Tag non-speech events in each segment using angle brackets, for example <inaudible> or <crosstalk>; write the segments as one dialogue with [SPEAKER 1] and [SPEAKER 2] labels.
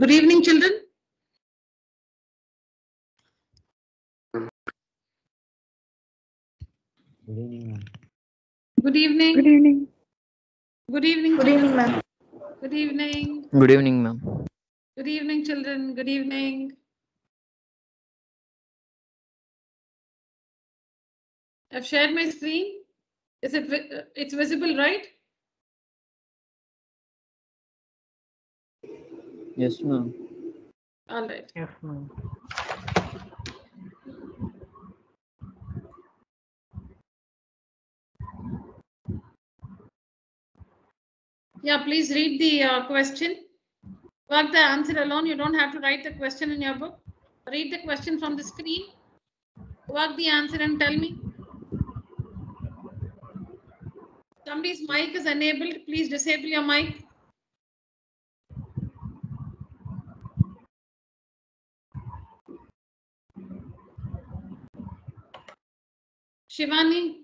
[SPEAKER 1] Good evening, children.
[SPEAKER 2] Good evening, ma'am.
[SPEAKER 1] Good evening.
[SPEAKER 3] Good evening.
[SPEAKER 1] Good evening.
[SPEAKER 3] Good evening, ma'am.
[SPEAKER 1] Good evening.
[SPEAKER 4] Good evening, ma'am.
[SPEAKER 1] Good evening, children. Good evening. I've shared my screen. Is it, uh, it's visible, right?
[SPEAKER 4] Yes, ma'am.
[SPEAKER 1] All right.
[SPEAKER 3] Yes, ma'am.
[SPEAKER 1] Yeah, please read the uh, question. Work the answer alone. You don't have to write the question in your book. Read the question from the screen. Work the answer and tell me. Somebody's mic is enabled. Please disable your mic. Shivani,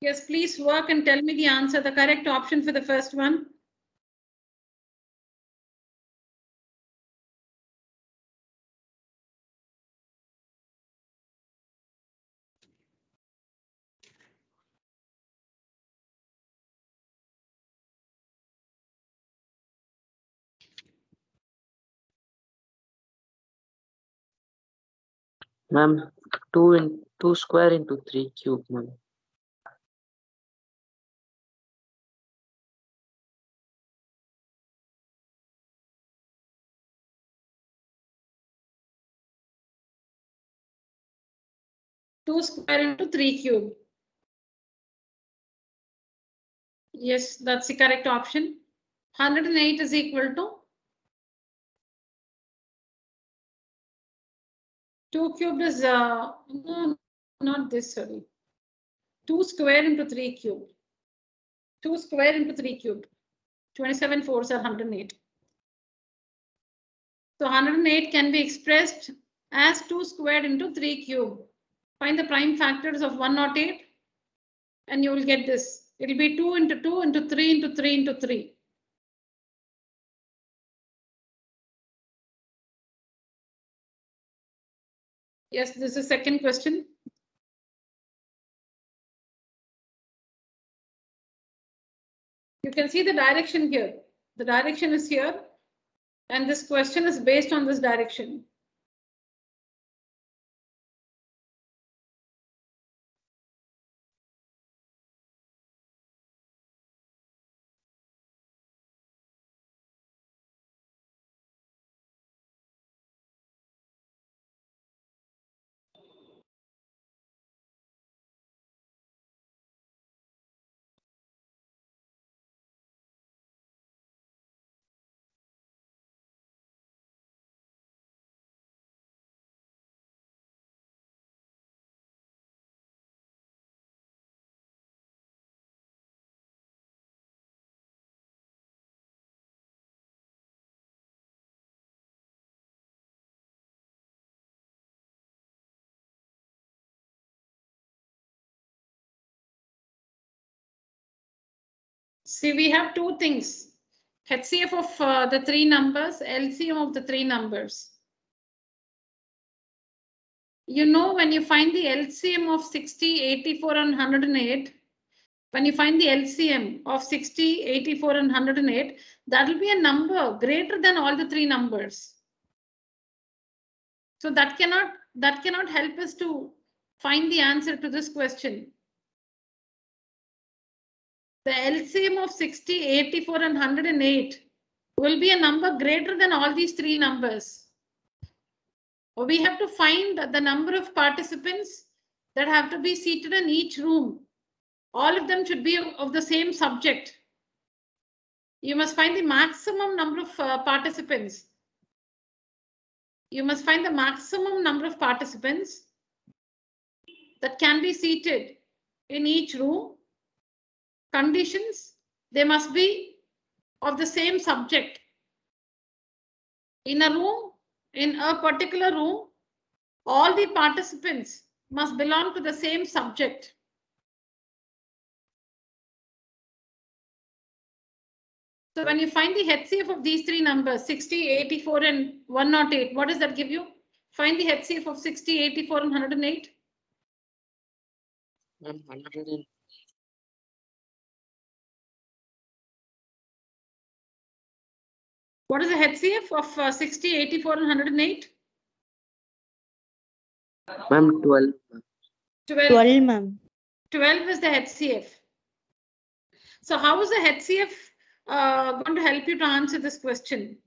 [SPEAKER 1] yes, please work and tell me the answer, the correct option for the first one.
[SPEAKER 5] Ma'am, two in two square into three cube, ma'am.
[SPEAKER 1] Two square into three cube. Yes, that's the correct option. 108 is equal to 2 cubed is, uh, no, not this, sorry. 2 square into 3 cubed. 2 square into 3 cubed. 27 fours are 108. So 108 can be expressed as 2 squared into 3 cubed. Find the prime factors of 108 and you will get this. It will be 2 into 2 into 3 into 3 into 3. Yes, this is second question. You can see the direction here. The direction is here. And this question is based on this direction. See, we have two things. HCF of uh, the three numbers, LCM of the three numbers. You know, when you find the LCM of 60, 84, and 108, when you find the LCM of 60, 84, and 108, that will be a number greater than all the three numbers. So that cannot, that cannot help us to find the answer to this question. The LCM of 60, 84, and 108 will be a number greater than all these three numbers. We have to find the number of participants that have to be seated in each room. All of them should be of- the same subject. You must find the maximum number of uh, participants. You must find the maximum number of participants that can be seated in each room conditions, they must be of the same subject. In a room, in a particular room, all the participants must belong to the same subject. So when you find the HCF of these three numbers, 60, 84 and 108, what does that give you? Find the HCF of 60, 84 and 108.
[SPEAKER 5] 108.
[SPEAKER 1] What is the HCF of uh, 60, 84 and 108?
[SPEAKER 5] ma'am 12.
[SPEAKER 1] 12.
[SPEAKER 2] 12, ma'am.
[SPEAKER 1] 12 is the HCF. So how is the HCF uh, going to help you to answer this question?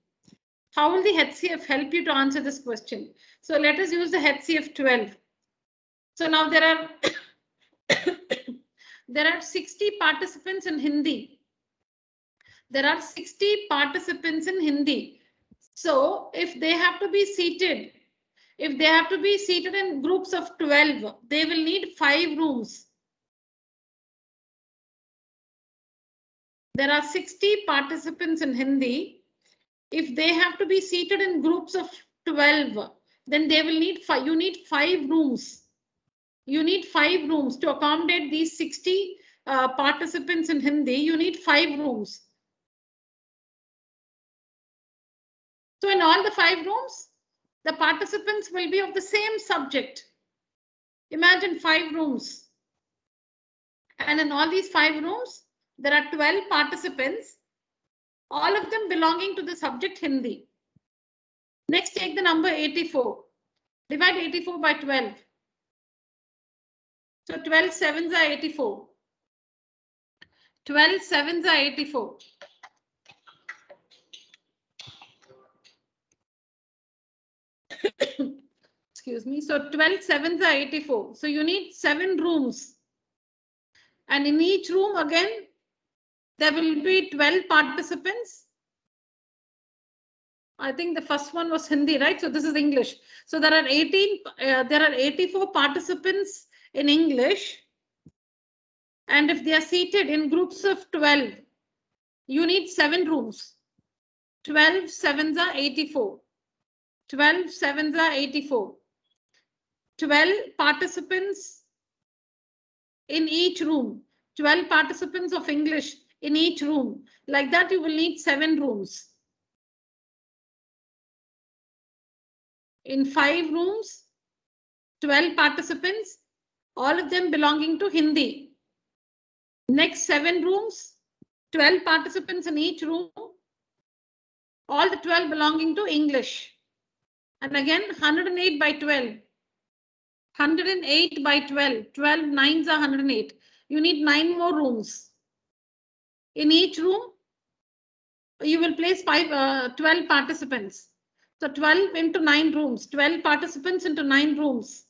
[SPEAKER 1] How will the HCF help you to answer this question? So let us use the HCF 12. So now there are <coughs> <coughs> there are 60 participants in Hindi. There are 60 participants in Hindi. So if they have to be seated, if they have to be seated in groups of 12, they will need five rooms. There are 60 participants in Hindi. If they have to be seated in groups of 12, then they will need five. You need five rooms. You need five rooms to accommodate these 60 uh, participants in Hindi. You need five rooms. So in all the five rooms, the participants will be of the same subject. Imagine five rooms. And in all these five rooms, there are 12 participants, all of them belonging to the subject Hindi. Next, take the number 84. Divide 84 by 12. So 12 sevens are 84. 12 sevens are 84. <coughs> Excuse me. So 12 sevens are 84. So you need seven rooms. And in each room again, there will be 12 participants. I think the first one was Hindi, right? So this is English. So there are 18, uh, there are 84 participants in English. And if they are seated in groups of 12, you need seven rooms. 12 sevens are 84. 12 sevens are 84. 12 participants in each room. 12 participants of English in each room. Like that, you will need seven rooms. In five rooms, 12 participants, all of them belonging to Hindi. Next seven rooms, 12 participants in each room, all the 12 belonging to English. And again, 108 by 12. 108 by 12. 12 nines are 108. You need nine more rooms. In each room, you will place five, uh, 12 participants. So 12 into nine rooms, 12 participants into nine rooms.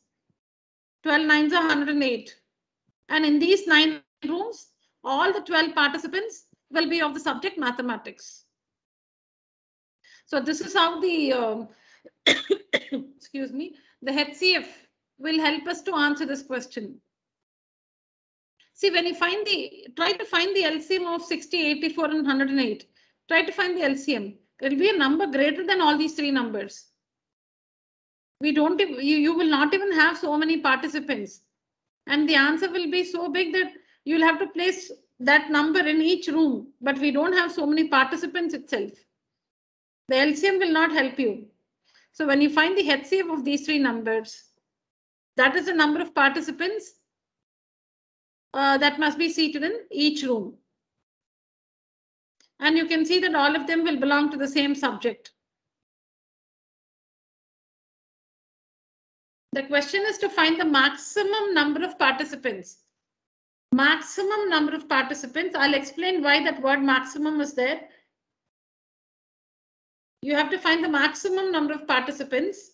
[SPEAKER 1] 12 nines are 108. And in these nine rooms, all the 12 participants will be of the subject mathematics. So this is how the, um, <coughs> excuse me, the HCF will help us to answer this question. See, when you find the, try to find the LCM of 60, 84 and 108. Try to find the LCM. It will be a number greater than all these three numbers. We don't, you, you will not even have so many participants. And the answer will be so big that you'll have to place that number in each room, but we don't have so many participants itself. The LCM will not help you. So when you find the HCF of these three numbers, that is the number of participants uh, that must be seated in each room. And you can see that all of them will belong to the same subject. The question is to find the maximum number of participants. Maximum number of participants. I'll explain why that word maximum is there. You have to find the maximum number of participants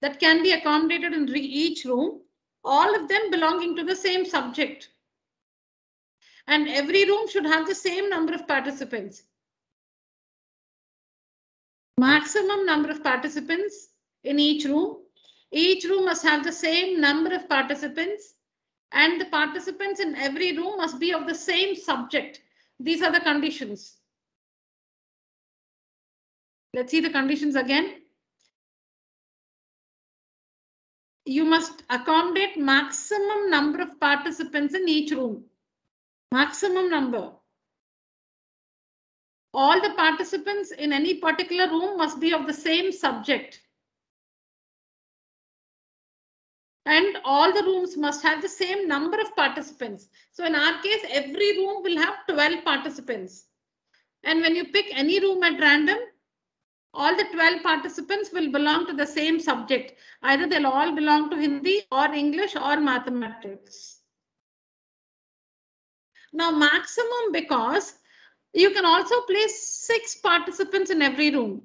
[SPEAKER 1] that can be accommodated in each room, all of them belonging to the same subject. And every room should have the same number of participants. Maximum number of participants in each room. Each room must have the same number of participants and the participants in every room must be of the same subject. These are the conditions. Let's see the conditions again. You must accommodate maximum number of participants in each room. Maximum number. All the participants in any particular room must be of the same subject. and all the rooms must have the same number of participants. So in our case, every room will have 12 participants. And when you pick any room at random, all the 12 participants will belong to the same subject. Either they'll all belong to Hindi or English or mathematics. Now maximum because you can also place six participants in every room.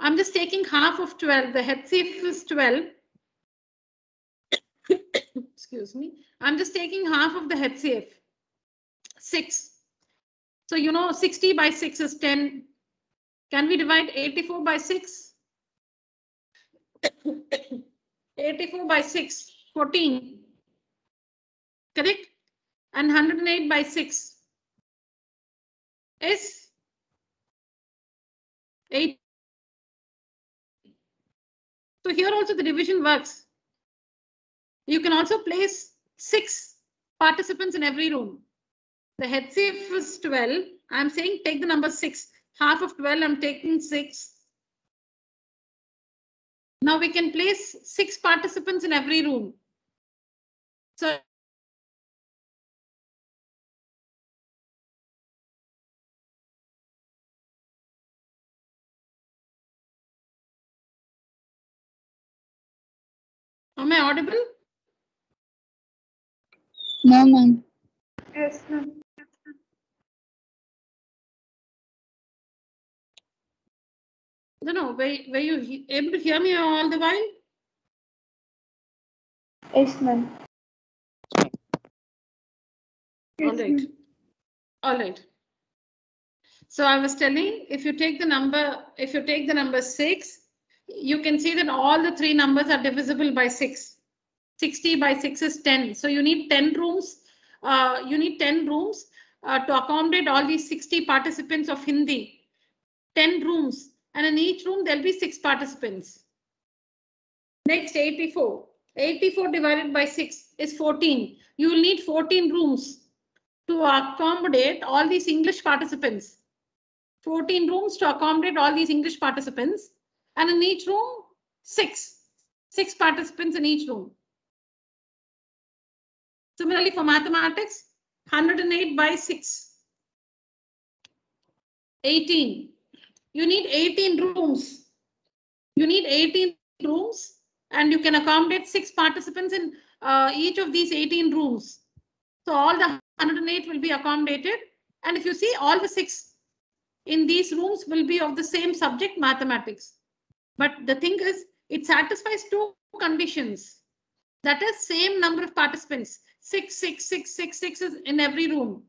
[SPEAKER 1] I'm just taking half of 12. The HCF is 12. <coughs> Excuse me. I'm just taking half of the HCF. Six. So, you know, 60 by 6 is 10. Can we divide 84 by 6? 84 by 6, 14. Correct? And 108 by 6 is 8. So here also the division works. You can also place six participants in every room. The HCF is 12. I'm saying take the number 6. Half of 12, I'm taking 6. Now we can place six participants in every room. So Am I audible?
[SPEAKER 2] No, ma'am.
[SPEAKER 3] Yes, ma'am.
[SPEAKER 1] No, no. Were, were you he- able to hear me all the while?
[SPEAKER 3] Yes, ma'am.
[SPEAKER 1] All right. All right. So I was telling, if you take the number, if you take the number six, you can see that all the three numbers are divisible by six. 60 by six is 10. So you need 10 rooms. Uh, you need 10 rooms uh, to accommodate all these 60 participants of Hindi. 10 rooms. And in each room, there'll be six participants. Next, 84. 84 divided by 6 is 14. You will need 14 rooms to accommodate all these English participants. 14 rooms to accommodate all these English participants. And in each room, six. Six participants in each room. Similarly, for mathematics, 108 by 6. 18. You need 18 rooms. You need 18 rooms and you can accommodate six participants in uh, each of these 18 rooms. So all the 108 will be accommodated. And if you see all the six in these rooms will be of the same subject, mathematics. But the thing is, it satisfies two conditions. That is same number of participants. Six, six, six, six, six is in every room.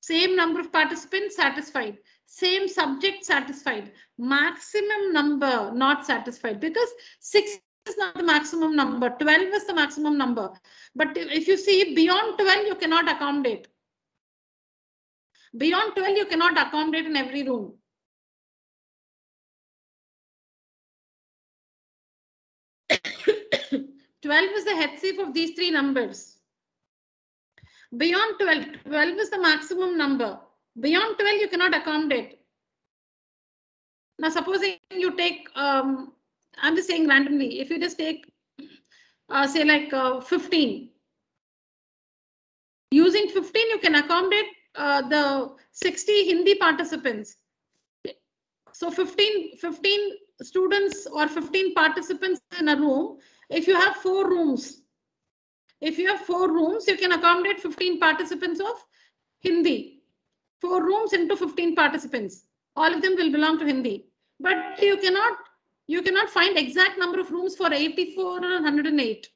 [SPEAKER 1] Same number of participants satisfied. Same subject satisfied. Maximum number not satisfied because six is not the maximum number. 12 is the maximum number. But if you see beyond 12, you cannot accommodate. Beyond 12, you cannot accommodate in every room. <coughs> Twelve is the HCF of these three numbers. Beyond 12, 12 is the maximum number. Beyond 12, you cannot accommodate. Now, supposing you take, um, I'm just saying randomly, if you just take, uh, say like uh, 15, using 15, you can accommodate uh, the 60 Hindi participants. So 15, 15 students or 15 participants in a room. If you have four rooms, if you have four rooms, you can accommodate 15 participants of Hindi. Four rooms into 15 participants. All of them will belong to Hindi. But you cannot, you cannot find exact number of rooms for 84 or 108.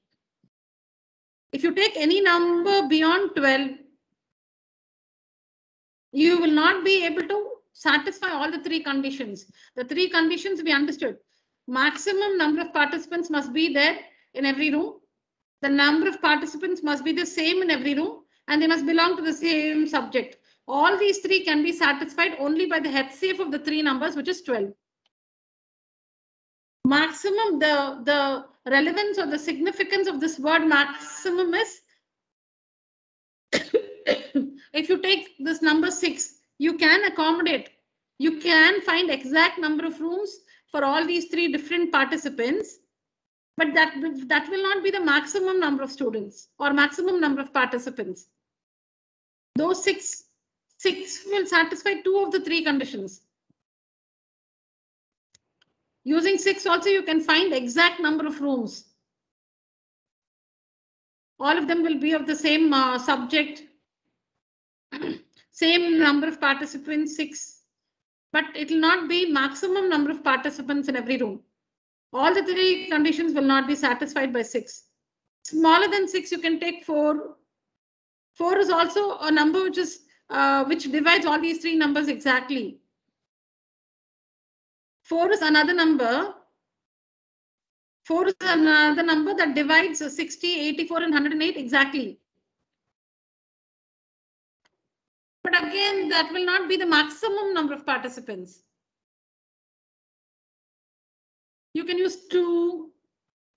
[SPEAKER 1] If you take any number beyond 12, you will not be able to satisfy all the three conditions. The three conditions we understood. Maximum number of participants must be there in every room. The number of participants must be the same in every room and they must belong to the same subject. All these three can be satisfied only by the HCF of the three numbers, which is 12. Maximum, the, the relevance or the significance of this word maximum is <coughs> if you take this number six, you can accommodate, you can find exact number of rooms for all these three different participants. But that, that will not be the maximum number of students or maximum number of participants. Those six, six will satisfy two of the three conditions. Using six also, you can find exact number of rooms. All of them will be of the same uh, subject. <clears throat> Same number of participants, six. But it will not be maximum number of participants in every room. All the three conditions will not be satisfied by six. Smaller than six, you can take four. Four is also a number which is uh, which divides all these three numbers exactly. Four is another number. Four is another number that divides uh, 60, 84, and 108 exactly. But again, that will not be the maximum number of participants. You can use two.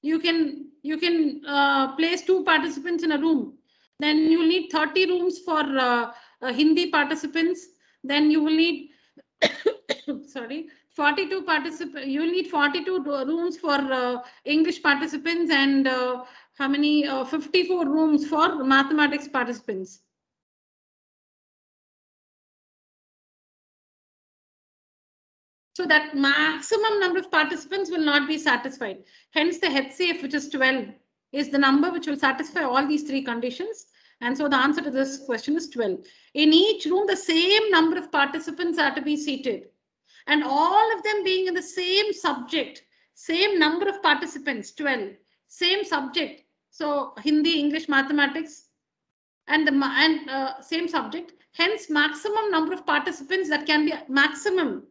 [SPEAKER 1] You can you can uh, place two participants in a room. Then you will need 30 rooms for uh, uh, Hindi participants. Then you will need <coughs> sorry 42 participants. You will need 42 rooms for uh, English participants and uh, how many? Uh, 54 rooms for mathematics participants. So that maximum number of participants will not be satisfied. Hence the HCF, which is 12, is the number which will satisfy all these three conditions. And so the answer to this question is 12. In each room, the same number of participants are to be seated. And all of them being in the same subject, same number of participants, 12, same subject. So Hindi, English, mathematics, and the and uh, same subject. Hence, maximum number of participants that can be maximum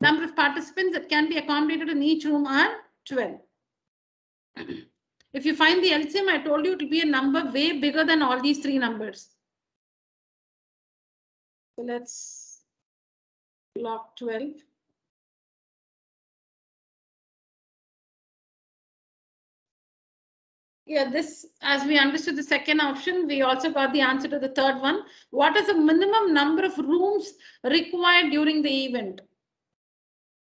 [SPEAKER 1] number of participants that can be accommodated in each room are 12. <clears throat> If you find the LCM, I told you it will be a number way bigger than all these three numbers. So let's log 12. Yeah, this, as we understood the second option, we also got the answer to the third one. What is the minimum number of rooms required during the event?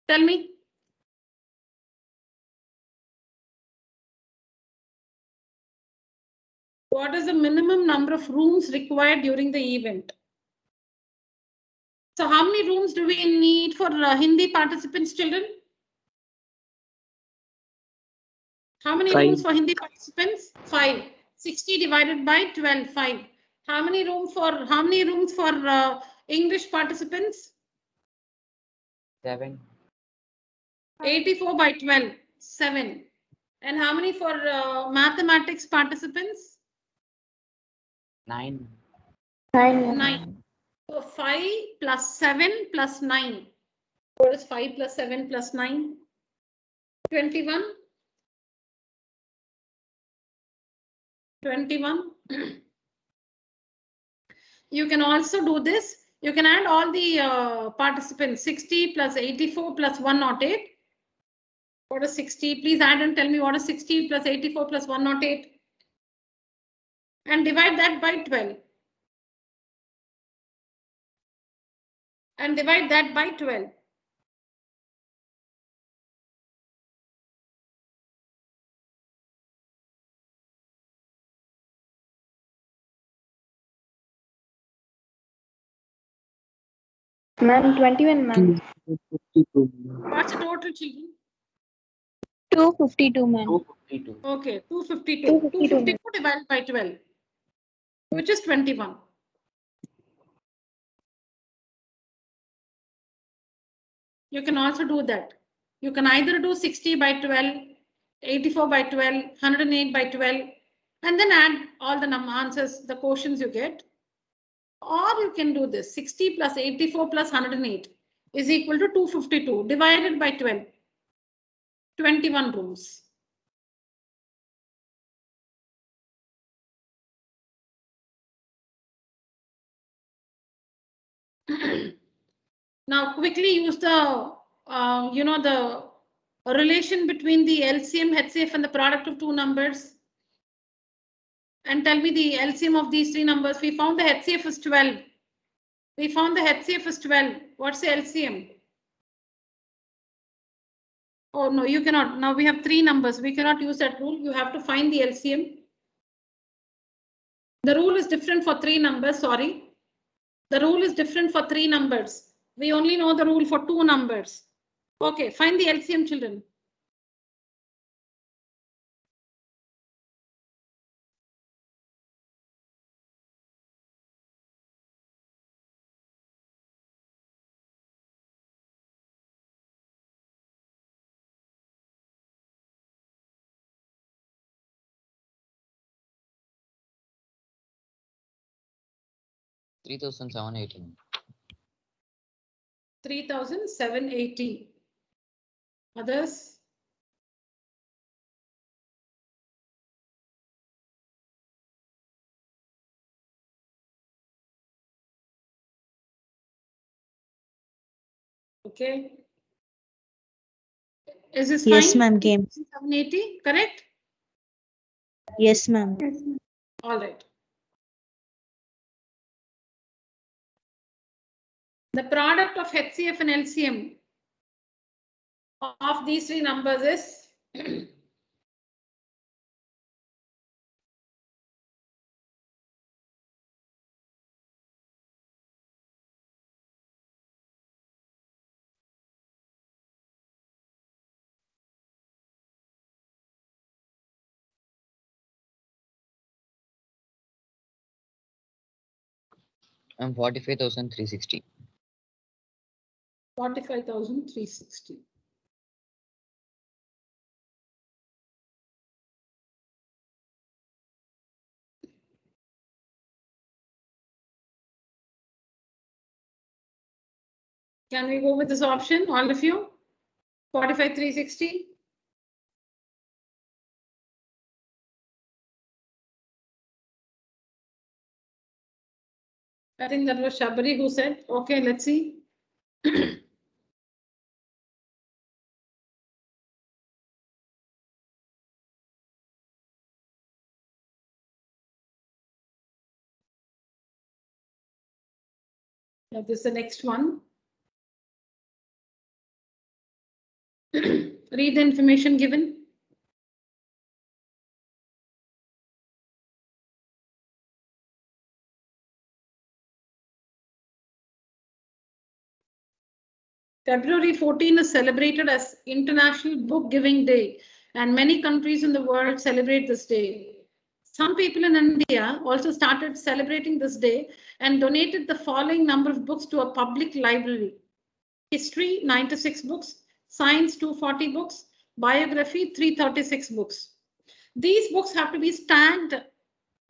[SPEAKER 1] Tell me. What is the minimum number of rooms required during the event? So how many rooms do we need for uh, Hindi participants, children? How many
[SPEAKER 5] Five.
[SPEAKER 1] rooms for Hindi participants? Five. 60 divided by 12, five. How many room for, how many rooms for uh, English participants?
[SPEAKER 5] Seven.
[SPEAKER 1] 84 by 12, 7. And how many for uh, mathematics participants?
[SPEAKER 5] Nine.
[SPEAKER 3] Nine.
[SPEAKER 1] 9. So 5 plus 7 plus 9. What is 5 plus 7 plus 9? 21. 21. <clears throat> you can also do this. You can add all the uh, participants 60 plus 84 plus 108. What is 60? Please add and tell me what is 60 plus 84 plus 108. And divide that by 12. And divide that by 12.
[SPEAKER 3] Ma'am, 21, ma'am.
[SPEAKER 5] Two fifty-two.
[SPEAKER 1] What's the total, children?
[SPEAKER 3] 252, ma'am.
[SPEAKER 5] Two fifty-two.
[SPEAKER 1] Okay, 252.
[SPEAKER 3] 252.
[SPEAKER 1] 252 divided by 12, which is 21. You can also do that. You can either do 60 by 12, 84 by 12, 108 by 12, and then add all the answers, the quotients you get. Or you can do this 60 plus 84 plus 108 is equal to 252 divided by 12. 21 rooms. <clears throat> now quickly use the, uh, you know, the relation between the LCM, HCF and the product of two numbers. And tell me the LCM of these three numbers. We found the HCF is 12. We found the HCF is 12. What's the LCM? Oh, no, you cannot. Now we have three numbers. We cannot use that rule. You have to find the LCM. The rule is different for three numbers. Sorry. The rule is different for three numbers. We only know the rule for two numbers. Okay, find the LCM children.
[SPEAKER 2] Three thousand seven eighteen.
[SPEAKER 1] 3,780. Others? Okay. Is this
[SPEAKER 3] Yes,
[SPEAKER 1] fine?
[SPEAKER 3] ma'am, game.
[SPEAKER 1] 780, correct?
[SPEAKER 3] Yes, ma'am.
[SPEAKER 1] All right. The product of HCF and LCM of these three numbers is
[SPEAKER 2] I'm forty-five thousand three sixty.
[SPEAKER 1] forty-five thousand three sixty. Can we go with this option, all of you? Forty-five, three sixty? I think that was Shabari who said, okay, let's see. <clears throat> Now this is the next one. <clears throat> Read the information given. February 14 is celebrated as International Book Giving Day, and many countries in the world celebrate this day. Some people in India also started celebrating this day and donated the following number of books to a public library. History, 96 books, Science, 240 books, Biography, 336 books. These books have to be stacked.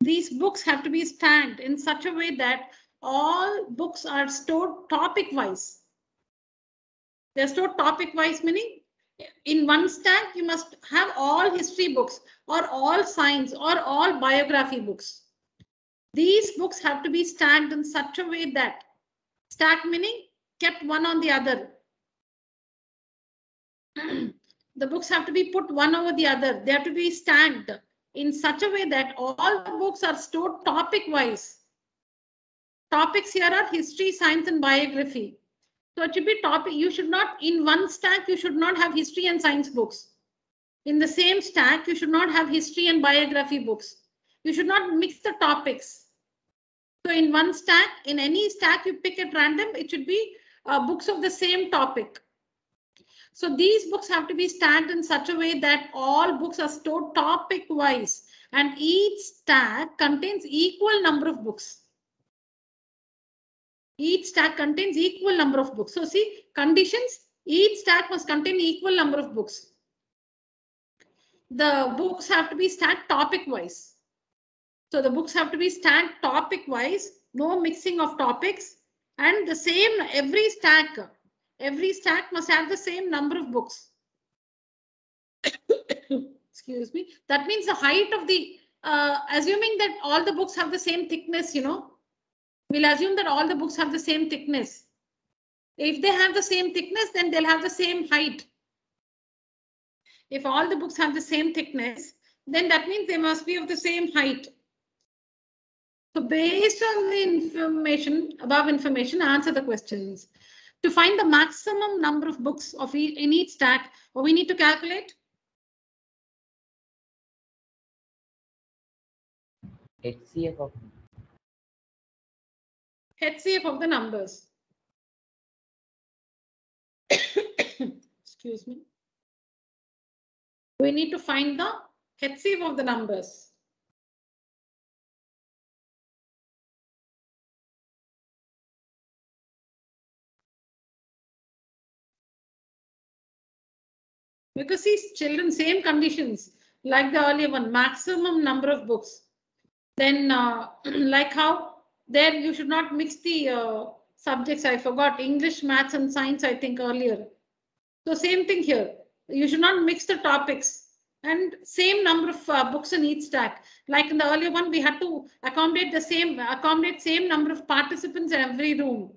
[SPEAKER 1] These books have to be stacked in such a way that all books are stored topic wise. They're stored topic wise, meaning in one stack, you must have all history books or all science or all biography books. These books have to be stacked in such a way that stack meaning kept one on the other. <clears throat> the books have to be put one over the other. They have to be stacked in such a way that all the books are stored topic wise. Topics here are history, science, and biography. So it should be topic. You should not, in one stack, you should not have history and science books. In the same stack, you should not have history and biography books. You should not mix the topics. So in one stack, in any stack you pick at random, it should be uh, books of the same topic. So these books have to be stacked in such a way that all books are stored topic wise and each stack contains equal number of books. Each stack contains equal number of books. So see conditions, each stack must contain equal number of books. The books have to be stacked topic wise. So the books have to be stacked topic wise, no mixing of topics and the same every stack, every stack must have the same number of books. <coughs> Excuse me. That means the height of the, uh, assuming that all the books have the same thickness, you know, we'll assume that all the books have the same thickness. If they have the same thickness, then they'll have the same height. If all the books have the same thickness, then that means they must be of the same height. So based on the information, above information, answer the questions. To find the maximum number of books of in each stack, what we need to calculate?
[SPEAKER 5] HCF of
[SPEAKER 1] HCF of the numbers. <coughs> Excuse me. We need to find the HCF of the numbers. Because these children, same conditions like the earlier one, maximum number of books. Then uh, <clears throat> like how there you should not mix the uh, subjects. I forgot English, maths and science, I think earlier. So same thing here. You should not mix the topics and same number of uh, books in each stack. Like in the earlier one, we had to accommodate the same, accommodate same number of participants in every room.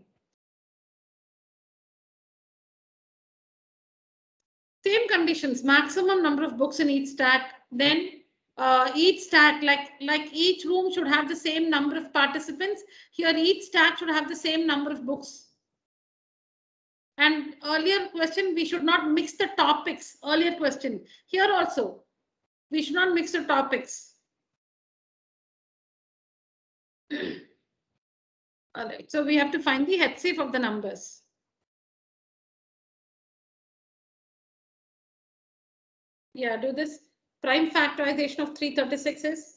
[SPEAKER 1] Same conditions, maximum number of books in each stack. Then uh, each stack, like, like each room should have the same number of participants. Here, each stack should have the same number of books. And earlier question, we should not mix the topics. Earlier question. Here also, we should not mix the topics. <clears throat> All right, so we have to find the HCF of the numbers. Yeah, do this prime factorization of 336 is?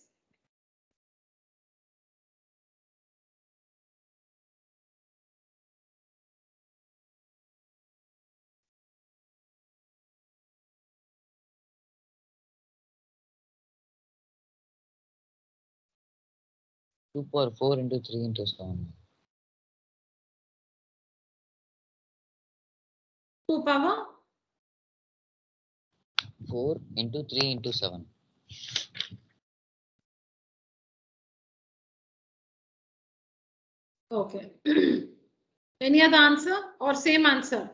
[SPEAKER 2] Two power four into three into seven.
[SPEAKER 1] 2 power
[SPEAKER 2] Four into three into seven.
[SPEAKER 1] Okay. <clears throat> Any other answer or same answer?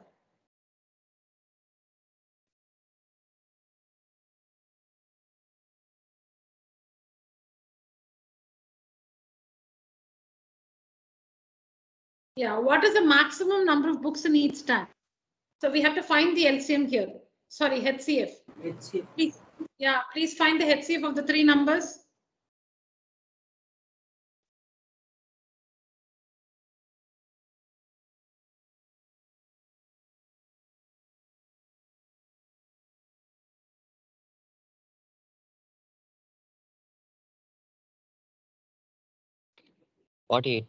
[SPEAKER 1] Yeah, what is the maximum number of books in each stack? So we have to find the LCM here. Sorry, HCF.
[SPEAKER 5] HCF.
[SPEAKER 1] Please, yeah, please find the HCF of the three numbers.
[SPEAKER 2] Forty-eight.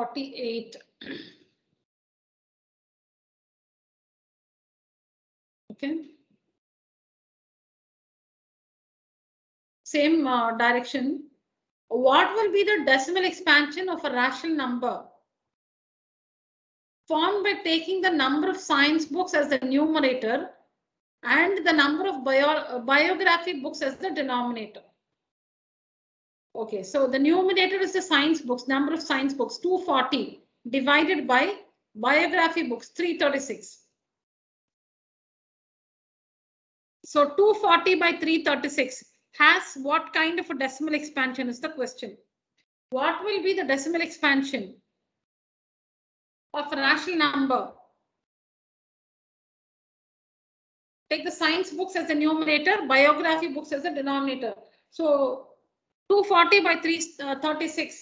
[SPEAKER 2] Ma'am.
[SPEAKER 1] Forty-eight. Okay. Same uh, direction. What will be the decimal expansion of a rational number? Formed by taking the number of science books as the numerator and the number of bio, uh, biography books as the denominator. Okay, so the numerator is the science books, number of science books, 240 divided by biography books, 336. So 240 by 336 has what kind of a decimal expansion is the question. What will be the decimal expansion of a rational number? Take the science books as the numerator, biography books as the denominator. So 240 by 336. Uh,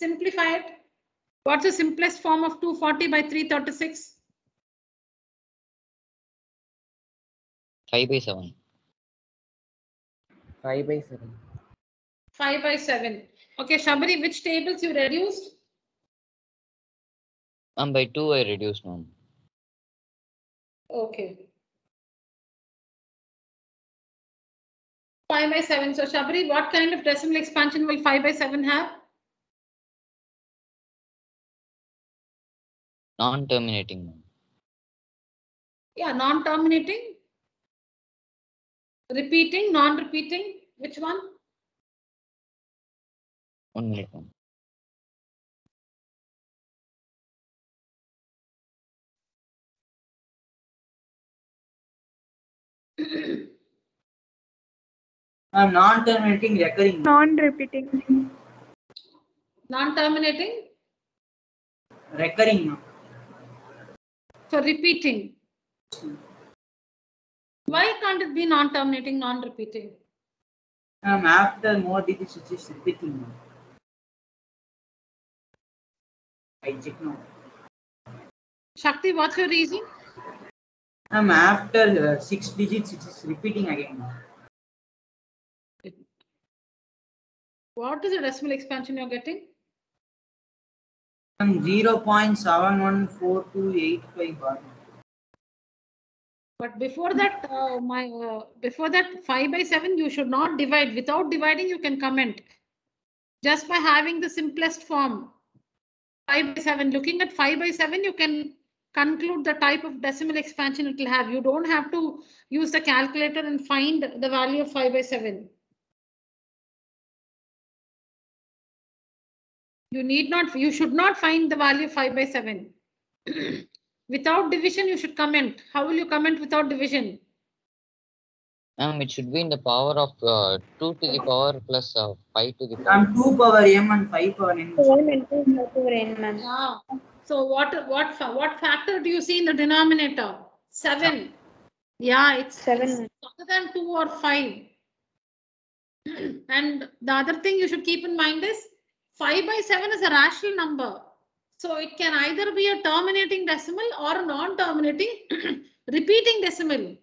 [SPEAKER 1] Simplify it. What's the simplest form of 240 by 336?
[SPEAKER 2] Five by seven.
[SPEAKER 5] 5 by 7.
[SPEAKER 1] 5 by 7. Okay, Shabari, which tables you reduced?
[SPEAKER 2] Ma'am, by two I reduced, ma'am.
[SPEAKER 1] Okay. 5 by 7. So Shabari, what kind of decimal expansion will 5 by 7 have?
[SPEAKER 2] Non-terminating.
[SPEAKER 1] Yeah, non-terminating. Repeating, non-repeating, which one?
[SPEAKER 2] One minute, <clears throat> ma'am.
[SPEAKER 4] Ma'am, non-terminating recurring.
[SPEAKER 6] Non-repeating.
[SPEAKER 1] Non-terminating,
[SPEAKER 4] Recurring,
[SPEAKER 1] so repeating. Why can't it be non-terminating, non-repeating?
[SPEAKER 4] Ma'am, after more digits, it is repeating. I check now.
[SPEAKER 1] Shakti, what's your reason?
[SPEAKER 4] Ma'am, after uh, six digits, it is repeating again,
[SPEAKER 1] What is the decimal expansion you're getting?
[SPEAKER 4] Ma'am, zero point seven one four two eight five bar.
[SPEAKER 1] But before that, uh, my uh, before that, five by seven, you should not divide. Without dividing, you can comment. Just by having the simplest form, five by seven. Looking at five by seven, you can conclude the type of decimal expansion it will have. You don't have to use the calculator and find the value of five by seven. You need not, you should not find the value five by seven. <clears throat> Without division, you should comment. How will you comment without division?
[SPEAKER 2] Um, it should be in the power of uh, 2 to the power plus uh, 5 to the power.
[SPEAKER 4] Ma'am, two power m and five power n.
[SPEAKER 3] Four into five power n.
[SPEAKER 1] Yeah. So what what what factor do you see in the denominator? Seven. Yeah, it's
[SPEAKER 3] Seven,
[SPEAKER 1] it's
[SPEAKER 3] ma'am.
[SPEAKER 1] other than two or five. <clears throat> And the other thing you should keep in mind is five by seven is a rational number. So it can either be a terminating decimal or non-terminating <clears throat> repeating decimal.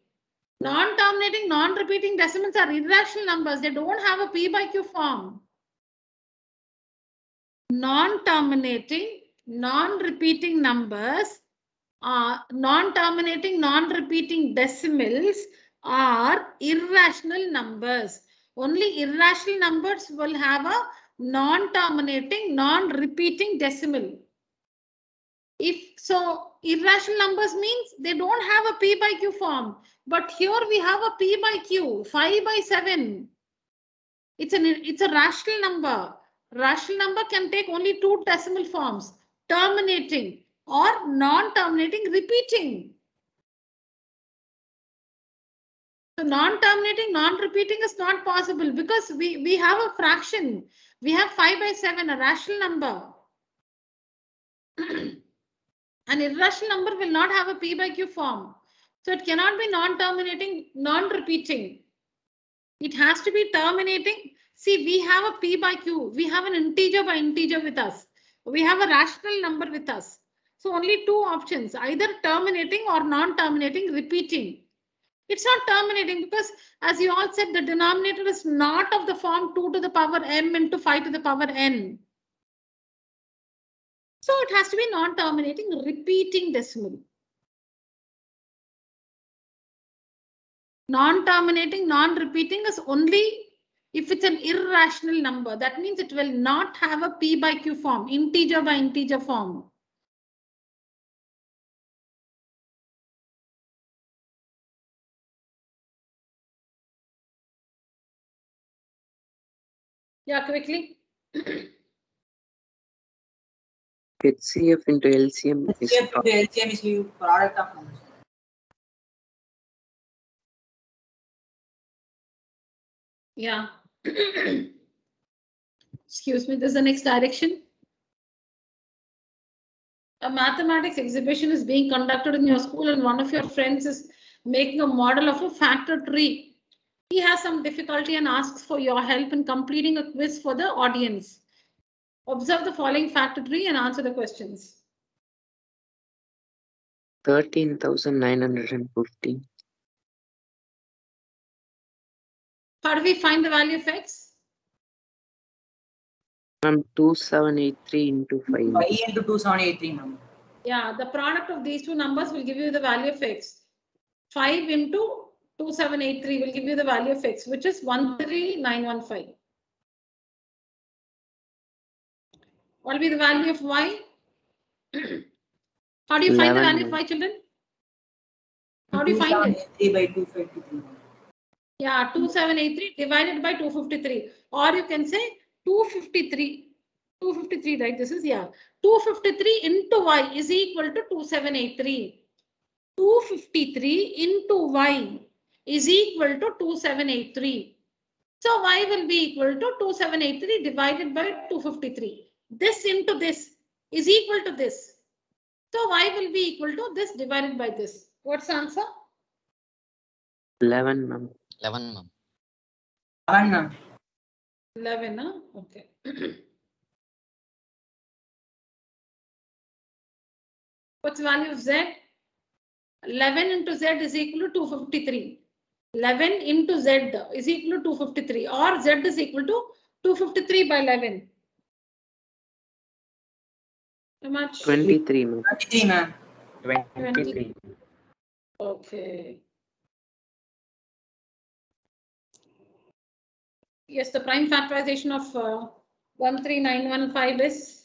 [SPEAKER 1] Non-terminating, non-repeating decimals are irrational numbers. They don't have a p by q form. Non-terminating, non-repeating numbers are non-terminating, non-repeating decimals are irrational numbers. Only irrational numbers will have a non-terminating, non-repeating decimal. If so, irrational numbers means they don't have a p by q form. But here we have a p by q, 5 by 7. It's an it's a rational number. Rational number can take only two decimal forms, terminating or non-terminating, repeating. So non-terminating, non-repeating is not possible because we, we have a fraction. We have 5 by 7, a rational number. An irrational number will not have a p by q form. So it cannot be non-terminating, non-repeating. It has to be terminating. See, we have a p by q. We have an integer by integer with us. We have a rational number with us. So only two options, either terminating or non-terminating, repeating. It's not terminating because as you all said, the denominator is not of the form 2 to the power m into 5 to the power n. So it has to be non-terminating, repeating decimal. Non-terminating, non-repeating is only if it's an irrational number. That means it will not have a p by q form, integer by integer form. Yeah, quickly.
[SPEAKER 5] HCF into LCM is
[SPEAKER 4] HCF into LCM is you product of numbers.
[SPEAKER 1] Yeah. Excuse me, this is the next direction. A mathematics exhibition is being conducted in your school and one of your friends is making a model of a factor tree. He has some difficulty and asks for your help in completing a quiz for the audience. Observe the following factor tree and answer the questions.
[SPEAKER 5] thirteen thousand nine hundred and fifty.
[SPEAKER 1] How do we find the value of x?
[SPEAKER 5] Ma'am, two seven eight three into five.
[SPEAKER 4] Five into two seven eight three, ma'am.
[SPEAKER 1] Yeah, the product of these two numbers will give you the value of x. 5 into 2783 will give you the value of x, which is 13915. What will be the value of y? <clears throat> How do you find the value of y, children? How do you find it?
[SPEAKER 4] 3 by 253.
[SPEAKER 1] Yeah, 2783 divided by 253. Or you can say 253. 253, right? This is, yeah. 253 into y is equal to 2783. 253 into y is equal to 2783. So y will be equal to 2783 divided by 253. This into this is equal to this. So y will be equal to this divided by this. What's the answer?
[SPEAKER 5] 11, ma'am.
[SPEAKER 2] 11, ma'am.
[SPEAKER 4] 11, ma'am.
[SPEAKER 1] 11, huh? Okay. What's the value of Z? 11 into Z is equal to 253. 11 into Z is equal to 253 or Z is equal to 253 by 11. How much?
[SPEAKER 5] 23, ma'am.
[SPEAKER 4] 23, ma'am.
[SPEAKER 1] 23. Okay. Yes, the prime factorization of uh, 13915 is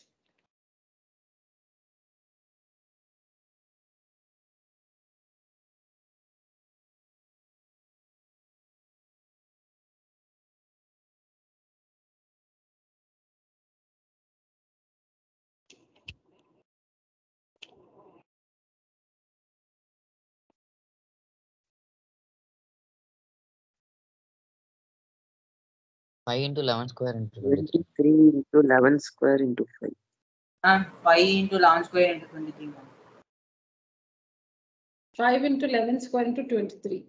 [SPEAKER 2] Five into eleven square into twenty-three.
[SPEAKER 5] 23 into 11 square into 5.
[SPEAKER 4] Ma'am, 5 into 11 square into 23,
[SPEAKER 1] 5 into 11 square into 23.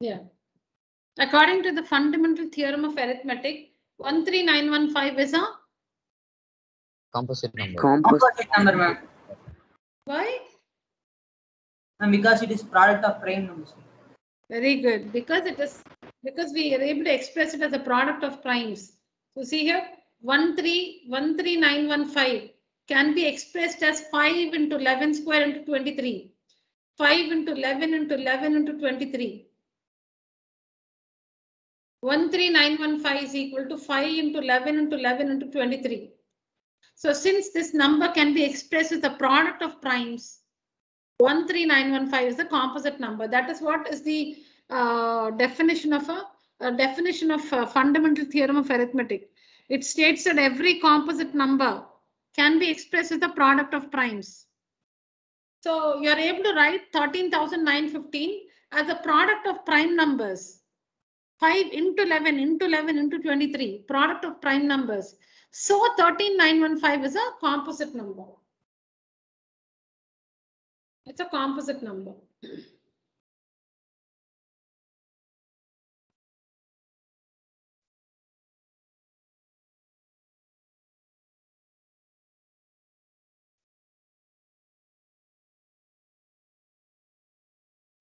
[SPEAKER 1] Yeah. According to the fundamental theorem of arithmetic, 13915 is a
[SPEAKER 2] Composite number.
[SPEAKER 5] Composite.
[SPEAKER 4] Composite number, ma'am.
[SPEAKER 1] why?
[SPEAKER 4] Ma'am, because it is product of prime numbers.
[SPEAKER 1] Very good, because it is, because we are able to express it as a product of primes. So see here, one three, one three nine one five can be expressed as five into eleven square into twenty-three. Five into eleven into eleven into twenty-three. One three nine one five is equal to five into eleven into eleven into twenty-three. So since this number can be expressed as a product of primes, 13915 is the composite number. That is what is the uh, definition of a, a definition of a fundamental theorem of arithmetic. It states that every composite number can be expressed as the product of primes. So you're able to write 13,915 as a product of prime numbers. 5 into 11 into 11 into 23, product of prime numbers. So 13915 is a composite number. It's a composite number.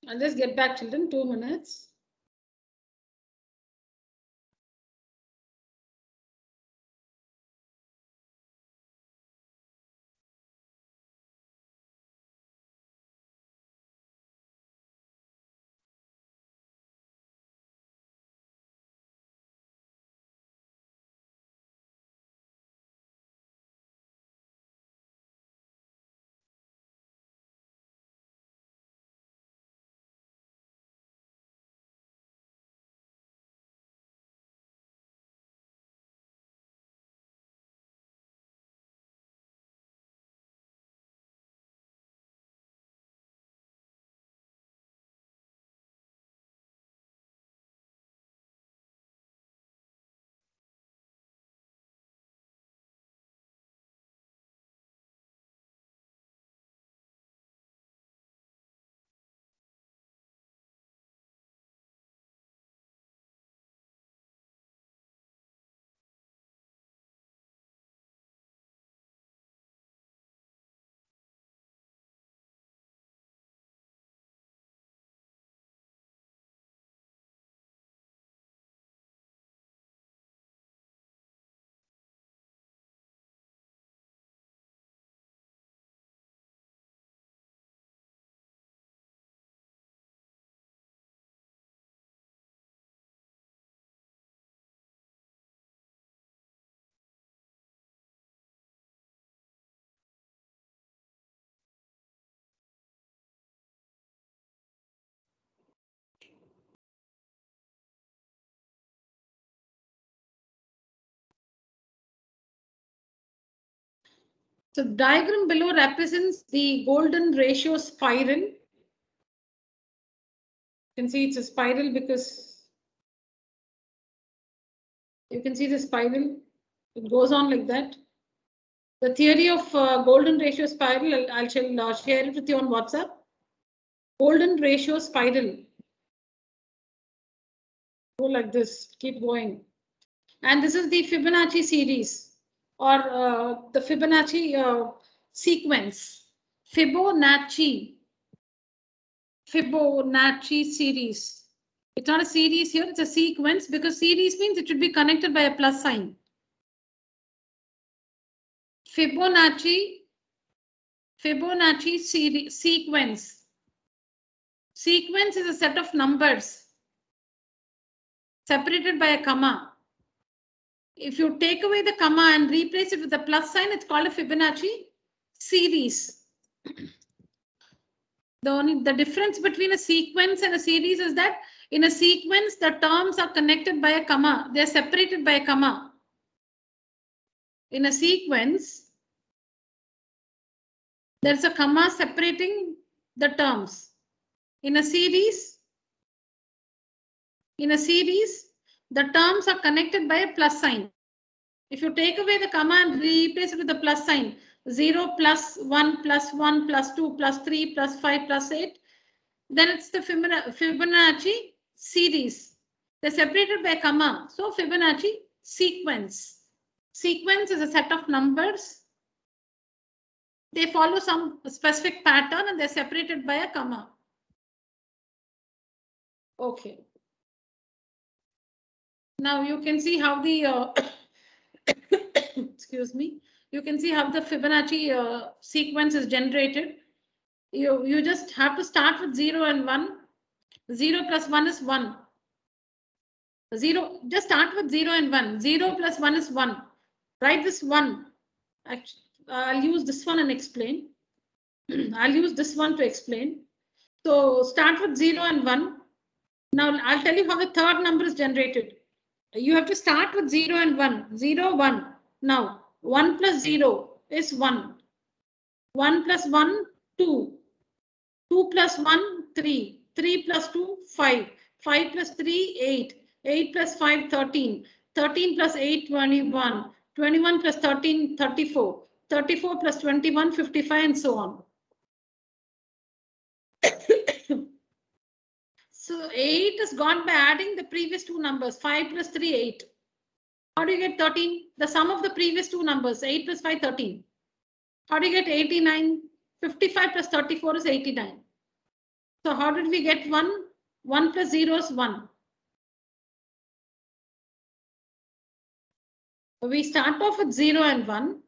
[SPEAKER 1] I'll just get back children, two minutes. So the diagram below represents the golden ratio spiral. You can see it's a spiral because you can see the spiral. It goes on like that. The theory of uh, golden ratio spiral, I'll, I'll shall, share it with you on WhatsApp. Golden ratio spiral. Go like this, keep going. And this is the Fibonacci series or uh, the Fibonacci uh, sequence. Fibonacci. Fibonacci series. It's not a series here, it's a sequence because series means it should be connected by a plus sign. Fibonacci, Fibonacci series, sequence. Sequence is a set of numbers separated by a comma. If you take away the comma and replace it with a plus sign, it's called a Fibonacci series. <clears throat> The only the difference between a sequence and a series is that in a sequence, the terms are connected by a comma. They're separated by a comma. In a sequence, there's a comma separating the terms. In a series, in a series, the terms are connected by a plus sign. If you take away the comma and replace it with a plus sign, 0 plus 1 plus 1 plus 2 plus 3 plus 5 plus 8, then it's the Fibonacci series. They're separated by comma. So Fibonacci sequence. Sequence is a set of numbers. They follow some specific pattern and they're separated by a comma. Okay. Now you can see how the, uh, <coughs> excuse me, you can see how the Fibonacci uh, sequence is generated. You, you just have to start with 0 and 1. 0 plus 1 is 1. 0, just start with 0 and 1. 0 plus 1 is 1. Write this 1. Actually, I'll use this one and explain. <clears throat> I'll use this one to explain. So start with 0 and 1. Now I'll tell you how the third number is generated. You have to start with 0 and 1. 0, 1. Now 1 plus 0 is 1. 1 plus 1, 2. 2 plus 1, 3. 3 plus 2, 5. 5 plus 3, 8. 8 plus 5, 13. 13 plus 8, 21. 21 plus 13, 34. 34 plus 21, 55, and so on. So 8 is got by adding the previous two numbers, 5 plus 3, 8. How do you get 13? The sum of the previous two numbers, 8 plus 5, 13. How do you get 89? 55 plus 34 is 89. So how did we get 1? 1 plus 0 is 1. We start off with 0 and 1.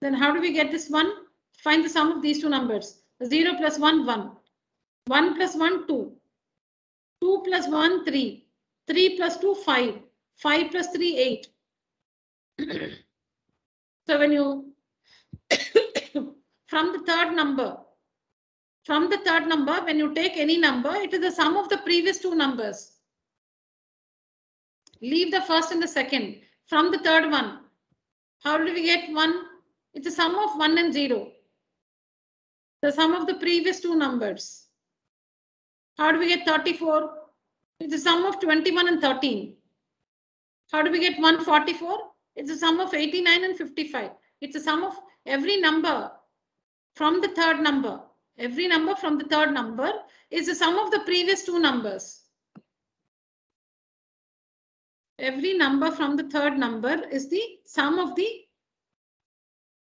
[SPEAKER 1] Then how do we get this 1? Find the sum of these two numbers. 0 plus 1, 1. 1 plus 1, 2. 2 plus 1, 3. 3 plus 2, 5. 5 plus 3, 8. <clears throat> so when you, <coughs> from the third number, from the third number, when you take any number, it is the sum of the previous two numbers. Leave the first and the second. From the third one, how do we get 1? It's a sum of 1 and 0. The sum of the previous two numbers. How do we get 34? It's the sum of 21 and 13. How do we get 144? It's the sum of 89 and 55. It's the sum of every number from the third number. Every number from the third number is the sum of the previous two numbers. Every number from the third number is the sum of the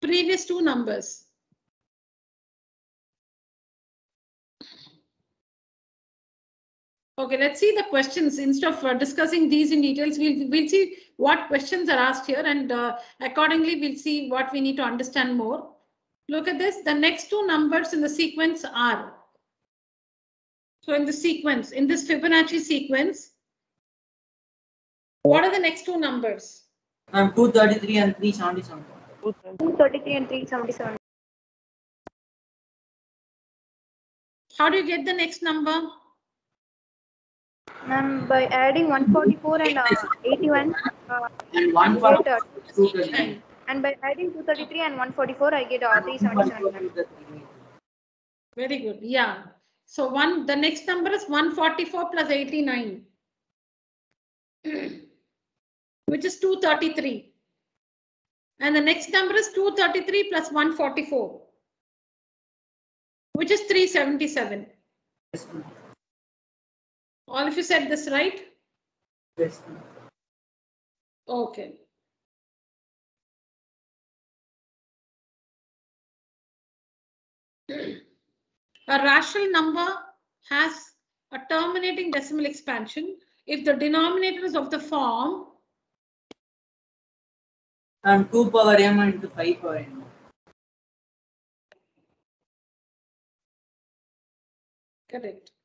[SPEAKER 1] previous two numbers. Okay, let's see the questions. Instead of uh, discussing these in details, we'll, we'll see what questions are asked here and uh, accordingly we'll see what we need to understand more. Look at this. The next two numbers in the sequence are. So in the sequence, in this Fibonacci sequence, what are the next two numbers?
[SPEAKER 4] Um, 233 and 377.
[SPEAKER 3] 233 and 377.
[SPEAKER 1] How do you get the next number?
[SPEAKER 3] Ma'am, by adding 144 and uh, 81, uh,
[SPEAKER 4] And one
[SPEAKER 3] we get, uh,
[SPEAKER 4] 233.
[SPEAKER 3] And by adding 233 and 144, I get uh, 377.
[SPEAKER 1] Very good. Yeah. So one, the next number is 144 plus 89, <clears throat> which is 233. And the next number is 233 plus 144, which is 377.
[SPEAKER 4] Yes, ma'am.
[SPEAKER 1] All of you said this right?
[SPEAKER 4] Yes.
[SPEAKER 1] Okay. A rational number has a terminating decimal expansion if the denominator is of the form
[SPEAKER 4] And 2 power m into 5 power n.
[SPEAKER 1] correct.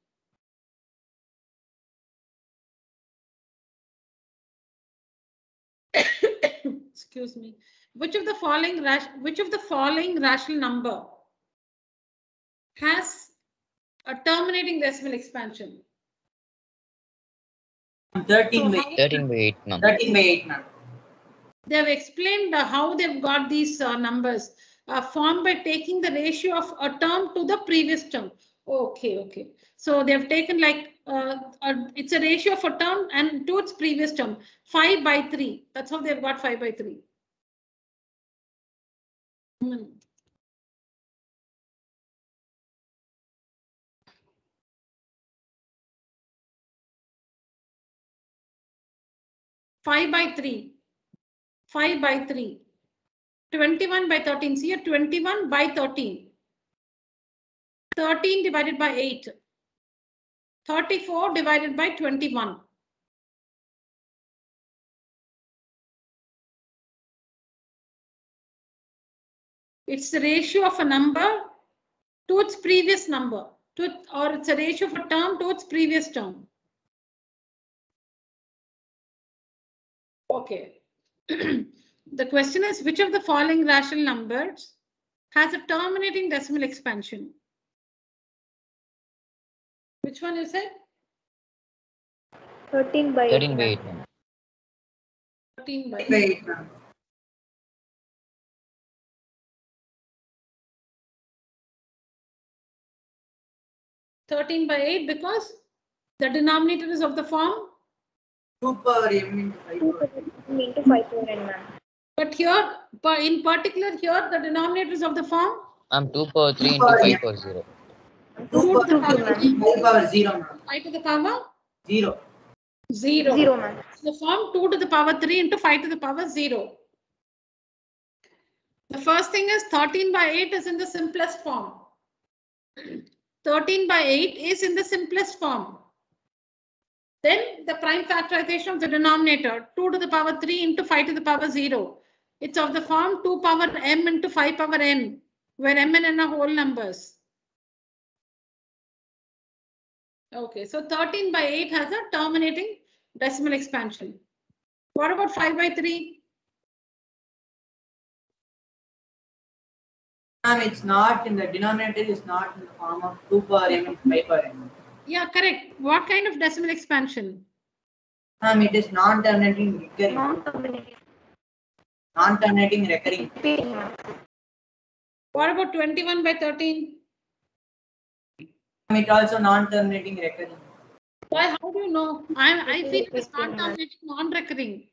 [SPEAKER 1] <coughs> Excuse me. Which of the following which of the following rational number has a terminating decimal expansion?
[SPEAKER 4] 13
[SPEAKER 1] So
[SPEAKER 4] by
[SPEAKER 2] 13 by 8, ma'am.
[SPEAKER 4] 13 by 8, ma'am.
[SPEAKER 1] They have explained uh, how they've got these uh, numbers uh, formed by taking the ratio of a term to the previous term. Okay, okay. So they have taken like uh, it's a ratio of a term and to its previous term, five by three. That's how they've got five by three. Hmm. Five by three. 5 by 3. 21 by 13. See here, 21 by 13. 13 divided by 8. 34 divided by 21. It's the ratio of a number to its previous number, to, or it's a ratio of a term to its previous term. Okay. <clears throat> the question is which of the following rational numbers has a terminating decimal expansion? Which one is it?
[SPEAKER 3] 13 by 8.
[SPEAKER 2] 13 by 8,
[SPEAKER 1] 13 by
[SPEAKER 4] 8 8.
[SPEAKER 1] Thirteen by eight because the denominator is of the form.
[SPEAKER 4] 2 power m into 5 power n.
[SPEAKER 3] 233 into 5 power n, ma'am.
[SPEAKER 1] But here, in particular here, the denominator is of the form.
[SPEAKER 2] Ma'am, 2 power 3 into
[SPEAKER 4] power
[SPEAKER 2] 5 power 0.
[SPEAKER 4] 2
[SPEAKER 1] to the
[SPEAKER 4] power
[SPEAKER 1] power
[SPEAKER 4] 5 power 0, ma'am.
[SPEAKER 1] Five to the power
[SPEAKER 4] 0.
[SPEAKER 1] zero.
[SPEAKER 3] 0, ma'am.
[SPEAKER 1] The form 2 to the power 3 into 5 to the power 0. The first thing is 13 by 8 is in the simplest form. 13 by 8 is in the simplest form. Then the prime factorization of the denominator 2 to the power 3 into 5 to the power 0. It's of the form 2 power m into 5 power n, where m and n are whole numbers. Okay, so 13 by 8 has a terminating decimal expansion. What about 5 by 3?
[SPEAKER 4] Ma'am, it's not in the denominator is not in the form of 2 power m into 5 power n.
[SPEAKER 1] Yeah, correct. What kind of decimal expansion?
[SPEAKER 4] Ma'am, it is non-terminating recurring.
[SPEAKER 3] Non-terminating.
[SPEAKER 4] Non-terminating recurring.
[SPEAKER 3] Repeating.
[SPEAKER 1] What about 21 by 13?
[SPEAKER 4] Ma'am, it also non-terminating recurring.
[SPEAKER 1] Why? How do you know? I, I feel it is
[SPEAKER 3] Recurring,
[SPEAKER 1] not terminating, non-recurring.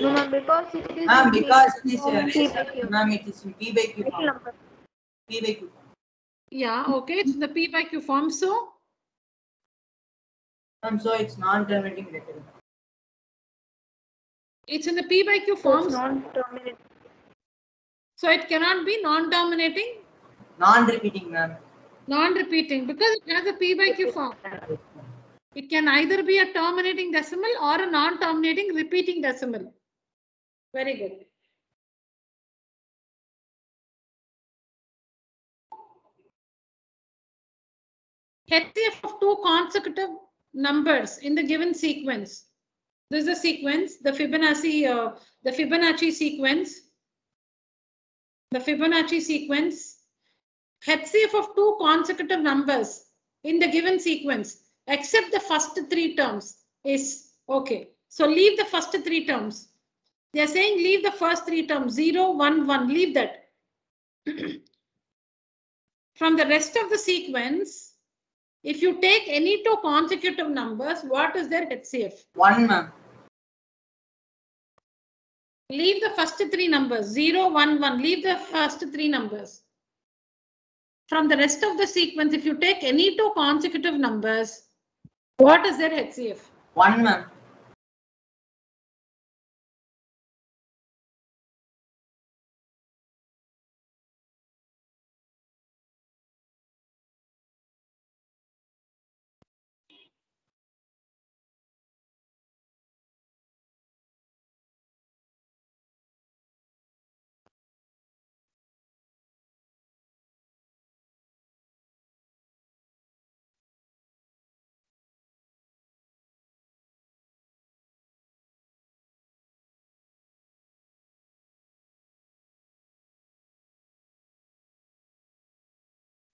[SPEAKER 3] No, ma'am, because it is.
[SPEAKER 4] Ma'am,
[SPEAKER 3] in
[SPEAKER 4] because it is,
[SPEAKER 3] form
[SPEAKER 4] uh,
[SPEAKER 3] P by Q.
[SPEAKER 4] ma'am, it is P by Q form. P by Q form.
[SPEAKER 1] Yeah, okay. It's the P by Q form. So
[SPEAKER 4] Ma'am, so it's non-terminating recurring.
[SPEAKER 1] it's in the P by Q
[SPEAKER 3] So
[SPEAKER 1] form.
[SPEAKER 3] it's non-terminating.
[SPEAKER 1] So it cannot be non-terminating,
[SPEAKER 4] Non-repeating, ma'am.
[SPEAKER 1] non-repeating because it has a P by Q form. It can either be a terminating decimal or a non-terminating repeating decimal. Very good. HCF of two consecutive numbers in the given sequence. This is a sequence, the Fibonacci, uh, the Fibonacci sequence. The Fibonacci sequence. HCF of two consecutive numbers in the given sequence, except the first three terms is okay. So leave the first three terms. They're saying leave the first three terms, 0, 1, 1, leave that. <clears throat> From the rest of the sequence, if you take any two consecutive numbers, what is their HCF?
[SPEAKER 4] 1 ma'am.
[SPEAKER 1] Leave the first three numbers, 0, 1, 1, leave the first three numbers. From the rest of the sequence, if you take any two consecutive numbers, what is their HCF?
[SPEAKER 4] 1 ma'am.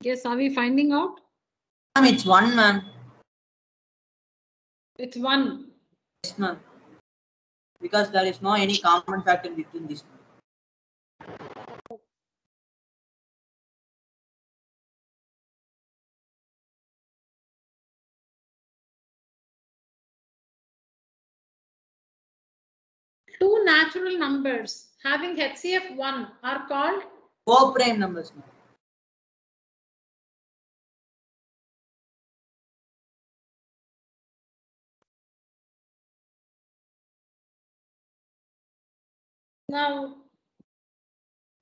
[SPEAKER 1] Yes, are we finding out?
[SPEAKER 4] Ma'am, it's 1 ma'am.
[SPEAKER 1] It's 1.
[SPEAKER 4] Yes ma'am. Because there is no any common factor between this.
[SPEAKER 1] Two natural numbers having HCF 1 are called
[SPEAKER 4] Co-prime numbers ma'am.
[SPEAKER 1] Now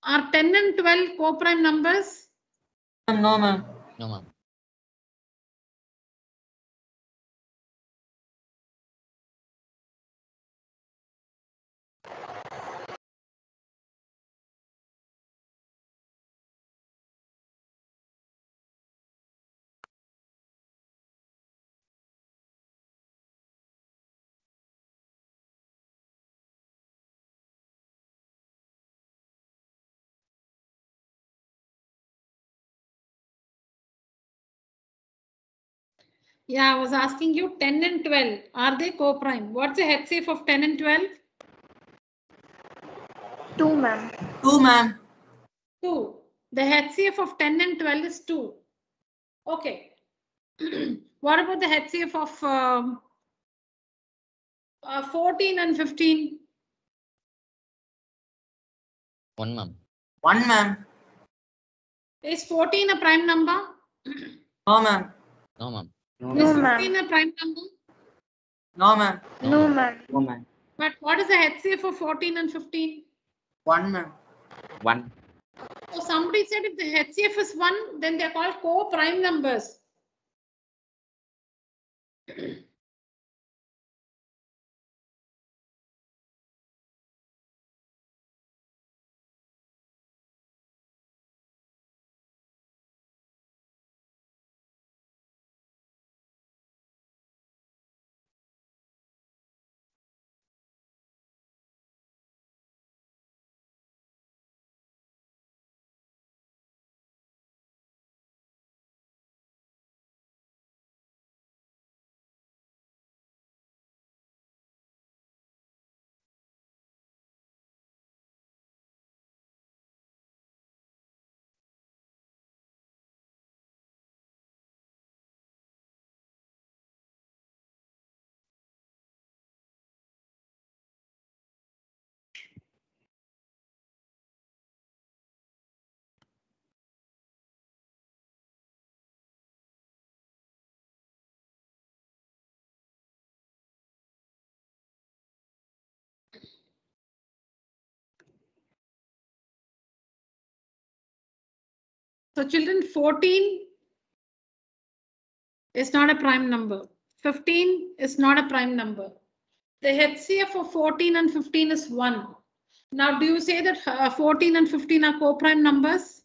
[SPEAKER 1] are 10 and 12 co-prime numbers?
[SPEAKER 4] No ma'am.
[SPEAKER 2] No, ma'am.
[SPEAKER 1] Yeah, I was asking you 10 and 12. Are they co-prime? What's the HCF of 10 and 12?
[SPEAKER 3] 2 ma'am.
[SPEAKER 4] 2 ma'am.
[SPEAKER 1] 2. The HCF of 10 and 12 is 2. Okay. <clears throat> what about the HCF of um, uh, 14 and 15?
[SPEAKER 2] One, ma'am.
[SPEAKER 4] 1 ma'am.
[SPEAKER 1] Is 14 a prime number? <clears throat>
[SPEAKER 4] No ma'am.
[SPEAKER 2] No, ma'am.
[SPEAKER 5] No,
[SPEAKER 3] No,
[SPEAKER 1] Is
[SPEAKER 3] ma'am.
[SPEAKER 1] 15 a prime number?
[SPEAKER 4] No ma'am.
[SPEAKER 3] No ma'am.
[SPEAKER 5] no man.
[SPEAKER 1] But what is the HCF of 14 and 15?
[SPEAKER 4] 1 ma'am.
[SPEAKER 5] One.
[SPEAKER 1] So somebody said if the HCF is 1, then they're called co-prime numbers. So children, 14 is not a prime number. 15 is not a prime number. The HCF of 14 and 15 is 1. Now, do you say that uh, 14 and 15 are co-prime numbers?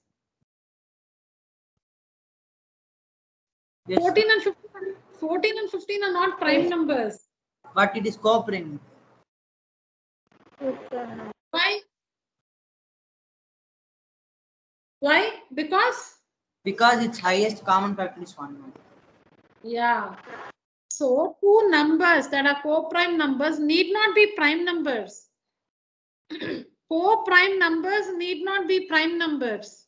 [SPEAKER 4] Yes.
[SPEAKER 1] 14 and 15, are- 14 and 15 are not prime numbers.
[SPEAKER 4] But it is co-prime.
[SPEAKER 1] Why? Why? Because
[SPEAKER 4] Because its highest common factor is 1 ma'am.
[SPEAKER 1] Yeah. So two numbers that are co-prime numbers need not be prime numbers. <clears throat> Co-prime numbers need not be prime numbers.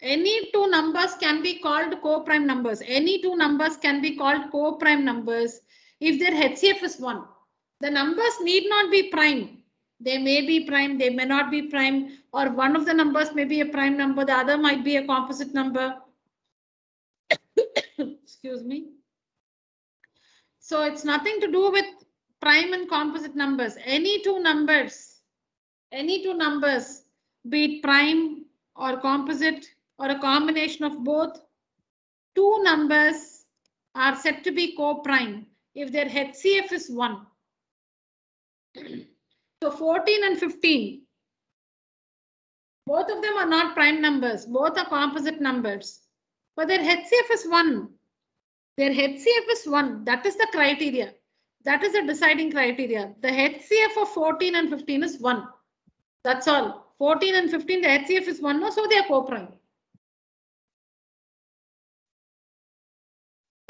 [SPEAKER 1] Any two numbers can be called co-prime numbers. Any two numbers can be called co-prime numbers if their HCF is 1. The numbers need not be prime. They may be prime, they may not be prime, or one of the numbers may be a prime number, the other might be a composite number. Excuse me. So it's nothing to do with prime and composite numbers. Any two numbers, any two numbers, be it prime or composite or a combination of both, two numbers are said to be co-prime if their HCF is 1. So 14 and 15, both of them are not prime numbers, both are composite numbers, but their HCF is 1. Their HCF is 1, that is the criteria. That is the deciding criteria. The HCF of 14 and 15 is 1. That's all. 14 and 15, the HCF is 1, no, so they are co-prime.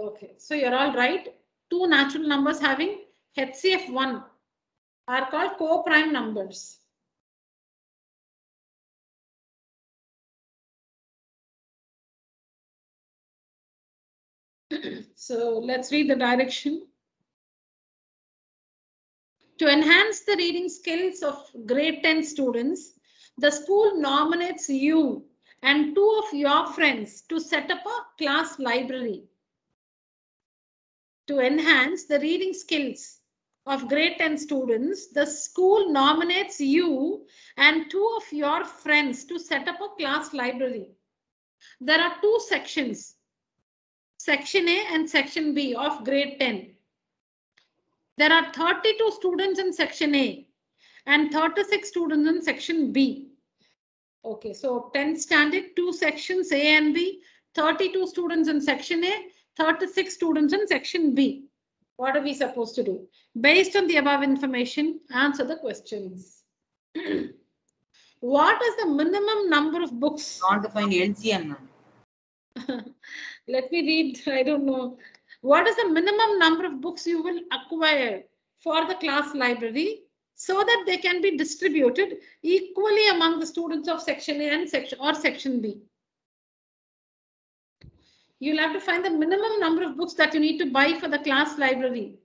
[SPEAKER 1] Okay, so you're all right. Two natural numbers having HCF 1 are called co-prime numbers. <clears throat> so let's read the direction. To enhance the reading skills of grade 10 students, the school nominates you and two of your friends to set up a class library. To enhance the reading skills of grade 10 students, the school nominates you and two of your friends to set up a class library. There are two sections, section A and section B of grade 10. There are 32 students in section A and 36 students in section B. Okay, so 10 standard, two sections A and B, 32 students in section A, 36 students in section B. What are we supposed to do? Based on the above information, answer the questions. <clears throat> what is the minimum number of books?
[SPEAKER 4] I want to find LCM. <laughs>
[SPEAKER 1] Let me read, I don't know. What is the minimum number of books you will acquire for the class library so that they can be distributed equally among the students of section A and section or section B? You'll have to find the minimum number of books that you need to buy for the class library.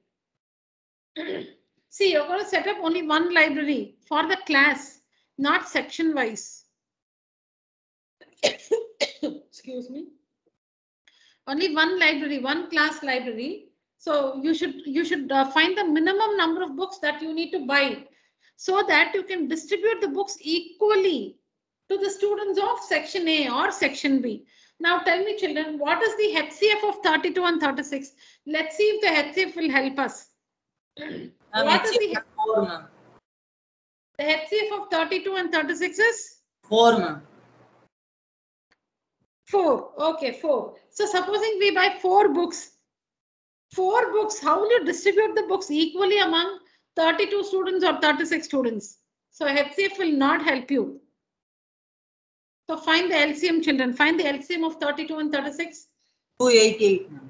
[SPEAKER 1] <clears throat> See, you're going to set up only one library for the class, not section wise. <coughs> Excuse me only one library, one class library. So you should you should uh, find the minimum number of books that you need to buy so that you can distribute the books equally to the students of section A or section B. Now tell me children, what is the HCF of 32 and 36? Let's see if the HCF will help us.
[SPEAKER 4] Ma'am,
[SPEAKER 1] What is
[SPEAKER 4] HCF
[SPEAKER 1] the,
[SPEAKER 4] four, ma'am.
[SPEAKER 1] the HCF of 32 and 36 is?
[SPEAKER 4] Four, ma'am.
[SPEAKER 1] Four. Okay, four. So supposing we buy four books, four books, how will you distribute the books equally among 32 students or 36 students? So HCF will not help you. So find the LCM children. Find the LCM of 32 and 36.
[SPEAKER 4] 288, ma'am.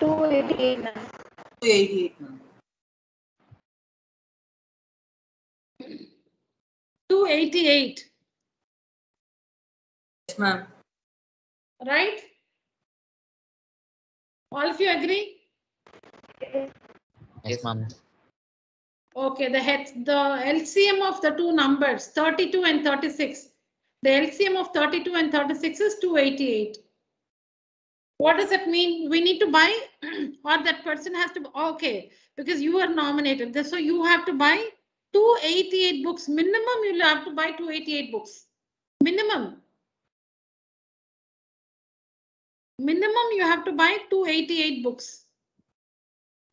[SPEAKER 3] 288, ma'am.
[SPEAKER 4] 288, ma'am.
[SPEAKER 1] 288,
[SPEAKER 4] Yes, ma'am.
[SPEAKER 1] right? All of you agree?
[SPEAKER 2] Yes, ma'am.
[SPEAKER 1] Okay, the the LCM of the two numbers, 32 and 36. The LCM of 32 and 36 is 288. What does that mean? We need to buy <clears throat> or that person has to, okay, because you are nominated. So you have to buy 288 books. Minimum you'll have to buy 288 books. Minimum. Minimum you have to buy 288 books.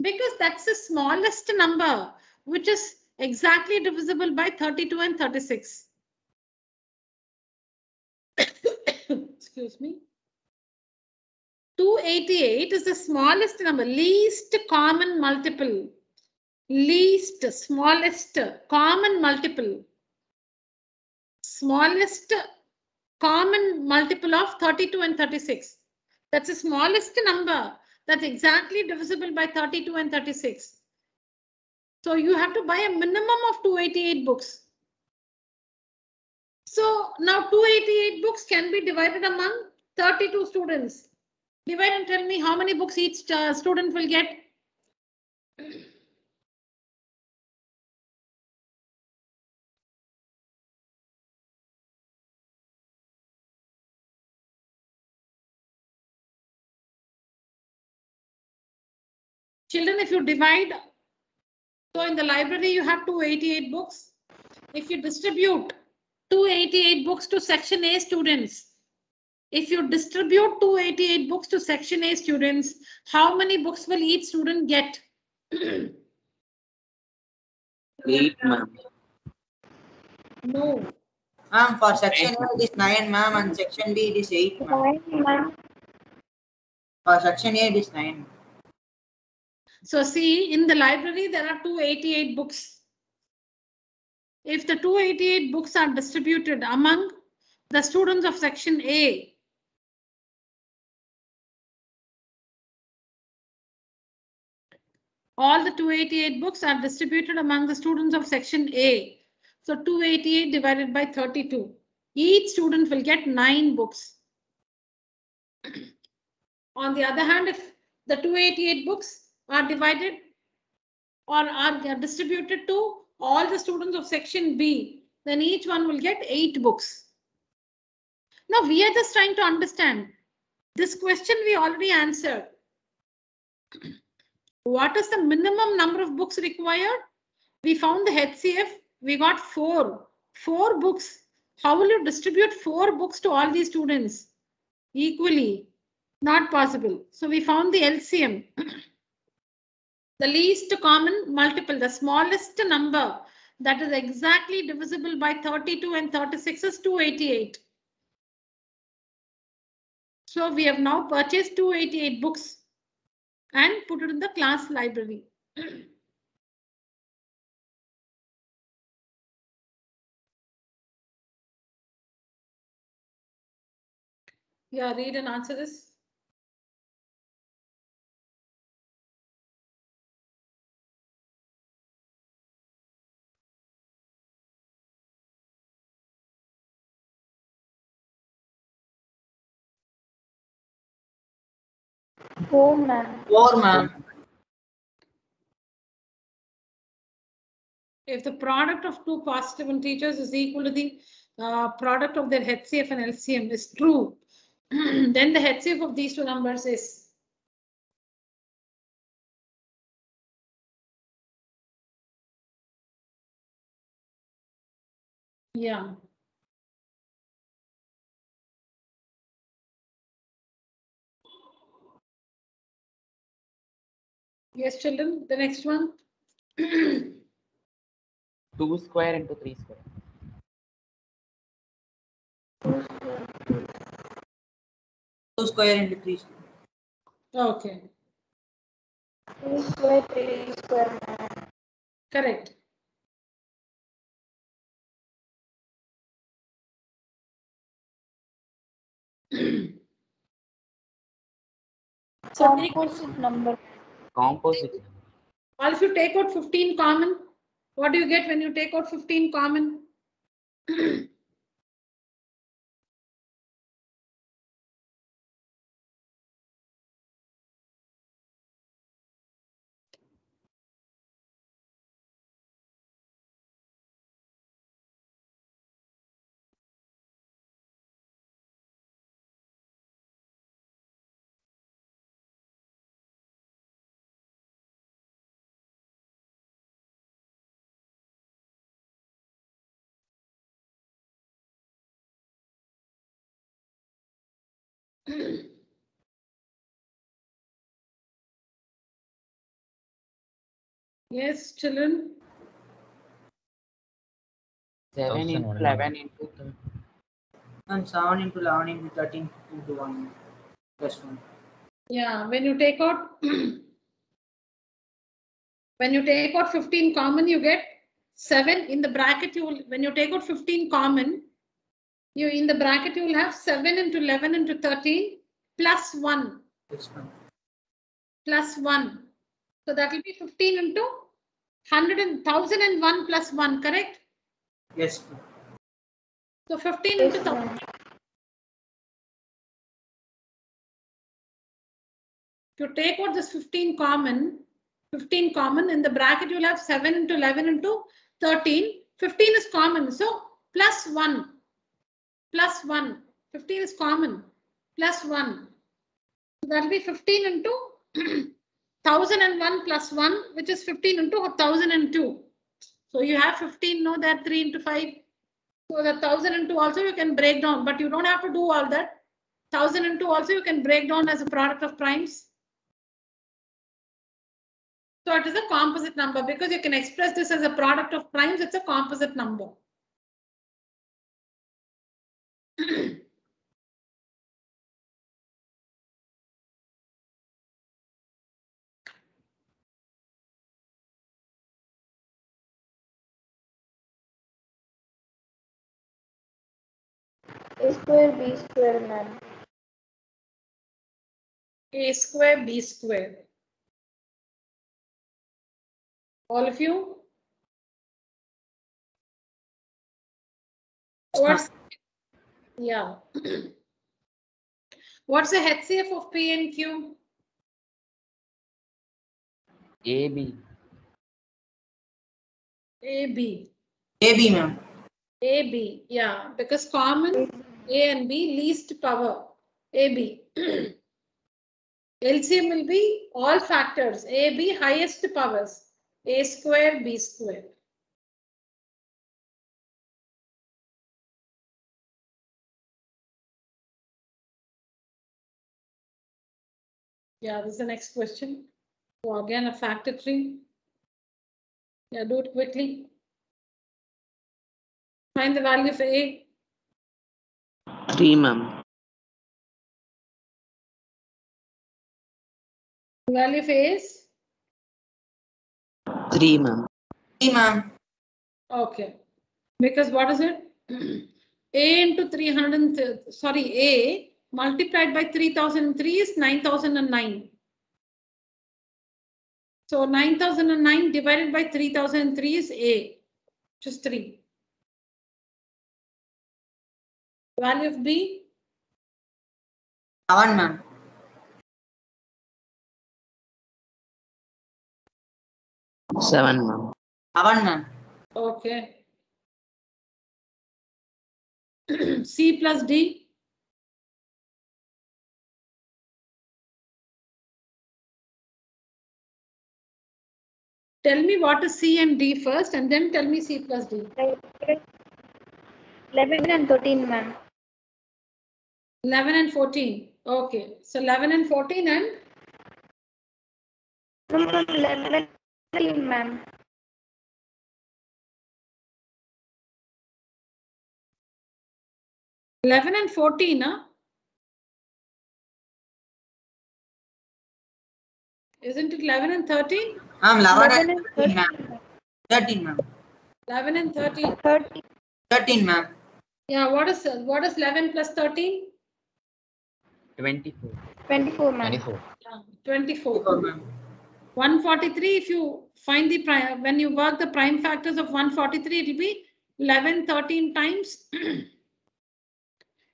[SPEAKER 1] Because that's the smallest number which is exactly divisible by 32 and 36. Excuse me. 288 is the smallest number, least common multiple. Least, smallest, common multiple. Smallest common multiple of 32 and 36. That's the smallest number that's exactly divisible by 32 and 36. So you have to buy a minimum of 288 books. So now 288 books can be divided among 32 students. Divide and tell me how many books each uh, student will get. Children, if you divide, so in the library you have 288 books. If you distribute 288 books to section A students, if you distribute 288 books to section A students, how many books will each student get?
[SPEAKER 5] Eight, ma'am.
[SPEAKER 1] No,
[SPEAKER 4] Ma'am, for section A it is nine, ma'am, and section B it is eight, ma'am. For section A it is nine.
[SPEAKER 1] So see, in the library, there are 288 books. If the 288 books are distributed among the students of section A, all the 288 books are distributed among the students of section A. So 288 divided by 32. Each student will get nine books. <clears throat> On the other hand, if the 288 books are divided or are distributed to all the students of section B, then each one will get eight books. Now we are just trying to understand. This question we already answered. What is the minimum number of books required? We found the HCF, we got four, four books. How will you distribute four books to all these students equally? Not possible. So we found the LCM. <clears throat> the least common multiple, the smallest number that is exactly divisible by 32 and 36 is 288. So we have now purchased 288 books and put it in the class library. <clears throat> yeah, read and answer this.
[SPEAKER 3] Four, ma'am.
[SPEAKER 4] Four, ma'am.
[SPEAKER 1] If the product of two positive integers is equal to the uh, product of their HCF and LCM is true, <clears throat> then the HCF of these two numbers is yeah. Yes, children, the next one. <clears throat>
[SPEAKER 6] 2 square into 3 square.
[SPEAKER 4] Two square into three square.
[SPEAKER 1] Okay,
[SPEAKER 3] Two square, three square,
[SPEAKER 1] correct. So take,
[SPEAKER 3] Composite number.
[SPEAKER 6] Composite.
[SPEAKER 1] or if you take out 15 common, what do you get when you take out 15 common? <clears throat> Yes, children.
[SPEAKER 6] 7 into 11 into 13.
[SPEAKER 4] And seven into eleven into thirteen into one. Plus one.
[SPEAKER 1] Yeah, when you take out <clears throat> when you take out 15 common, you get 7 in the bracket. You will when you take out 15 common, you in the bracket you will have 7 into 11 into 13 plus 1.
[SPEAKER 4] Yes,
[SPEAKER 1] plus 1. So that will be 15 into 100 and 1001 plus 1, correct?
[SPEAKER 4] Yes.
[SPEAKER 1] So 15 into 1000. If you take out this 15 common, 15 common, in the bracket you'll have 7 into 11 into 13. 15 is common, so plus 1, plus 1. 15 is common, plus 1. That will be 15 into <clears throat> 1001 plus 1, which is 15 into 1002. So you have 15, no, that 3 into 5. So the 1002 also you can break down, but you don't have to do all that. 1002 also you can break down as a product of primes. So it is a composite number because you can express this as a product of primes. It's a composite number.
[SPEAKER 3] A square, B square, ma'am.
[SPEAKER 1] A square, B square. All of you? What's, yeah. <clears throat> What's the HCF of P and Q?
[SPEAKER 6] AB.
[SPEAKER 1] AB.
[SPEAKER 4] AB, ma'am.
[SPEAKER 1] AB, yeah, because common A and B least power, AB. LCM <clears throat> will be all factors, AB highest powers, A square, B square. Yeah, this is the next question. So again, a factor tree. Yeah, do it quickly. Find the value of A.
[SPEAKER 5] 3, ma'am.
[SPEAKER 1] Value of A is?
[SPEAKER 5] 3, ma'am.
[SPEAKER 4] See, ma'am.
[SPEAKER 1] Okay. Because what is it? <clears throat> A into 300, and sorry, A multiplied by 3003 is 9009. So 9009 divided by 3003 is A, which is 3. Value of B,
[SPEAKER 4] 7, ma'am.
[SPEAKER 5] Seven, ma'am.
[SPEAKER 4] 7, ma'am.
[SPEAKER 1] okay. <clears throat> C plus D, tell me what is C and D first and then tell me C plus D.
[SPEAKER 3] 11 and 13, ma'am.
[SPEAKER 1] 11 and 14. Okay, so 11 and 14 and
[SPEAKER 3] No, ma'am, 11 and 13, ma'am.
[SPEAKER 1] Eleven and fourteen, huh? Isn't it eleven and thirteen?
[SPEAKER 4] Ma'am, 11
[SPEAKER 3] 11
[SPEAKER 4] and
[SPEAKER 3] and
[SPEAKER 4] 13, ma'am. 13, ma'am.
[SPEAKER 1] Eleven and thirteen.
[SPEAKER 3] 13,
[SPEAKER 4] 13, ma'am.
[SPEAKER 1] Yeah, what is, what is eleven plus thirteen?
[SPEAKER 6] 24.
[SPEAKER 3] 24, ma'am.
[SPEAKER 2] 24.
[SPEAKER 1] Yeah, Twenty-four.
[SPEAKER 4] 24, ma'am.
[SPEAKER 1] One forty-three, if you find the prime, when you work the prime factors of one forty-three, it will be 11, 13 times. <clears throat>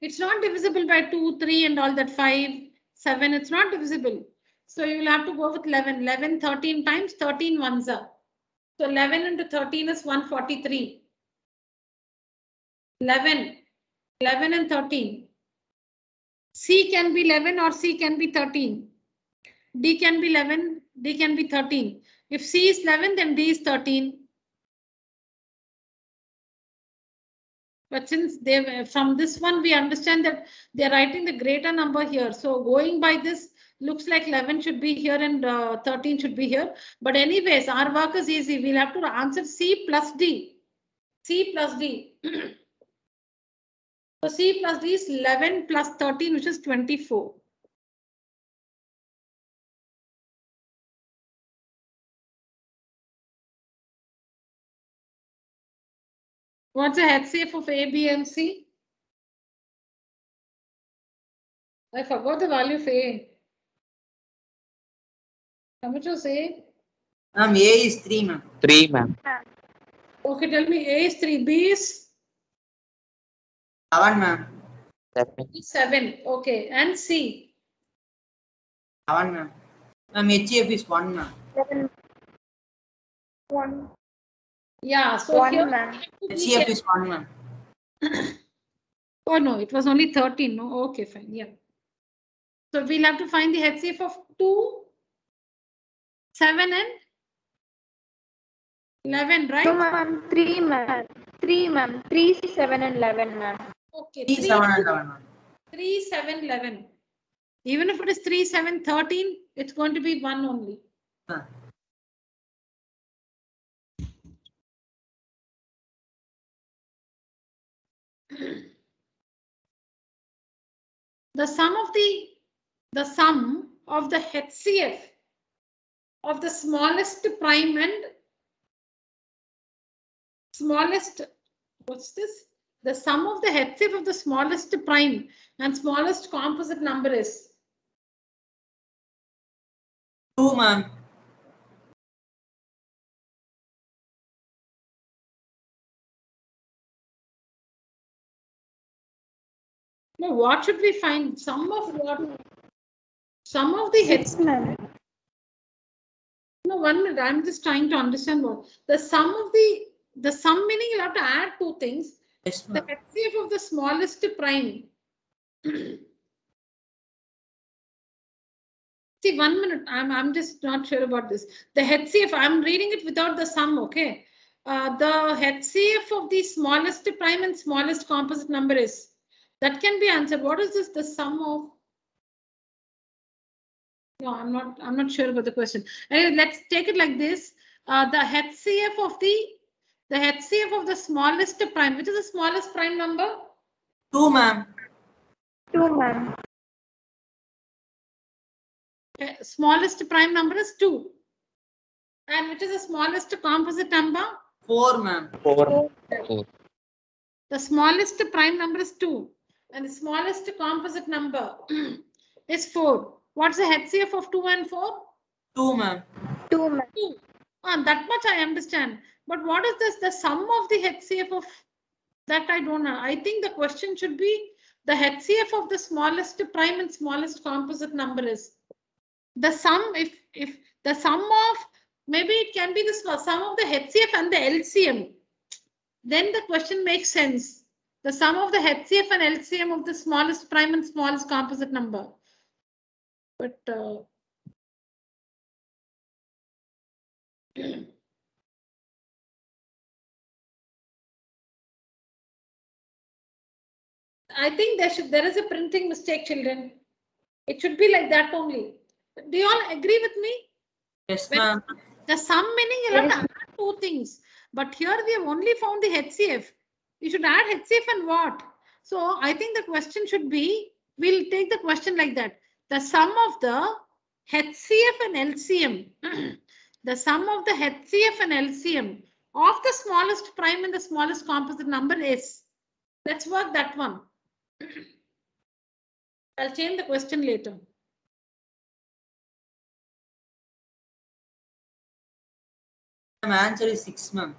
[SPEAKER 1] It's not divisible by two, three and all that, five, seven, it's not divisible. So you will have to go with 11, 11, 13 times, 13 ones are. So 11 into 13 is 143. 11, 11 and 13. C can be 11 or C can be 13. D can be 11, D can be 13. If C is 11, then D is 13. But since they, from this one, we understand that they're writing the greater number here. So going by this, looks like 11 should be here and uh, 13 should be here. But anyways, our work is easy. We'll have to answer C plus D. C plus D. <clears throat> So C plus D is 11 plus 13, which is 24. What's the HCF of A, B, and C? I forgot the value of A. How much was A?
[SPEAKER 4] Ma'am, A is 3, ma'am.
[SPEAKER 6] 3, ma'am.
[SPEAKER 1] Okay, tell me A is 3, B is
[SPEAKER 4] 7, ma'am.
[SPEAKER 2] 7.
[SPEAKER 1] 7. Okay, and C.
[SPEAKER 4] 7, ma'am. Ma'am, HF is 1, ma'am.
[SPEAKER 3] Seven. One.
[SPEAKER 1] Yeah, so
[SPEAKER 3] One,
[SPEAKER 1] here.
[SPEAKER 3] ma'am.
[SPEAKER 4] HCF is 1, ma'am.
[SPEAKER 1] Oh no, it was only 13. No, okay, fine. Yeah. So we'll have to find the HCF of 2, 7, and 11, right?
[SPEAKER 3] No, ma'am. Three, ma'am. Three, ma'am. Three, seven, and eleven, ma'am.
[SPEAKER 1] Okay,
[SPEAKER 4] 3,
[SPEAKER 1] 3,
[SPEAKER 4] 7, and 11,
[SPEAKER 1] 3, 7, 11. Even if it is 3, 7, 13, it's going to be 1 only.
[SPEAKER 4] Ma'am.
[SPEAKER 1] The sum of the, the sum of the HCF of the smallest prime and smallest, what's this? The sum of the HCF of the smallest prime and smallest composite number is
[SPEAKER 4] 2, ma'am.
[SPEAKER 1] No, what should we find? Sum of what? Sum of the
[SPEAKER 3] Six,
[SPEAKER 1] HCF.
[SPEAKER 3] ma'am.
[SPEAKER 1] No, one minute. I'm just trying to understand what the sum of the the sum meaning you have to add two things.
[SPEAKER 4] Yes,
[SPEAKER 1] The. HCF of the smallest prime. <clears throat> See, one minute. I'm I'm just not sure about this. The HCF. I'm reading it without the sum. Okay. Uh, the HCF of the smallest prime and smallest composite number is that can be answered. What is this? The sum of no, I'm not. I'm not sure about the question. Anyway, let's take it like this. Uh, the HCF of the the HCF of the smallest prime. Which is the smallest prime number?
[SPEAKER 4] 2, ma'am.
[SPEAKER 3] Two, ma'am.
[SPEAKER 1] Okay, smallest prime number is two. And which is the smallest composite number?
[SPEAKER 4] 4, ma'am.
[SPEAKER 6] 4.
[SPEAKER 2] 4.
[SPEAKER 1] The smallest prime number is two, and the smallest composite number <clears throat> is four. What's the HCF of two and four?
[SPEAKER 4] 2, ma'am.
[SPEAKER 3] Two, ma'am.
[SPEAKER 1] Two. Ah, that much I understand. But what is this? The sum of the HCF of that I don't know. I think the question should be the HCF of the smallest prime and smallest composite number is the sum. If if the sum of maybe it can be the sum of the HCF and the LCM, then the question makes sense. The sum of the HCF and LCM of the smallest prime and smallest composite number. But uh, I think there should there is a printing mistake, children. It should be like that only. Do you all agree with me?
[SPEAKER 4] Yes, ma'am.
[SPEAKER 1] The sum meaning you have to add two things, but here we have only found the HCF. You should add HCF and what? So I think the question should be, we'll take the question like that. The sum of the HCF and LCM, <clears throat> the sum of the HCF and LCM of the smallest prime and the smallest composite number is. Let's work that one. <clears throat> I'll change the question later.
[SPEAKER 4] Ma'am, answer is 6, ma'am.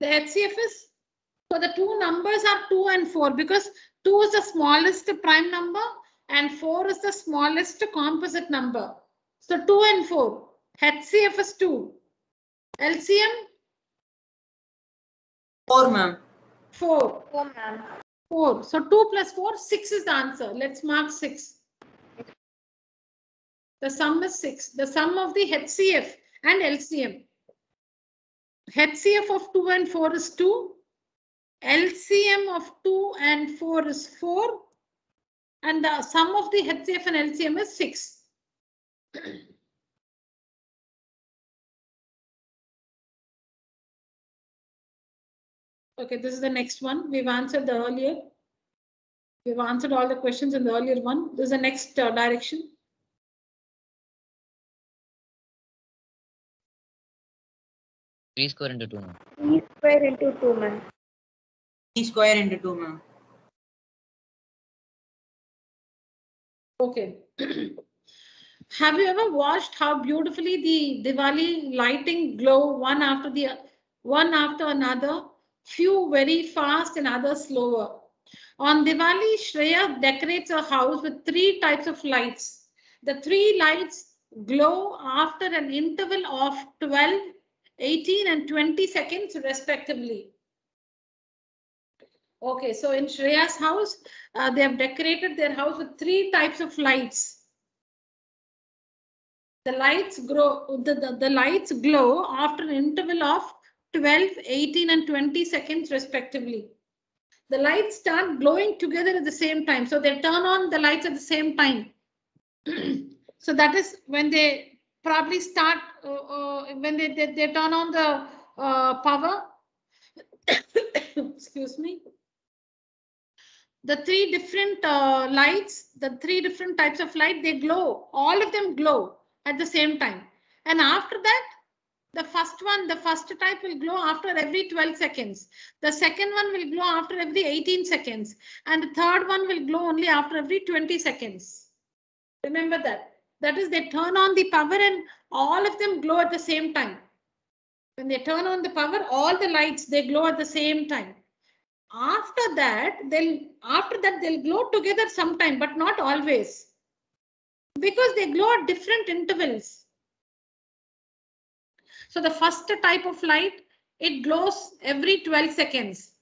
[SPEAKER 1] The HCF is, so the two numbers are 2 and 4 because 2 is the smallest prime number and 4 is the smallest composite number. So 2 and 4. HCF is 2. LCM
[SPEAKER 4] 4, ma'am.
[SPEAKER 1] 4.
[SPEAKER 3] Four, ma'am.
[SPEAKER 1] 4. So 2 plus 4, 6 is the answer. Let's mark 6. The sum is 6. The sum of the HCF and LCM. HCF of 2 and 4 is 2. LCM of 2 and 4 is 4. And the sum of the HCF and LCM is 6. Okay, this is the next one. We've answered the earlier. We've answered all the questions in the earlier one. This is the next uh, direction.
[SPEAKER 2] Three square into two. ma'am.
[SPEAKER 3] Three square into two, ma'am.
[SPEAKER 4] 3 square into 2, ma'am.
[SPEAKER 1] Okay. Have you ever watched how beautifully the Diwali lighting glow one after the one after another? Few very fast and others slower. On Diwali, Shreya decorates her house with three types of lights. The three lights glow after an interval of 12, 18 and 20 seconds respectively. Okay, so in Shreya's house, uh, they have decorated their house with three types of lights. The lights grow, the, the, the lights glow after an interval of 12, 18 and 20 seconds respectively. The lights start glowing together at the same time. So they turn on the lights at the same time. <clears throat> so that is when they probably start, uh, uh, when they, they, they turn on the uh, power. <coughs> Excuse me the three different uh, lights, the three different types of light, they glow. All of them glow at the same time. And after that, the first one, the first type will glow after every 12 seconds. The second one will glow after every 18 seconds. And the third one will glow only after every 20 seconds. Remember that. That is, they turn on the power and all of them glow at the same time. When they turn on the power, all the lights, they glow at the same time after that they'll after that they'll glow together sometime but not always. Because they glow at different intervals. So the first type of light it glows every 12 seconds.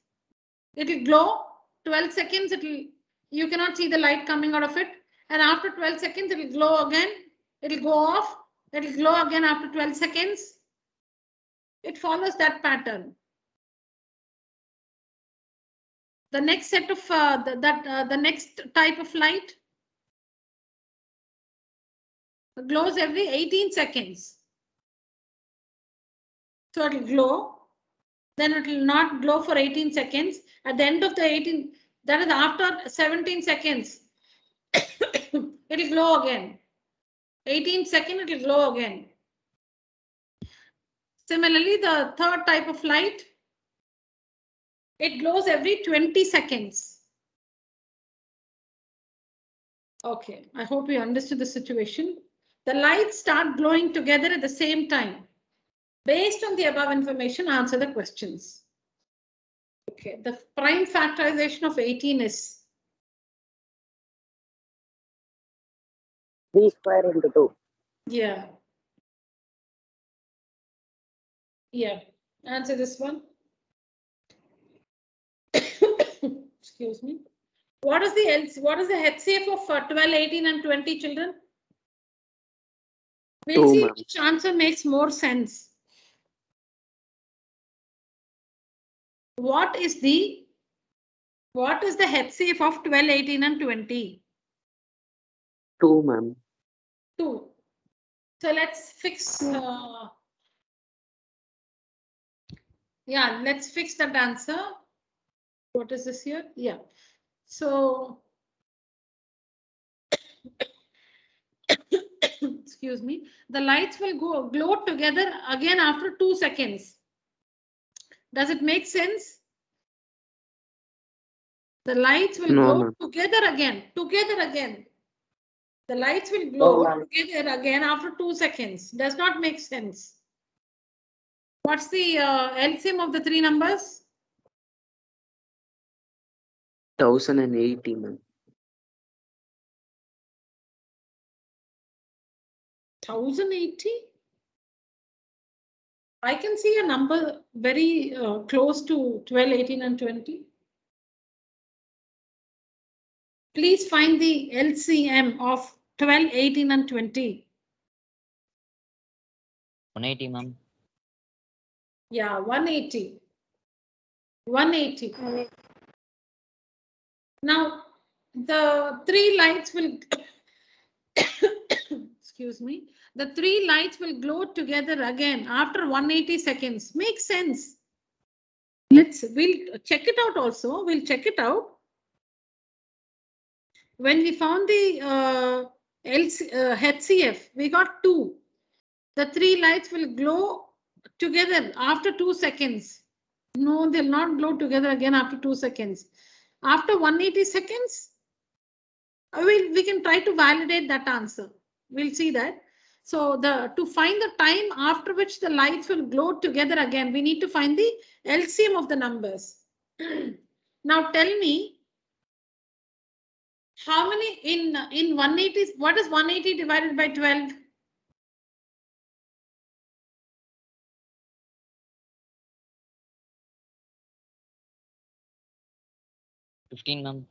[SPEAKER 1] It will glow 12 seconds it will you cannot see the light coming out of it. And after 12 seconds it will glow again. It will go off. It will glow again after 12 seconds. It follows that pattern the next set of uh, the, that uh, the next type of light glows every 18 seconds. So it will glow, then it will not glow for 18 seconds. At the end of the 18, that is after 17 seconds, <coughs> it will glow again. 18 second, it will glow again. Similarly, the third type of light it glows every 20 seconds. Okay, I hope you understood the situation. The lights start glowing together at the same time. Based on the above information, answer the questions. Okay, the prime factorization of 18 is
[SPEAKER 7] 3 square into 2.
[SPEAKER 1] Yeah. Yeah, answer this one. Excuse me. What is the LC, what is the HCF of uh, 12, 18 and 20 children? We'll
[SPEAKER 5] Two,
[SPEAKER 1] see which answer makes more sense. What is the what is the HCF of 12, 18 and 20?
[SPEAKER 5] 2, ma'am.
[SPEAKER 1] 2. So let's fix uh, yeah, let's fix that answer. What is this here? Yeah. So <coughs> excuse me, the lights will go glow together again after two seconds. Does it make sense? The lights will
[SPEAKER 5] No,
[SPEAKER 1] glow
[SPEAKER 5] ma'am.
[SPEAKER 1] together again, together again. The lights will glow
[SPEAKER 7] ma'am.
[SPEAKER 1] together again after two seconds. Does not make sense. What's the uh, LCM of the three numbers?
[SPEAKER 5] 1080, ma'am.
[SPEAKER 1] 1080? I can see a number very uh, close to 12, 18 and 20. Please find the LCM of 12, 18 and 20.
[SPEAKER 2] 180, ma'am.
[SPEAKER 1] Yeah, 180. 180. Now, the three lights will, excuse me, the three lights will glow together again after 180 seconds. Makes sense. Let's, we'll check it out also. We'll check it out. When we found the uh, LC, uh, HCF, we got two. The three lights will glow together after two seconds. No, they'll not glow together again after two seconds. After 180 seconds, I will, we can try to validate that answer. We'll see that. So the to find the time after which the lights will glow together again, we need to find the LCM of the numbers. <clears throat> now tell me how many in in 180 what is 180 divided by 12?
[SPEAKER 2] Fifteen, ma'am.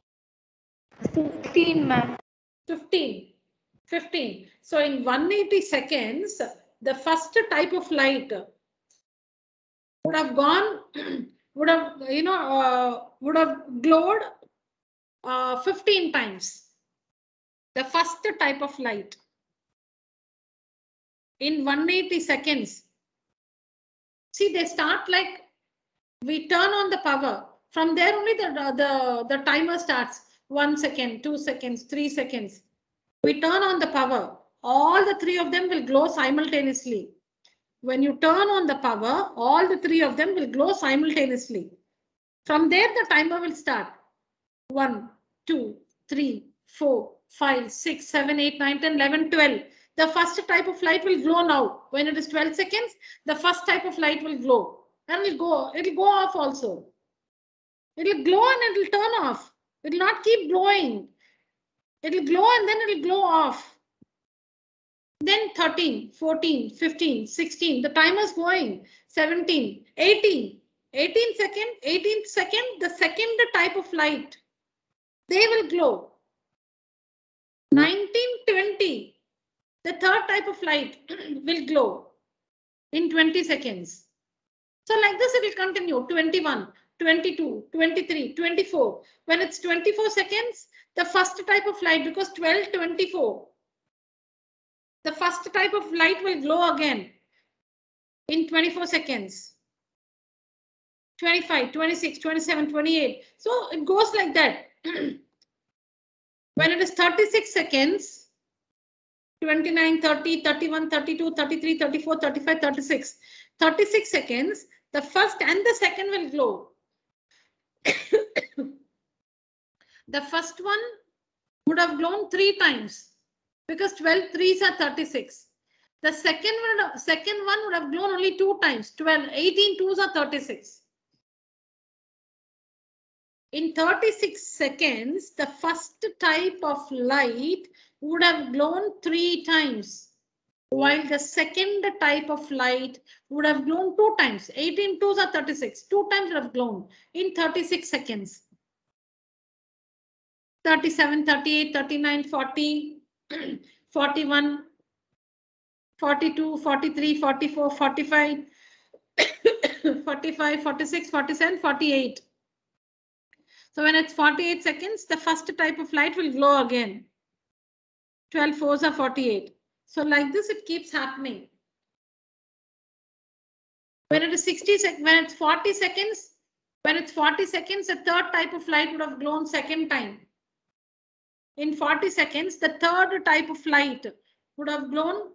[SPEAKER 3] 15, ma'am.
[SPEAKER 1] 15. 15. So in 180 seconds, the first type of light would have gone, <clears throat> would have, you know, uh, would have glowed uh, 15 times. The first type of light in 180 seconds. See, they start like we turn on the power. From there only the, the, the timer starts. One second, two seconds, three seconds. We turn on the power. All the three of them will glow simultaneously. When you turn on the power, all the three of them will glow simultaneously. From there, the timer will start. One, two, three, four, five, six, seven, eight, nine, 10, 11, 12. The first type of light will glow now. When it is 12 seconds, the first type of light will glow. And it'll go, it'll go off also. It'll glow and it'll turn off. It'll not keep glowing. It'll glow and then it'll glow off. Then 13, 14, 15, 16, the timer's going. 17, 18, 18 second, 18th second, the second type of light. They will glow. 19, 20, the third type of light <clears throat> will glow in 20 seconds. So like this, it will continue 21, 22, 23, 24. When it's 24 seconds, the first type of light, because 12, 24, the first type of light will glow again in 24 seconds. 25, 26, 27, 28. So it goes like that. <clears throat> when it is 36 seconds, 29, 30, 31, 32, 33, 34, 35, 36. 36 seconds, the first and the second will glow. <coughs> the first one would have glown three times because 12 threes are 36. The second one, second one would have glown only two times, 12, 18 twos are 36. In 36 seconds, the first type of light would have glown three times, while the second type of light would have glown two times. 18 twos are 36, two times would have glown in 36 seconds. 37, 38, 39, 40, <clears throat> 41, 42, 43, 44, 45, <coughs> 45, 46, 47, 48. So when it's 48 seconds, the first type of light will glow again. 12 fours are 48. So like this, it keeps happening. When it is 60 sec when it's 40 seconds, when it's 40 seconds, the third type of light would have glown second time. In 40 seconds, the third type of light would have glown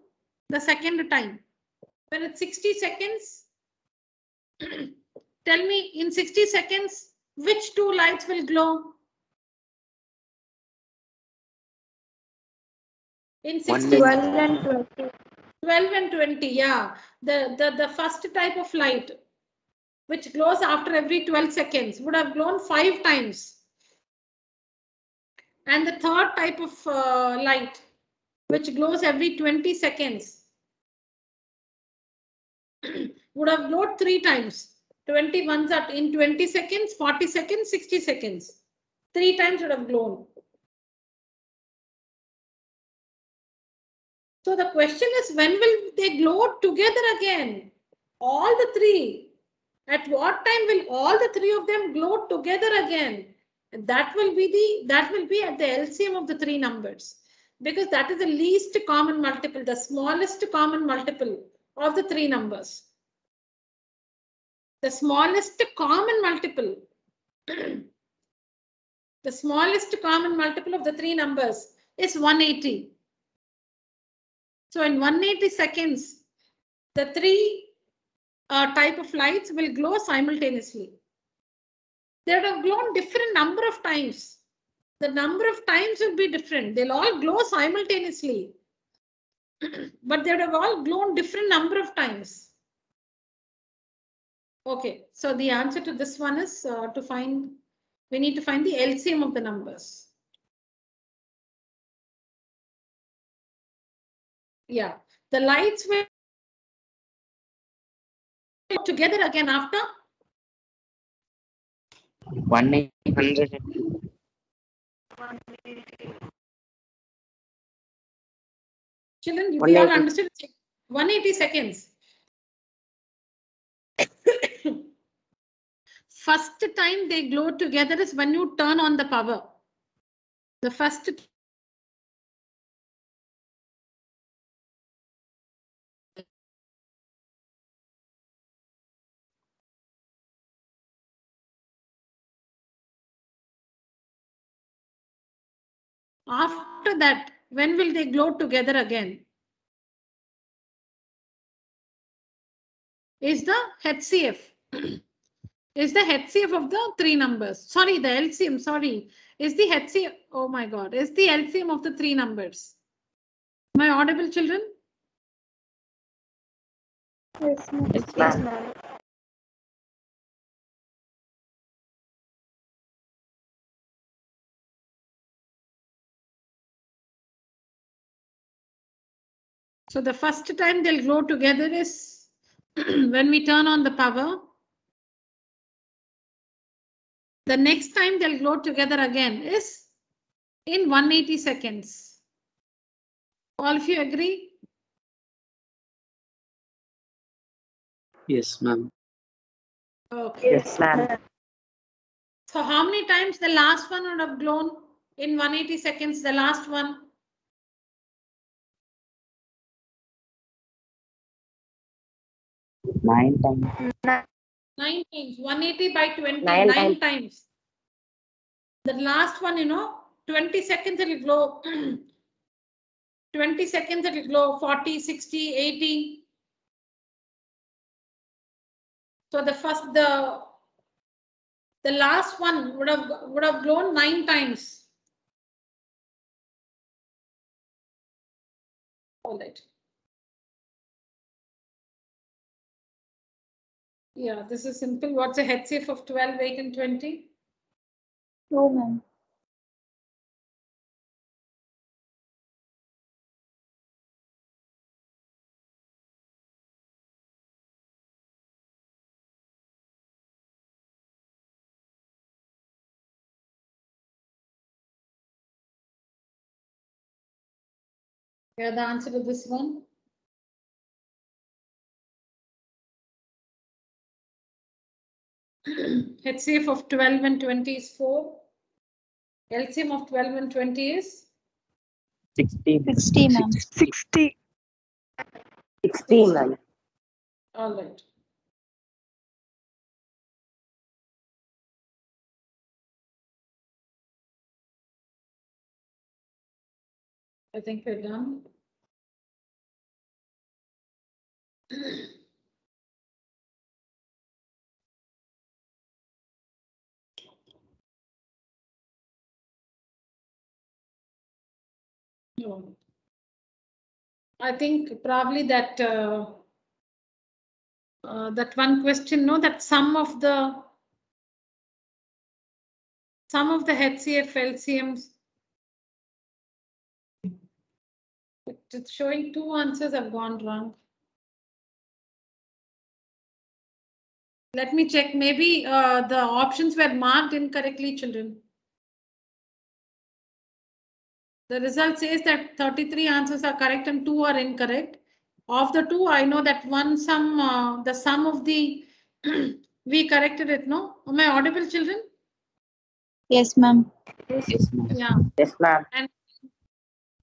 [SPEAKER 1] the second time. When it's 60 seconds, <clears throat> tell me in 60 seconds, which two lights will glow? In 60
[SPEAKER 3] 12 and 20.
[SPEAKER 1] 12 and 20, yeah. The, the, the first type of light, which glows after every 12 seconds, would have glown five times. And the third type of uh, light, which glows every 20 seconds, <clears throat> would have glowed three times. 21s are in 20 seconds, 40 seconds, 60 seconds. Three times would have glown. So the question is when will they glow together again? All the three. At what time will all the three of them glow together again? And that will be the that will be at the LCM of the three numbers because that is the least common multiple, the smallest common multiple of the three numbers. The smallest common multiple. <clears throat> the smallest common multiple of the three numbers is 180. So in 180 seconds, the three uh, type of lights will glow simultaneously. They would have glown different number of times. the number of times will be different. They'll all glow simultaneously. <clears throat> but they would have all glown different number of times. Okay, so the answer to this one is uh, to find, we need to find the LCM of the numbers. Yeah, the lights were together again after
[SPEAKER 6] One
[SPEAKER 1] children, you we all understood 180 seconds. <coughs> First time they glow together is when you turn on the power. The first After that, when will they glow together again? Is the HCF. is the HCF of the three numbers. Sorry, the LCM, sorry. Is the HCF, oh my God, is the LCM of the three numbers. my audible, children?
[SPEAKER 3] Yes, ma'am.
[SPEAKER 5] Yes,
[SPEAKER 3] Yes,
[SPEAKER 1] So the first time they'll glow together is <clears throat> when we turn on the power. The next time they'll glow together again is in 180 seconds. All of you agree?
[SPEAKER 5] Yes, ma'am.
[SPEAKER 1] Okay.
[SPEAKER 5] Yes, ma'am.
[SPEAKER 1] So how many times the last one would have glown in 180 seconds, the last one?
[SPEAKER 6] Nine times.
[SPEAKER 1] Nine times, 180 by 20,
[SPEAKER 5] Nine
[SPEAKER 1] nine
[SPEAKER 5] times.
[SPEAKER 1] times. The last one, you know, 20 seconds it will glow. <clears throat> 20 seconds it will glow, 40, 60, 80. So the first, the the last one would have would have glown nine times. All right. Yeah, this is simple. What's a HCF of 12, 8, and 20?
[SPEAKER 3] Two, ma'am.
[SPEAKER 1] Yeah, the answer to this one. HCF of 12 and 20 is 4. LCM of 12 and 20 is
[SPEAKER 5] Sixty.
[SPEAKER 3] Sixty, ma'am.
[SPEAKER 5] Sixty. Sixty, ma'am.
[SPEAKER 1] all right. I think we're done. <clears throat> No. I think probably that uh, uh, that one question, no, that some of the some of the HCF LCMs. It- It's showing two answers have gone wrong. Let me check. Maybe uh, the options were marked incorrectly, children. The result says that 33 answers are correct and two are incorrect. Of the two, I know that one sum, uh, the sum of the, <clears throat> we corrected it, no? Am I audible, children?
[SPEAKER 3] Yes, ma'am.
[SPEAKER 6] Yes, ma'am.
[SPEAKER 1] Yeah.
[SPEAKER 5] Yes, ma'am.
[SPEAKER 1] And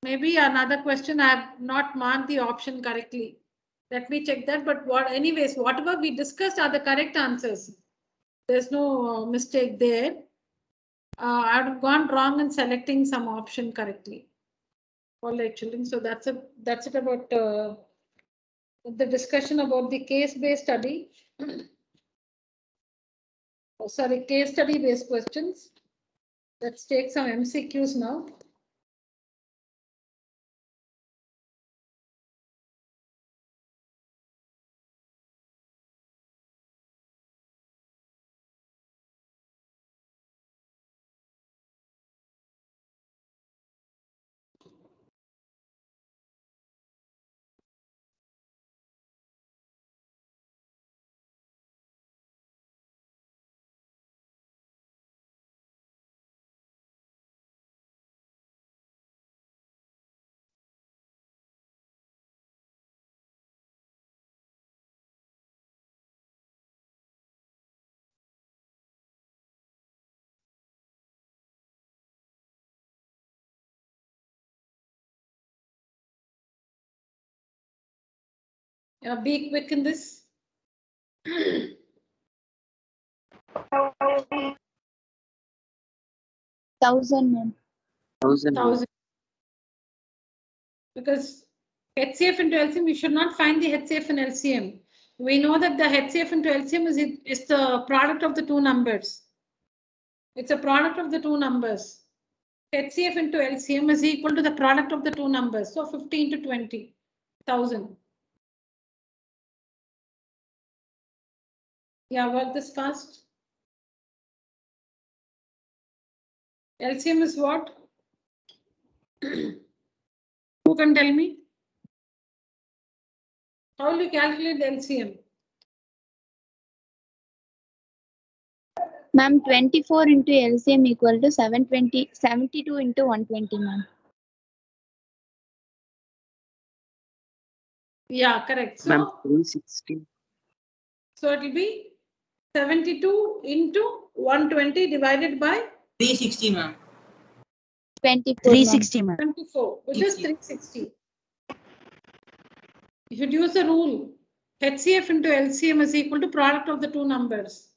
[SPEAKER 1] Maybe another question, I have not marked the option correctly. Let me check that, but what, anyways, whatever we discussed are the correct answers. There's no uh, mistake there. Uh, I would have gone wrong in selecting some option correctly. All right, children, so that's a, that's it about uh, the discussion about the case-based study. <coughs> Oh, Sorry, case study based questions. Let's take some MCQs now. Yeah, be quick in this.
[SPEAKER 3] Thousand, ma'am.
[SPEAKER 5] Thousand.
[SPEAKER 1] Thousand. Because HCF into LCM, we should not find the HCF and LCM. We know that the HCF into LCM is, it- is the product of the two numbers. It's a product of the two numbers. HCF into LCM is equal to the product of the two numbers. So 15 to 20, Yeah, work this fast. LCM is what? <clears throat> Who can tell me? How will you calculate the LCM?
[SPEAKER 3] Ma'am, twenty-four into LCM equal to 720 72 into one twenty, ma'am.
[SPEAKER 1] Yeah, correct.
[SPEAKER 5] Ma'am,
[SPEAKER 1] So,
[SPEAKER 5] three sixty.
[SPEAKER 1] so it will be 72 into 120 divided by
[SPEAKER 4] 360, ma'am.
[SPEAKER 3] Twenty-four.
[SPEAKER 7] Three
[SPEAKER 3] ma'am.
[SPEAKER 1] 24, which is 360. You should use the rule. HCF into LCM is equal to product of the two numbers.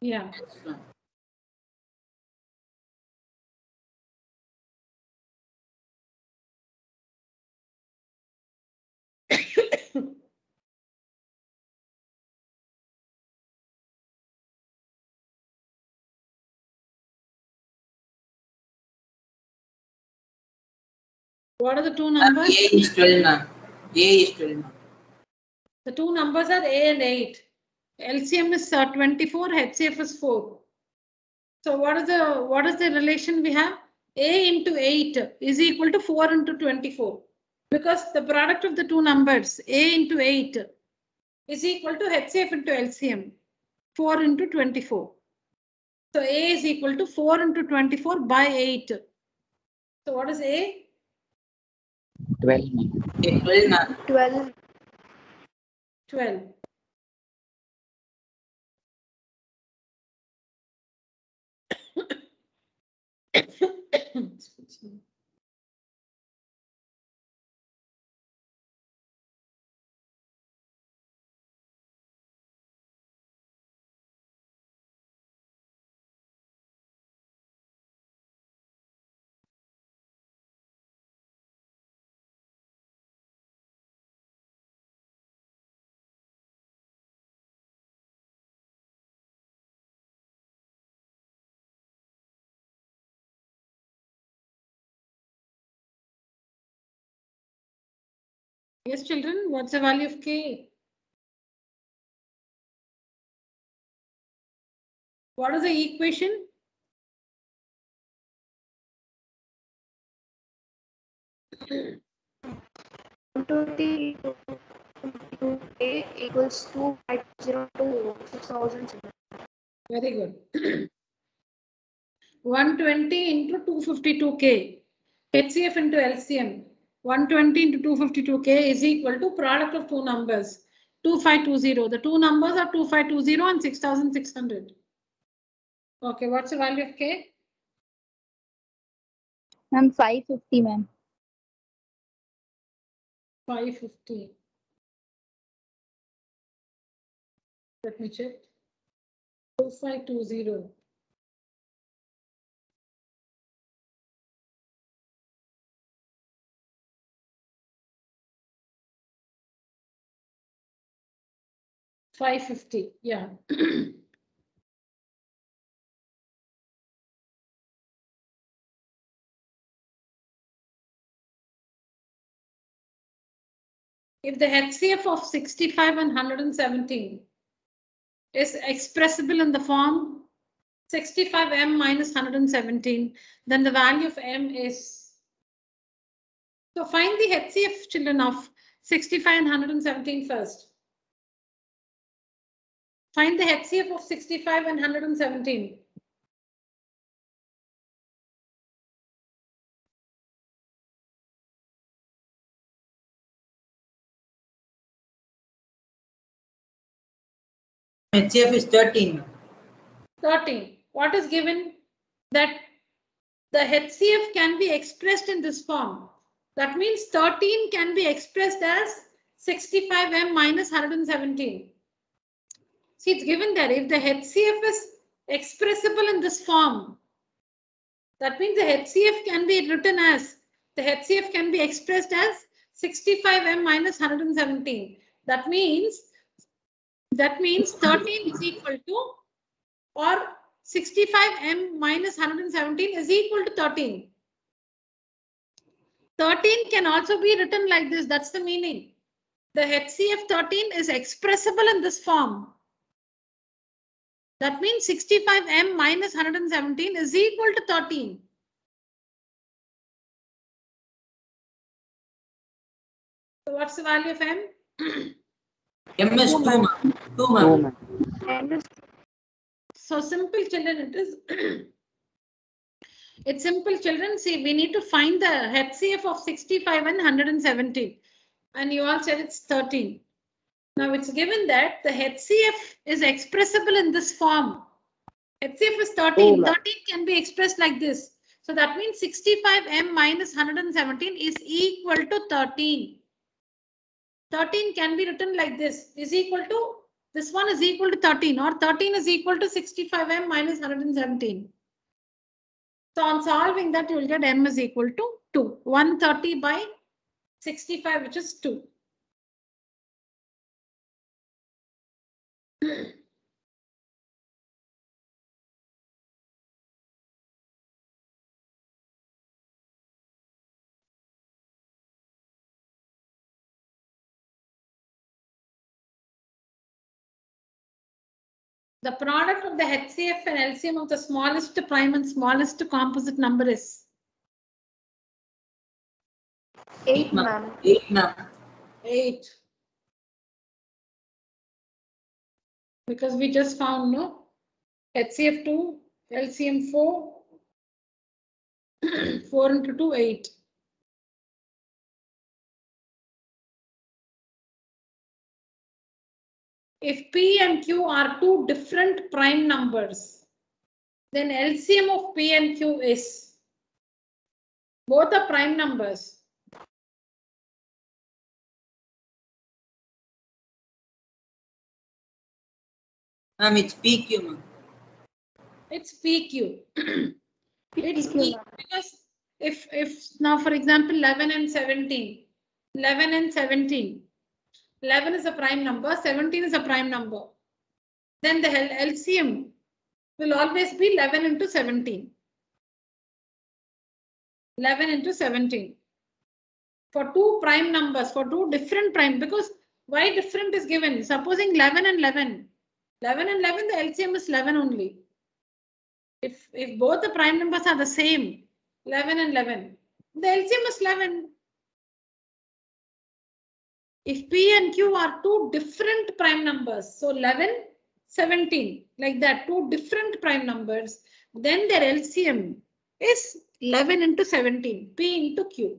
[SPEAKER 1] Yeah. What are the two numbers?
[SPEAKER 4] A is 12, ma'am. A is 12, ma'am.
[SPEAKER 1] The two numbers are A and 8. LCM is uh, 24, HCF is 4. So what is the what is the relation we have? A into 8 is equal to 4 into 24. Because the product of the two numbers, A into 8, is equal to HCF into LCM, 4 into 24. So A is equal to 4 into 24 by 8. So what is A?
[SPEAKER 6] Twelve. ma'am.
[SPEAKER 4] 12, ma'am.
[SPEAKER 3] Twelve.
[SPEAKER 1] 12. <coughs> Yes, children, what's the value of K? What is the equation?
[SPEAKER 3] A equals thousand.
[SPEAKER 1] Very good. <clears throat> 120 into 252K. HCF into LCM. 120 into 252K is equal to product of two numbers. 2520. The two numbers are 2520 and 6600. Okay, what's the value of K?
[SPEAKER 3] Ma'am, five fifty, ma'am.
[SPEAKER 1] 550. Let me check. 2520. 550, yeah. if the HCF of 65 and 117 is expressible in the form 65m minus 117, then the value of m is. So find the HCF children of 65 and 117 first. Find the HCF of 65 and 117.
[SPEAKER 4] HCF is 13.
[SPEAKER 1] 13. What is given? That the HCF can be expressed in this form. That means 13 can be expressed as 65m minus 117. See, it's given there. If the HCF is expressible in this form, that means the HCF can be written as, the HCF can be expressed as 65m minus 117. That means, that means 13 is equal to, or 65m minus 117 is equal to 13. 13 can also be written like this. That's the meaning. The HCF 13 is expressible in this form. That means 65m minus 117 is equal to 13. So what's the value of m? <clears throat>
[SPEAKER 4] M is 2, ma'am. 2,
[SPEAKER 6] Two,
[SPEAKER 4] ma'am.
[SPEAKER 6] ma'am.
[SPEAKER 1] So simple children it is. <clears throat> it's simple children. See, we need to find the HCF of 65 and 117. And you all said it's 13. Now it's given that the HCF is expressible in this form. HCF is 13.
[SPEAKER 6] Oh,
[SPEAKER 1] 13 can be expressed like this. So that means 65m minus 117 is equal to 13. 13 can be written like this is equal to this one is equal to 13 or 13 is equal to 65m minus 117. So on solving that you will get m is equal to 2. 130 by 65 which is 2. The product of the HCF and LCM of the smallest prime and smallest composite number is
[SPEAKER 3] 8, ma'am.
[SPEAKER 4] 8, ma'am.
[SPEAKER 1] 8. Because we just found no HCF 2, LCM 4, <clears throat> 4 into 2, 8. If P and Q are two different prime numbers, then LCM of P and Q is both are prime numbers.
[SPEAKER 4] Ma'am, it's PQ, ma'am.
[SPEAKER 1] It's PQ. <clears throat> it's
[SPEAKER 3] PQ,
[SPEAKER 1] P because if if now for example 11 and 17, 11 and 17, 11 is a prime number, 17 is a prime number. Then the L- LCM will always be 11 into 17. 11 into 17. For two prime numbers, for two different prime, because why different is given? Supposing 11 and 11. 11 and 11, the LCM is 11 only. If, if both the prime numbers are the same, 11 and 11, the LCM is 11. If P and Q are two different prime numbers, so 11, 17, like that, two different prime numbers, then their LCM is 11 into 17, P into Q.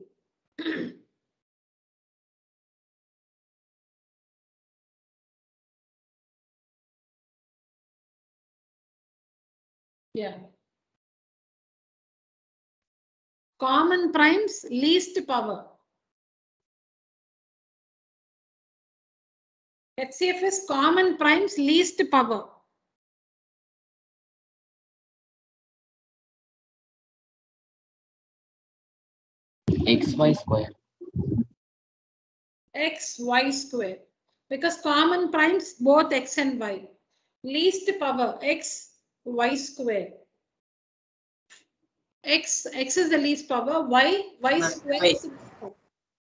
[SPEAKER 1] <clears throat> Yeah. Common primes, least power. HCF is common primes, least power.
[SPEAKER 6] XY square.
[SPEAKER 1] x, y square. Because common primes, both x and y. Least power, x, y square. x, x is the least power, y, y
[SPEAKER 4] Uh,
[SPEAKER 1] square
[SPEAKER 4] y.
[SPEAKER 1] is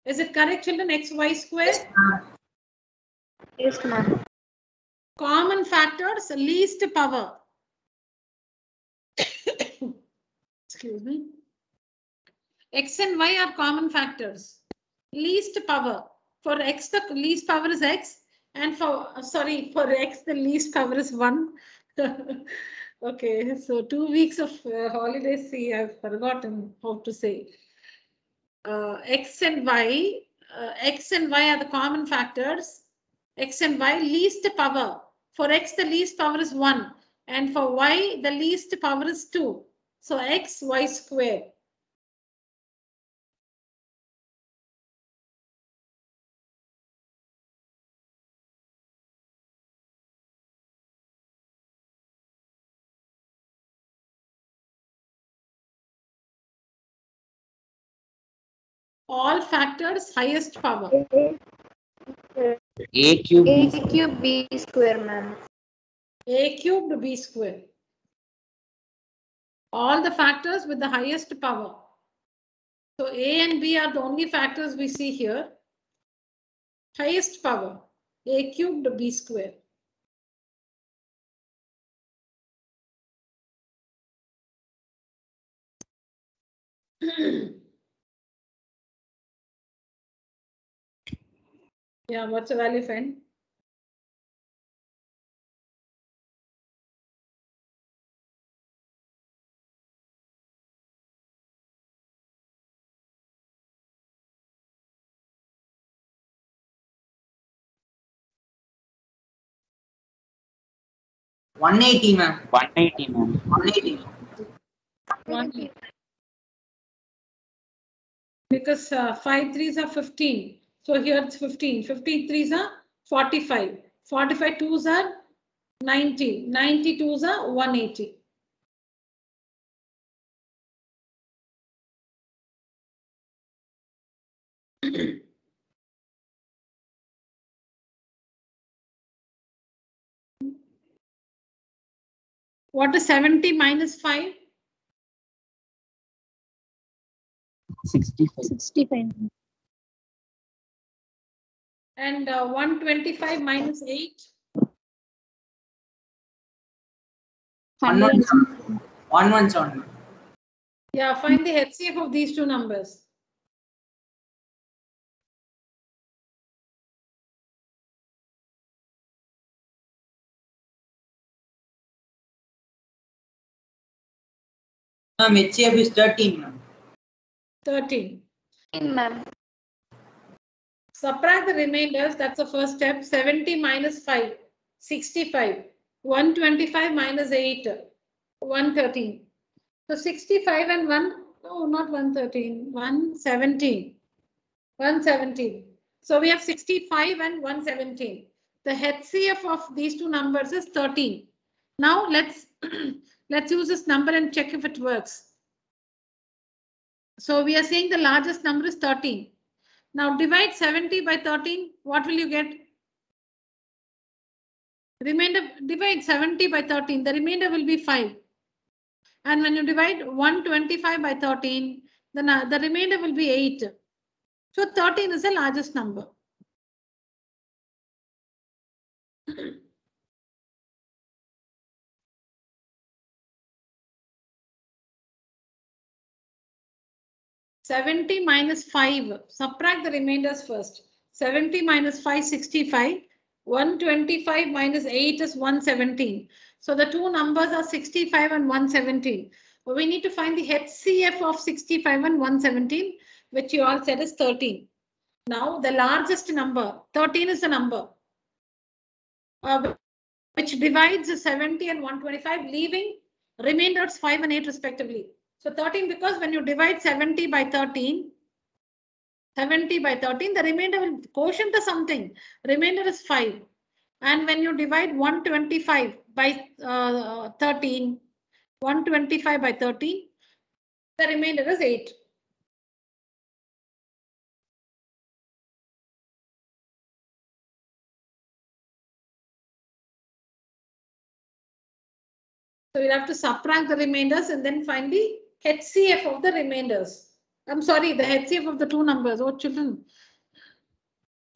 [SPEAKER 1] Is it correct, children? xy square?
[SPEAKER 4] Yes, ma'am.
[SPEAKER 3] Yes, ma'am.
[SPEAKER 1] Common factors, least power. Excuse me. X and Y are common factors. Least power. For X, the least power is X. And for, uh, sorry, for X, the least power is 1. <laughs> okay, so two weeks of uh, holidays, see, I've forgotten how to say. Uh, X and Y, uh, X and Y are the common factors. X and Y least power. For X, the least power is 1. And for Y, the least power is 2. So X, Y square. All factors highest power.
[SPEAKER 6] A cube.
[SPEAKER 3] A cube B square, ma'am.
[SPEAKER 1] A cubed B square. All the factors with the highest power. So A and B are the only factors we see here. Highest power, A cubed B square. <clears throat> Yeah, what's the value, friend?
[SPEAKER 4] One eighty, ma'am.
[SPEAKER 6] 180, ma'am.
[SPEAKER 4] One eighty.
[SPEAKER 1] One. Because uh, five threes are 15. So here it's 15. 15 threes are 45. 45 twos are 90. 90 twos are 180. What is 70 minus 5?
[SPEAKER 6] 65.
[SPEAKER 3] 65.
[SPEAKER 1] And uh, 125 minus 8?
[SPEAKER 4] One one seven. One one seven. ma'am.
[SPEAKER 1] Yeah, find the HCF of these two numbers.
[SPEAKER 4] Ma'am, HCF is thirteen, ma'am.
[SPEAKER 1] 13.
[SPEAKER 3] Ma'am.
[SPEAKER 1] Subtract the remainders, that's the first step. 70 minus 5, 65. 125 minus 8, 113. So 65 and 1, no, not 113, 117. 117. So we have 65 and 117. The HCF of these two numbers is 13. Now let's <clears throat> let's use this number and check if it works. So we are saying the largest number is 13. Now divide 70 by 13. What will you get? Remainder, divide 70 by 13. The remainder will be 5. And when you divide 125 by 13, then the remainder will be 8. So 13 is the largest number. Seventy minus five, subtract the remainders first. Seventy minus five, sixty-five. One twenty-five minus eight is one seventeen. So the two numbers are sixty-five and one seventeen. But We need to find the HCF of sixty-five and one seventeen, which you all said is thirteen. Now, the largest number, 13 is the number, uh, which divides 70 and 125, leaving remainders 5 and 8 respectively. So 13, because when you divide 70 by 13, 70 by 13, the remainder will quotient to something. Remainder is 5. And when you divide 125 by uh, 13, 125 by 13, the remainder is 8. So we'll have to subtract the remainders and then find the HCF of the remainders. I'm sorry, the HCF of the two numbers. Oh, children.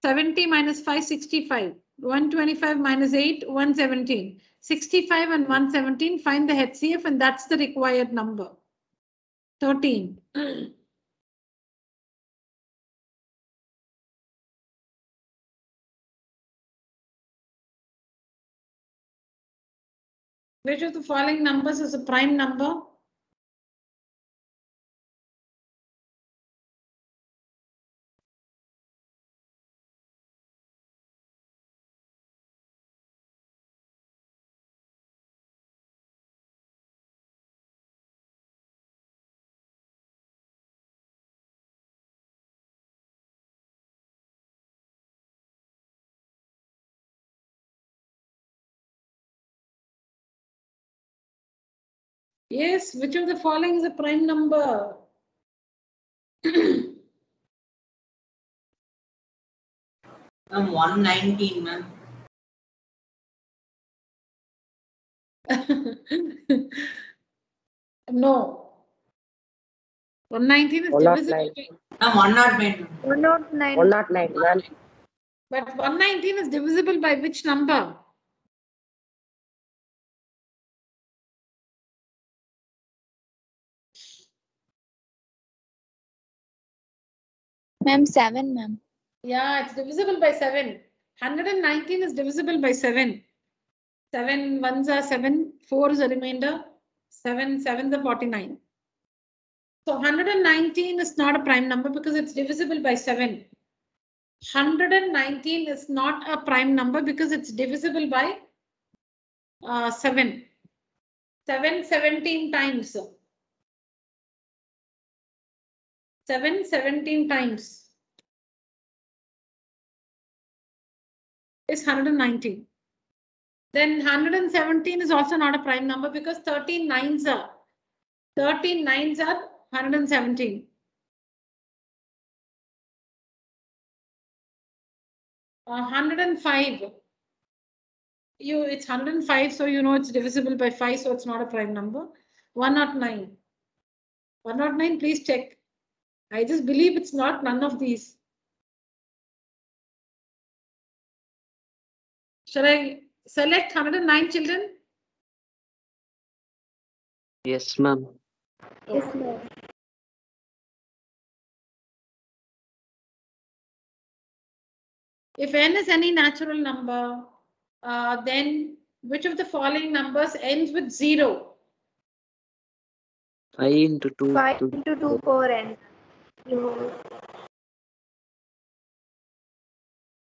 [SPEAKER 1] 70 minus 5, 65. 125 minus 8, 117. 65 and 117, find the HCF and that's the required number. 13. Which of the following numbers is a prime number? Yes, which of the following is a prime number? <clears throat>
[SPEAKER 4] Ma'am, 119, <laughs> ma'am.
[SPEAKER 1] no. 119 is
[SPEAKER 5] oh
[SPEAKER 1] divisible,
[SPEAKER 5] nine.
[SPEAKER 1] by-
[SPEAKER 4] Ma'am, 109, ma'am.
[SPEAKER 6] One not oh nine.
[SPEAKER 5] One not nine, ma'am.
[SPEAKER 1] but 119 is divisible by which number?
[SPEAKER 3] Ma'am, seven, ma'am.
[SPEAKER 1] Yeah, it's divisible by 7. 119 is divisible by 7. 7 ones are 7, 4 is a remainder, 7 7 are 49. So 119 is not a prime number because it's divisible by 7. 119 is not a prime number because it's divisible by uh, 7. 7 17 times. 7 17 times. is 119. Then 117 is also not a prime number because 13 nines are 13 nines are 117. Uh, 105. You it's 105, so you know it's divisible by 5, so it's not a prime number. 109. 109, please check. I just believe it's not none of these. Shall I select 109 children?
[SPEAKER 5] Yes, ma'am.
[SPEAKER 6] Yes, ma'am.
[SPEAKER 1] If n is any natural number, uh, then which of the following numbers ends with zero?
[SPEAKER 5] Five into two.
[SPEAKER 6] Five
[SPEAKER 5] two-
[SPEAKER 6] into two, four, and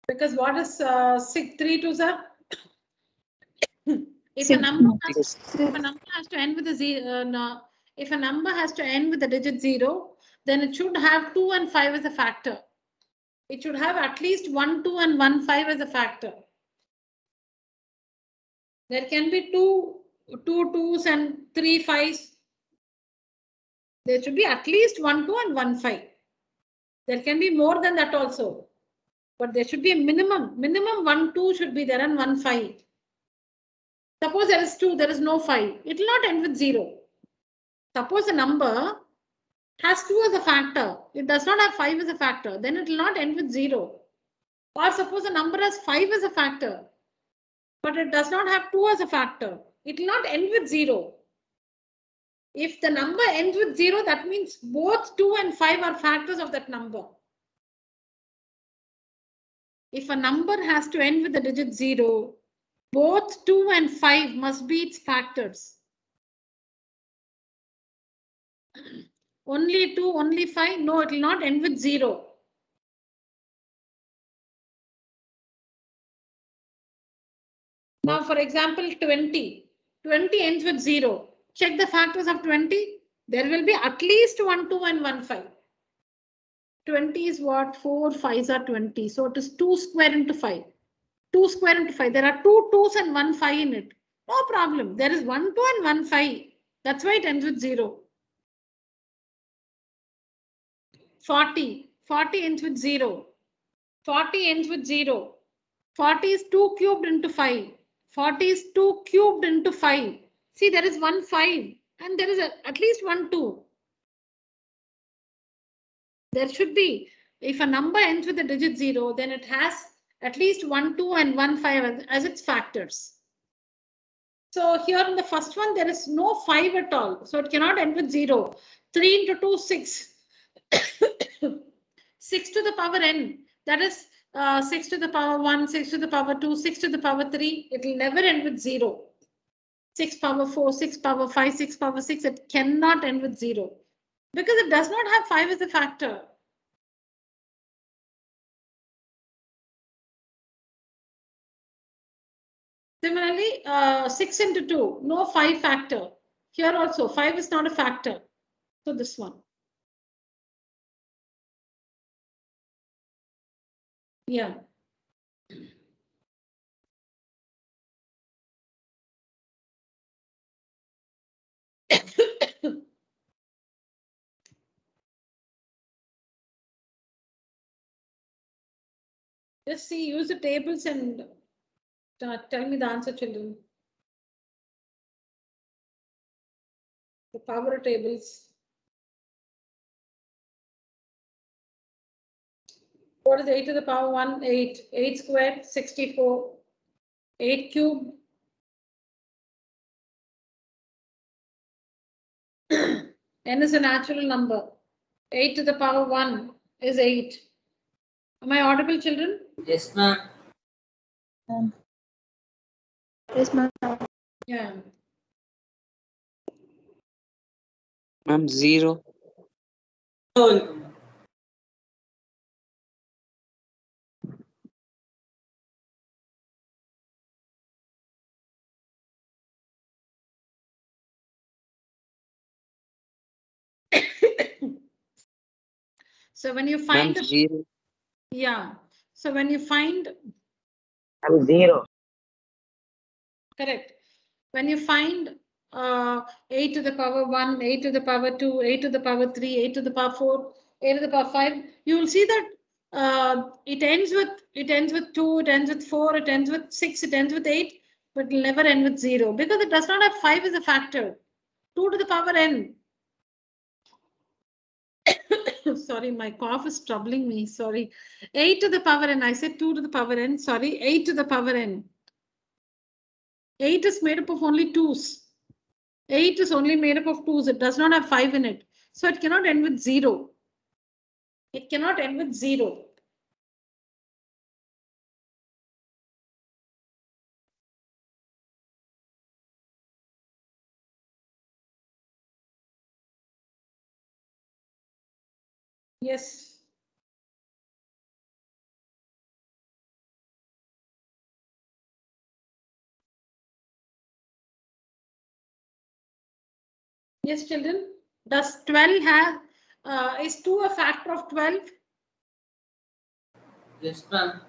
[SPEAKER 1] Because what is uh, six, three twos are? If a number has, if a number has to end with a zero, uh, no, if a number has to end with the digit zero, then it should have two and five as a factor. It should have at least one, two and one, five as a factor. There can be two, two twos and three fives. There should be at least one, two and one, five. There can be more than that also. But there should be a minimum, minimum one, two should be there and one, five. Suppose there is two, there is no five. It will not end with zero. Suppose a number has two as a factor. It does not have five as a factor. Then it will not end with zero. Or suppose a number has five as a factor, but it does not have two as a factor. It will not end with zero. If the number ends with zero, that means both two and five are factors of that number. If a number has to end with the digit zero, both 2 and 5 must be its factors. <clears throat> Only 2, only 5? No, it will not end with 0. Now, for example, 20. 20 ends with 0. Check the factors of 20. There will be at least 1, 2 and 1, 5. 20 is what? 4 5s are 20. So it is 2 square into 5. 2 square into 5. There are two 2's and one 5 in it. No problem. There is 1 2 and 1 5. That's why it ends with 0. 40. 40 ends with 0. 40 ends with 0. 40 is 2 cubed into 5. 40 is 2 cubed into 5. See, there is one 5 and there is a, at least one 2. There should be, if a number ends with the digit zero, then it has at least one, two, and one, five as, as its factors. So here in the first one, there is no five at all. So it cannot end with zero. Three into two, six. <coughs> six to the power n. That is uh, 6 to the power 1, 6 to the power 2, 6 to the power 3, it will never end with 0. 6 power 4, 6 power 5, 6 power 6, it cannot end with 0. Because it does not have 5 as a factor. Similarly, uh, 6 into 2, no 5 factor. Here also, 5 is not a factor. So this one. Yeah. Just see, use the tables and uh, tell me the answer, children. The power of tables. What is 8 to the power 1? 8. 8 squared, 64. 8 cube. N is a natural number. 8 to the power 1 is 8. Am I audible, children?
[SPEAKER 4] Yes, ma'am.
[SPEAKER 6] Yes, ma'am.
[SPEAKER 1] Yeah.
[SPEAKER 5] Ma'am, zero.
[SPEAKER 1] So when you find, the-
[SPEAKER 5] zero.
[SPEAKER 1] yeah, so when you find,
[SPEAKER 5] Ma'am, zero.
[SPEAKER 1] correct, when you find uh, 8 to the power 1, 8 to the power 2, 8 to the power 3, 8 to the power 4, 8 to the power 5, you will see that uh, it ends with it ends with 2, it ends with 4, it ends with 6, it ends with 8, but it will never end with 0 because it does not have 5 as a factor. 2 to the power n. sorry, my cough is troubling me. Sorry. 8 to the power n. I said 2 to the power n. Sorry, 8 to the power n. 8 is made up of only 2's. 8 is only made up of 2's. It does not have 5 in it. So it cannot end with 0. It cannot end with 0. Yes. Yes, children. Does 12 have, uh, is 2 a factor of 12?
[SPEAKER 4] Yes, ma'am.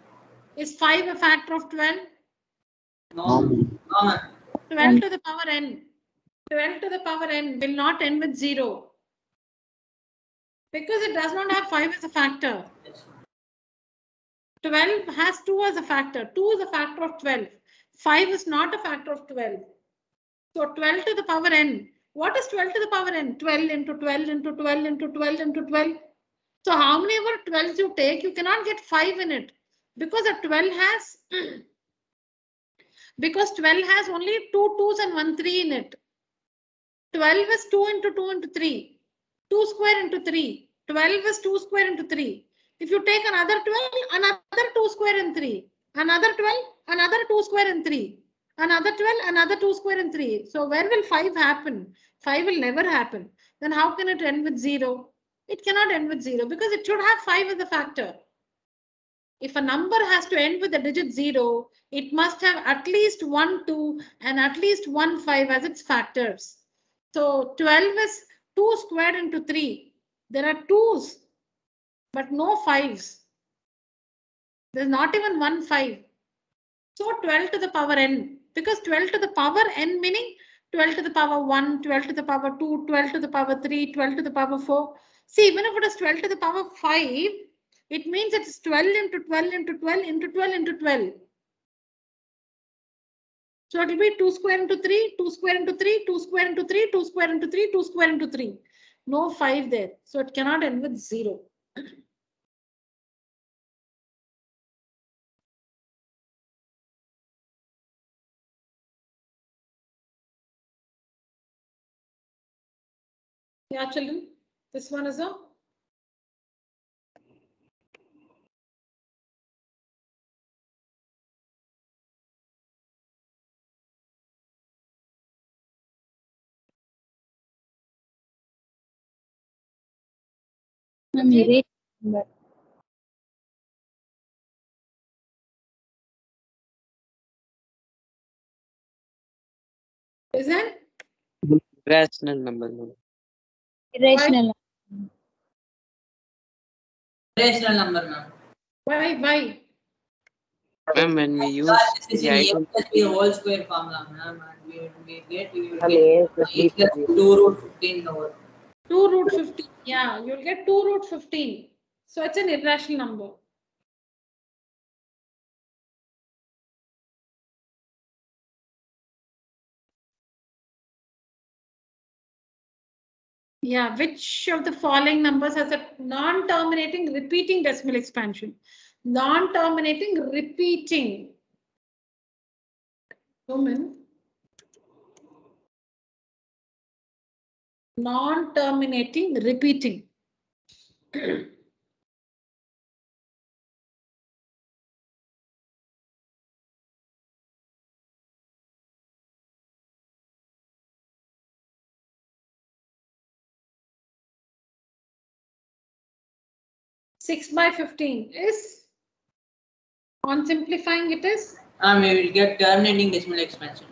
[SPEAKER 1] Is 5 a factor of 12?
[SPEAKER 4] No, no, ma'am.
[SPEAKER 1] 12 to the power n. 12 to the power n will not end with 0. Because it does not have 5 as a factor. 12 has 2 as a factor. 2 is a factor of 12. 5 is not a factor of 12. So 12 to the power n. What is 12 to the power n? 12 into 12 into 12 into 12 into 12. So how many ever 12s you take, you cannot get 5 in it. Because a 12 has <clears throat> because 12 has only two 2's and one 3 in it. 12 is 2 into 2 into 3. 2 square into 3. 12 is 2 square into 3. If you take another 12, another 2 square and 3. Another 12, another 2 square and 3. Another 12, another 2 square and 3. So where will 5 happen? 5 will never happen. Then how can it end with 0? It cannot end with 0 because it should have 5 as a factor. If a number has to end with the digit 0, it must have at least 1, 2 and at least 1, 5 as its factors. So 12 is 2 squared into 3. There are 2's, but no 5's. There's not even one 5. So 12 to the power n, because 12 to the power n meaning 12 to the power 1, 12 to the power 2, 12 to the power 3, 12 to the power 4. See, even if it is 12 to the power 5, it means it's 12 into 12 into 12 into 12 into 12. So it will be 2 square into 3, 2 square into 3, 2 square into 3, 2 square into 3, 2 square into 3. No 5 there. So it cannot end with 0. Yeah, children, this one is a
[SPEAKER 3] Ma'am, irrational number.
[SPEAKER 1] is it?
[SPEAKER 5] Rational number. ma'am.
[SPEAKER 3] Irrational.
[SPEAKER 4] Rational number, ma'am.
[SPEAKER 1] Why, why?
[SPEAKER 5] Ma'am, when we use
[SPEAKER 4] Because this is
[SPEAKER 5] the
[SPEAKER 4] in A
[SPEAKER 5] item,
[SPEAKER 4] plus B whole square formula, ma'am, and we, we get, we will
[SPEAKER 5] Ma'am,
[SPEAKER 4] get
[SPEAKER 5] A plus B
[SPEAKER 4] A plus
[SPEAKER 5] plus B.
[SPEAKER 4] two root fifteen over.
[SPEAKER 1] 2 root 15. Yeah, you'll get 2 root 15. So it's an irrational number. Yeah, which of the following numbers has a non-terminating repeating decimal expansion? Non-terminating repeating. Woman. Non-terminating repeating. Six by fifteen is on simplifying it is
[SPEAKER 4] And we will get terminating decimal expansion.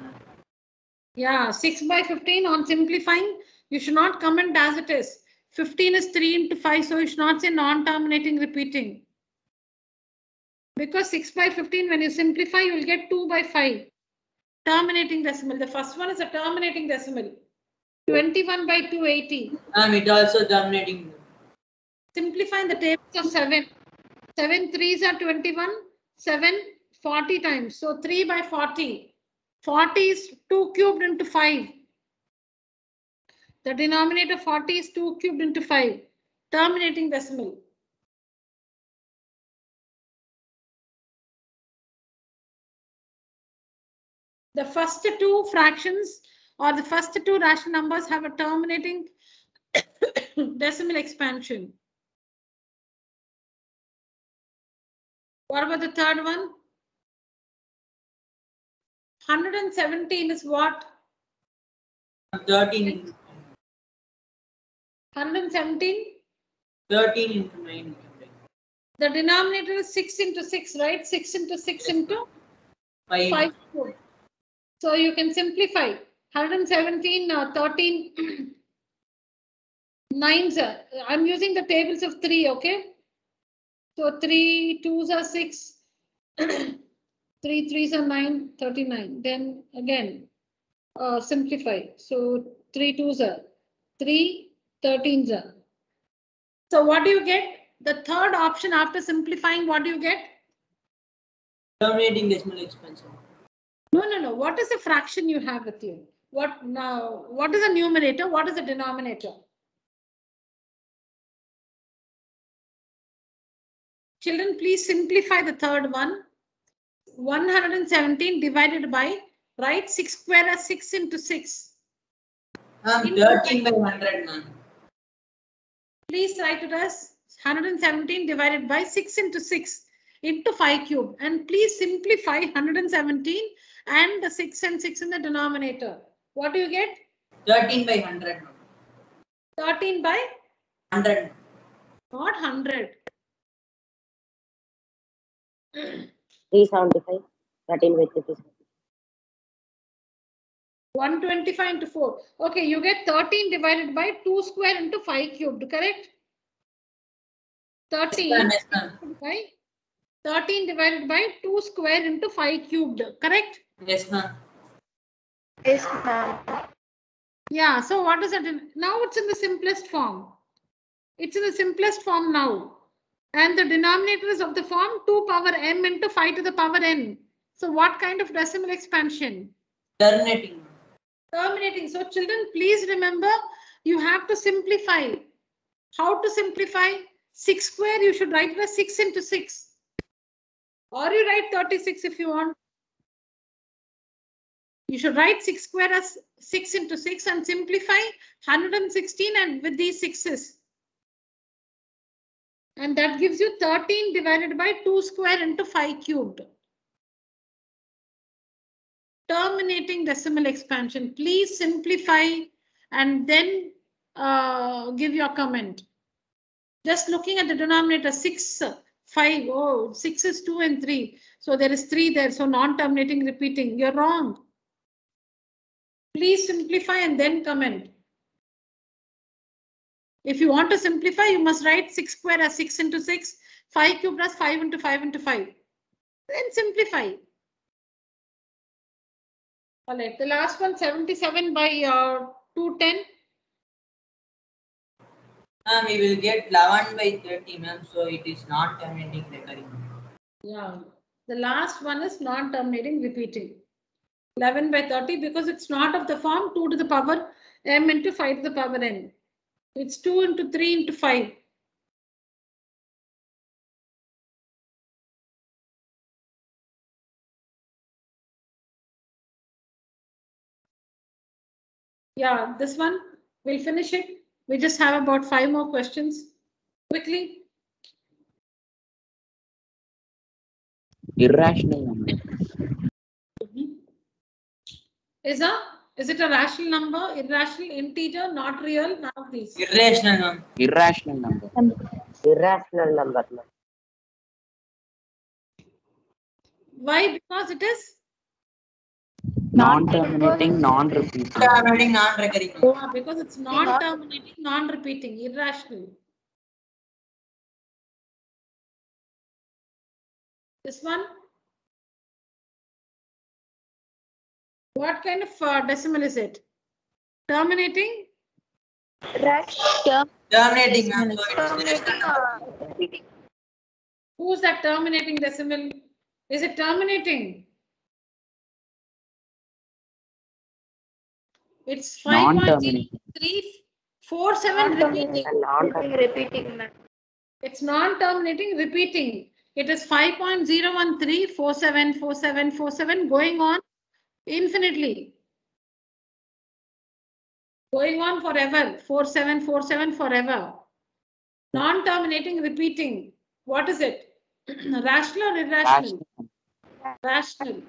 [SPEAKER 1] Yeah, six by fifteen on simplifying, you should not comment as it is. Fifteen is three into five, so you should not say non-terminating repeating. Because six by fifteen, when you simplify, you will get two by five. Terminating decimal, the first one is a terminating decimal. Twenty-one by two eighty.
[SPEAKER 4] And it also terminating.
[SPEAKER 1] Simplifying the tables of seven. Seven threes are twenty-one, seven forty times, so three by forty. Forty is two cubed into five. The denominator forty is two cubed into five, terminating decimal. The first two fractions or the first two rational numbers have a terminating <coughs> decimal expansion. What about the third one? 117 is what?
[SPEAKER 4] Thirteen, into-
[SPEAKER 1] 117?
[SPEAKER 4] thirteen into nine.
[SPEAKER 1] The denominator is 6 into 6, right? 6 into 6 into
[SPEAKER 4] Five.
[SPEAKER 1] 5 cube. So you can simplify. 117, uh, 13, <clears throat> nines. are- I'm using the tables of 3, okay? So 3 twos are 6, <clears throat> 3 threes are 9, 39. Then again, uh, simplify. So 3 twos are 3, 13s are. So what do you get? The third option after simplifying, what do you get?
[SPEAKER 4] Terminating decimal expansion.
[SPEAKER 1] No, no, no. What is the fraction you have with you? What now? What is the numerator? What is the denominator? Children, please simplify the third one. 117 divided by, right? 6 square as 6 into 6.
[SPEAKER 4] Um, thirteen by hundred, ma'am.
[SPEAKER 1] Please write it as 117 divided by 6 into 6 into 5 cube. And please simplify 117 and the 6 and 6 in the denominator. What do you get?
[SPEAKER 4] Thirteen by hundred,
[SPEAKER 1] 13 by
[SPEAKER 4] Hundred.
[SPEAKER 1] not 100.
[SPEAKER 7] 375. 13 by thirty.
[SPEAKER 1] 125 into 4. Okay, you get 13 divided by 2 square into 5 cubed, correct? 13
[SPEAKER 4] Yes, ma'am.
[SPEAKER 1] by 13 divided by 2 square into 5 cubed, correct?
[SPEAKER 4] Yes, ma'am.
[SPEAKER 6] Yes, ma'am.
[SPEAKER 1] Yeah, so what is it? in- Now it's in the simplest form. It's in the simplest form now. And the denominator is of the form 2 power m into 5 to the power n. So what kind of decimal expansion?
[SPEAKER 4] Terminating.
[SPEAKER 1] Terminating. So children, please remember, you have to simplify. How to simplify? 6 square, you should write it as 6 into 6. Or you write 36 if you want. You should write 6 square as 6 into 6 and simplify 116 and with these sixes. And that gives you 13 divided by 2 square into 5 cubed. Terminating decimal expansion. Please simplify and then uh, give your comment. Just looking at the denominator 6, 5, oh, 6 is 2 and 3. So there is 3 there. So non-terminating repeating. You're wrong. Please simplify and then comment. If you want to simplify, you must write 6 square as 6 into 6, 5 cubed as 5 into 5 into 5. Then simplify. All right, the last one, 77 by uh, 210.
[SPEAKER 4] Ma'am, we will get 11 by 30, ma'am. So it is not terminating recurring.
[SPEAKER 1] Yeah, the last one is non-terminating repeating. 11 by 30 because it's not of the form 2 to the power m into 5 to the power n. It's 2 into 3 into 5. Yeah, this one, we'll finish it. We just have about five more questions. Quickly.
[SPEAKER 5] Irrational number. Mm-hmm.
[SPEAKER 1] Is a is it a rational number, irrational, integer, not real? None of these.
[SPEAKER 4] Irrational, ma'am.
[SPEAKER 5] Irrational number.
[SPEAKER 7] Irrational number.
[SPEAKER 1] Why? Because it is
[SPEAKER 5] Non-terminating, non-repeating.
[SPEAKER 4] Terminating non-recurring. ma'am.
[SPEAKER 1] uh, because it's not terminating, non-repeating, irrational. This one. What kind of uh, decimal is it? Terminating?
[SPEAKER 3] Term
[SPEAKER 4] Terminating, ma'am. So it is
[SPEAKER 6] Terminating, uh.
[SPEAKER 1] Who's that terminating decimal? Is it terminating? It's five point zero
[SPEAKER 5] Non-terminating.
[SPEAKER 1] three four seven repeating.
[SPEAKER 6] Repeating, repeating.
[SPEAKER 1] It's non-terminating, repeating. It is 5.013, 47, 47, 47, going on infinitely. Going on forever, 47, 47, forever. Non-terminating, repeating. What is it? <clears throat> Rational or irrational?
[SPEAKER 5] Rational.
[SPEAKER 1] Rational.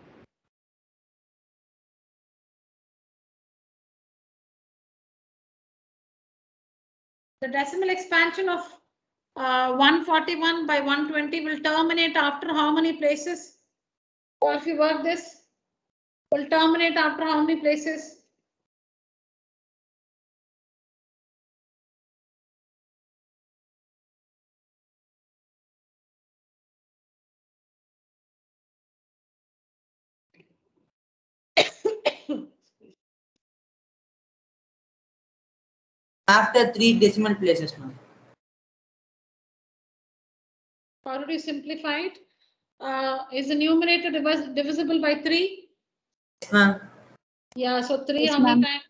[SPEAKER 1] The decimal expansion of uh, 141 by 120 will terminate after how many places? Or if you work this, will terminate after how many places?
[SPEAKER 4] After three decimal places, ma'am.
[SPEAKER 1] How do you simplify it? Uh, is the numerator divis- divisible by 3?
[SPEAKER 4] Yes.
[SPEAKER 1] Yeah, so 3
[SPEAKER 3] Yes,
[SPEAKER 1] how many times?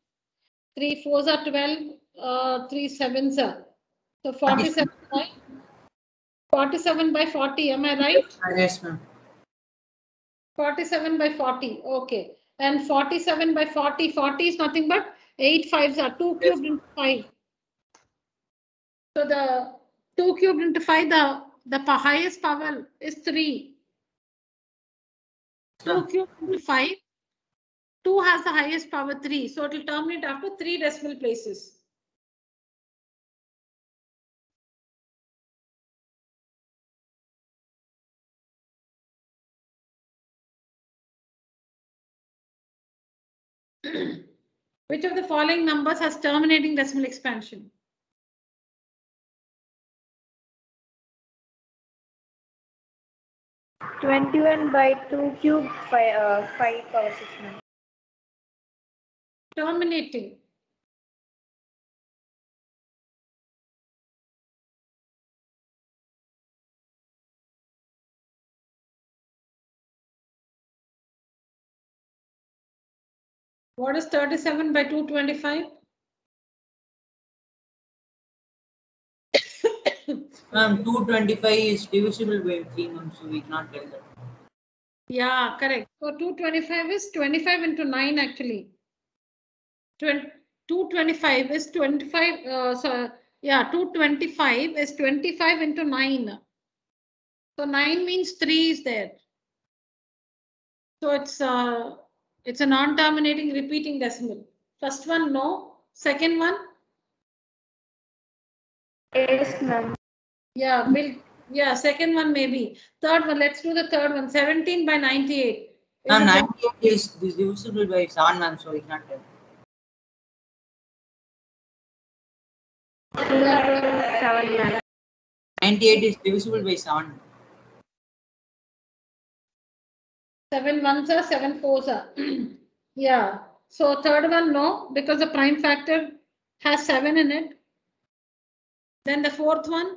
[SPEAKER 1] 3 fours are 12, uh, 3 sevens are. So 47 by 47 by 40, am I right?
[SPEAKER 4] Yes, ma'am.
[SPEAKER 1] 47 by 40, okay. And 47 by 40, 40 is nothing but 8 fives are 2 cubed into 5. So the 2 cubed into 5, the, the highest power is 3. 2 cubed into 5, 2 has the highest power 3. So it will terminate after 3 decimal places. Which of the following numbers has terminating decimal expansion?
[SPEAKER 6] Twenty-one by two cube, five, uh, five power six.
[SPEAKER 1] Terminating. What is 37 by 225? <coughs>
[SPEAKER 4] Ma'am, 225 is divisible by 3, ma'am, so we cannot tell that.
[SPEAKER 1] Yeah, correct. So 225 is 25 into 9 actually. Twen- 225 is 25, uh, so yeah, 225 is 25 into 9. So 9 means 3 is there. So it's uh, it's a non-terminating repeating decimal. First one, no. Second one,
[SPEAKER 6] Yes, ma'am.
[SPEAKER 1] yeah, will yeah, second one maybe. Third one, let's do the third one. 17 by 98. Is
[SPEAKER 4] Ma'am, 98 is divisible by 7, ma'am, so we cannot tell.
[SPEAKER 6] Seven,
[SPEAKER 4] 98 is divisible by 7.
[SPEAKER 1] Seven ones are seven fours are. <clears throat> yeah. So third one, no, because the prime factor has seven in it. Then the fourth one,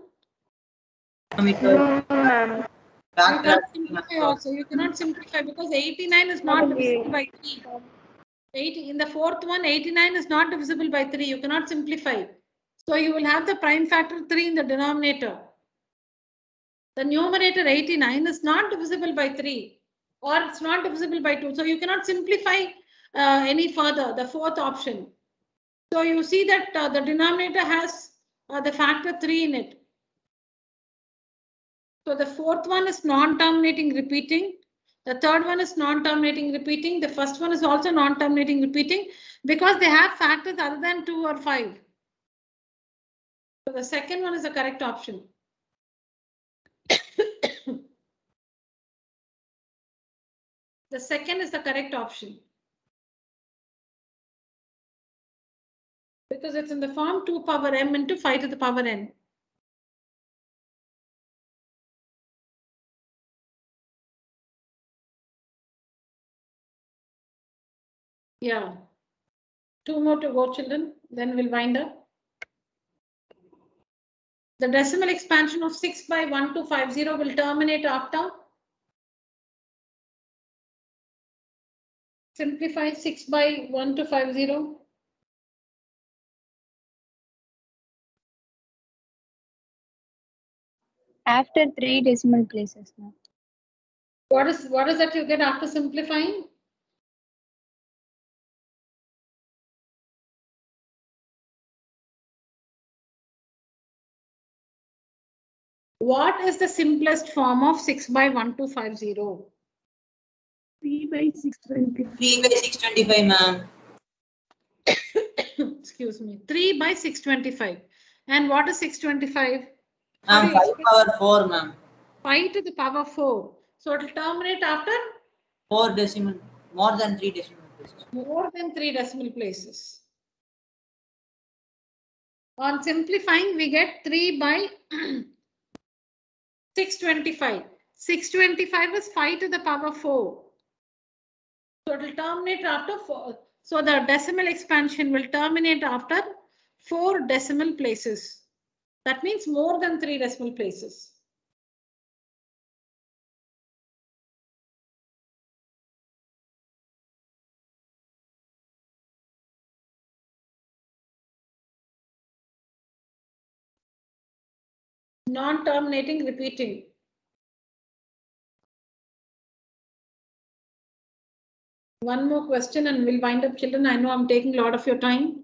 [SPEAKER 4] Ma'am,
[SPEAKER 6] No, ma'am.
[SPEAKER 1] you
[SPEAKER 4] back
[SPEAKER 1] cannot simplify also. You cannot simplify because 89 is not divisible by 3. 80, in the fourth one, 89 is not divisible by 3. You cannot simplify. So you will have the prime factor 3 in the denominator. The numerator 89 is not divisible by 3 or it's not divisible by 2. So you cannot simplify uh, any further, the fourth option. So you see that uh, the denominator has uh, the factor 3 in it. So the fourth one is non-terminating repeating. The third one is non-terminating repeating. The first one is also non-terminating repeating because they have factors other than 2 or 5. So the second one is the correct option. The second is the correct option. Because it's in the form 2 power m into 5 to the power n. Yeah. Two more to go, children, then we'll wind up. The decimal expansion of 6 by 1250 will terminate after. Simplify 6 by 1250.
[SPEAKER 3] After three decimal places, ma'am.
[SPEAKER 1] What is, what is that you get after simplifying? What is the simplest form of 6 by 1250?
[SPEAKER 6] 3 by 620.
[SPEAKER 4] 3 by 625, ma'am. <coughs>
[SPEAKER 1] Excuse me, 3 by 625. And what is 625? How do
[SPEAKER 4] Ma'am,
[SPEAKER 1] you
[SPEAKER 4] 5
[SPEAKER 1] explain?
[SPEAKER 4] power 4, ma'am.
[SPEAKER 1] 5 to the power 4. So it will terminate after
[SPEAKER 4] 4 decimal, more than 3 decimal places.
[SPEAKER 1] more than 3 decimal places. On simplifying, we get 3 by <coughs> 625. 625 is 5 to the power 4. So it will terminate after 4. So the decimal expansion will terminate after 4 decimal places. That means more than 3 decimal places. Non-terminating repeating. One more question and we'll wind up children. I know I'm taking a lot of your time.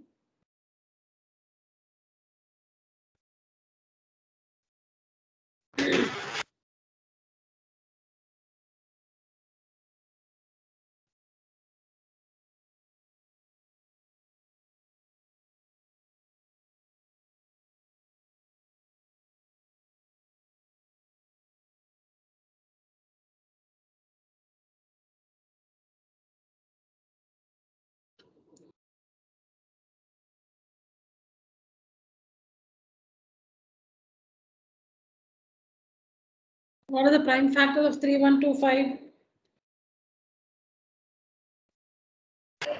[SPEAKER 1] What are the prime factors of 3125?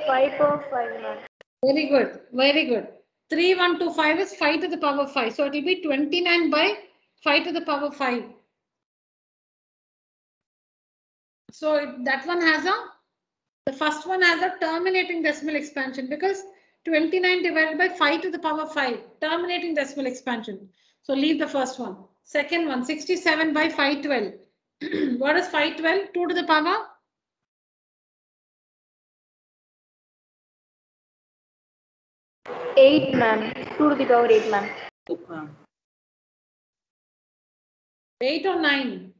[SPEAKER 6] 5 power 5, ma'am.
[SPEAKER 1] Very good, very good. 3125 is 5 to the power 5. So it will be 29 by 5 to the power 5. So it- that one has a, the first one has a terminating decimal expansion because 29 divided by 5 to the power 5, terminating decimal expansion. So leave the first one. Second one, 67 by 512. <clears throat> what is 512? 2 to the power?
[SPEAKER 6] Eight, ma'am. Two to the power eight, ma'am.
[SPEAKER 4] Eight,
[SPEAKER 1] or 9?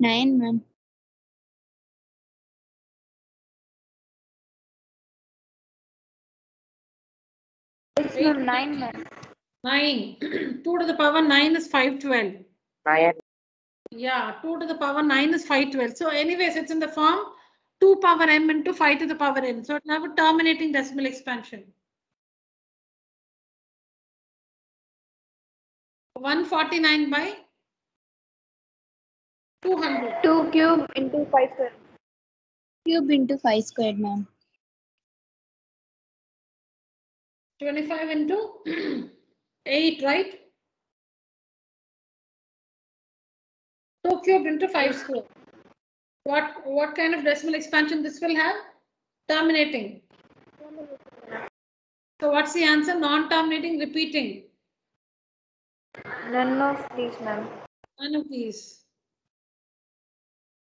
[SPEAKER 3] 9, ma'am.
[SPEAKER 6] Six, ma'am. Nine, ma'am.
[SPEAKER 1] 9. <clears throat> 2 to the power 9 is 512.
[SPEAKER 7] Nine.
[SPEAKER 1] Yeah, 2 to the power 9 is 512. So anyways, it's in the form 2 power m into 5 to the power n. So it have a terminating decimal expansion. 149 by 200.
[SPEAKER 6] Two cube into five square.
[SPEAKER 3] Cube into 5 squared, ma'am.
[SPEAKER 1] 25 into <clears throat> 8, right? 2 cube into 5 square. What, what kind of decimal expansion this will have? Terminating. So what's the answer? Non-terminating, repeating.
[SPEAKER 6] None of these, ma'am.
[SPEAKER 1] None of these.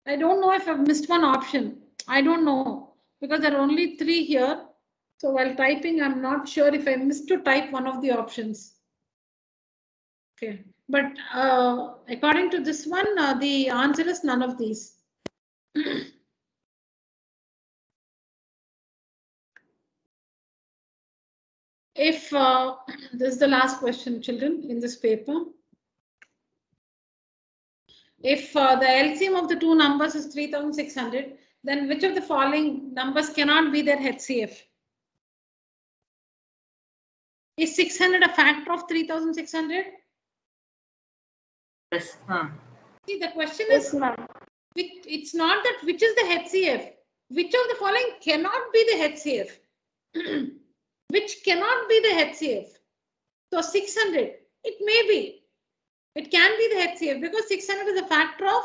[SPEAKER 1] I don't know if I've missed one option. I don't know because there are only three here. So while typing, I'm not sure if I missed to type one of the options. Okay, but uh, according to this one, uh, the answer is none of these. <clears throat> if uh, <clears throat> this is the last question, children, in this paper. If uh, the LCM of the two numbers is 3600, then which of the following numbers cannot be their HCF? Is 600 a factor of 3600?
[SPEAKER 4] Yes, ma'am.
[SPEAKER 1] See, the question
[SPEAKER 6] Yes,
[SPEAKER 1] is,
[SPEAKER 6] ma'am.
[SPEAKER 1] which, it's not that which is the HCF. Which of the following cannot be the HCF? <clears throat> which cannot be the HCF? So 600, it may be. It can be the HCF because 600 is a factor of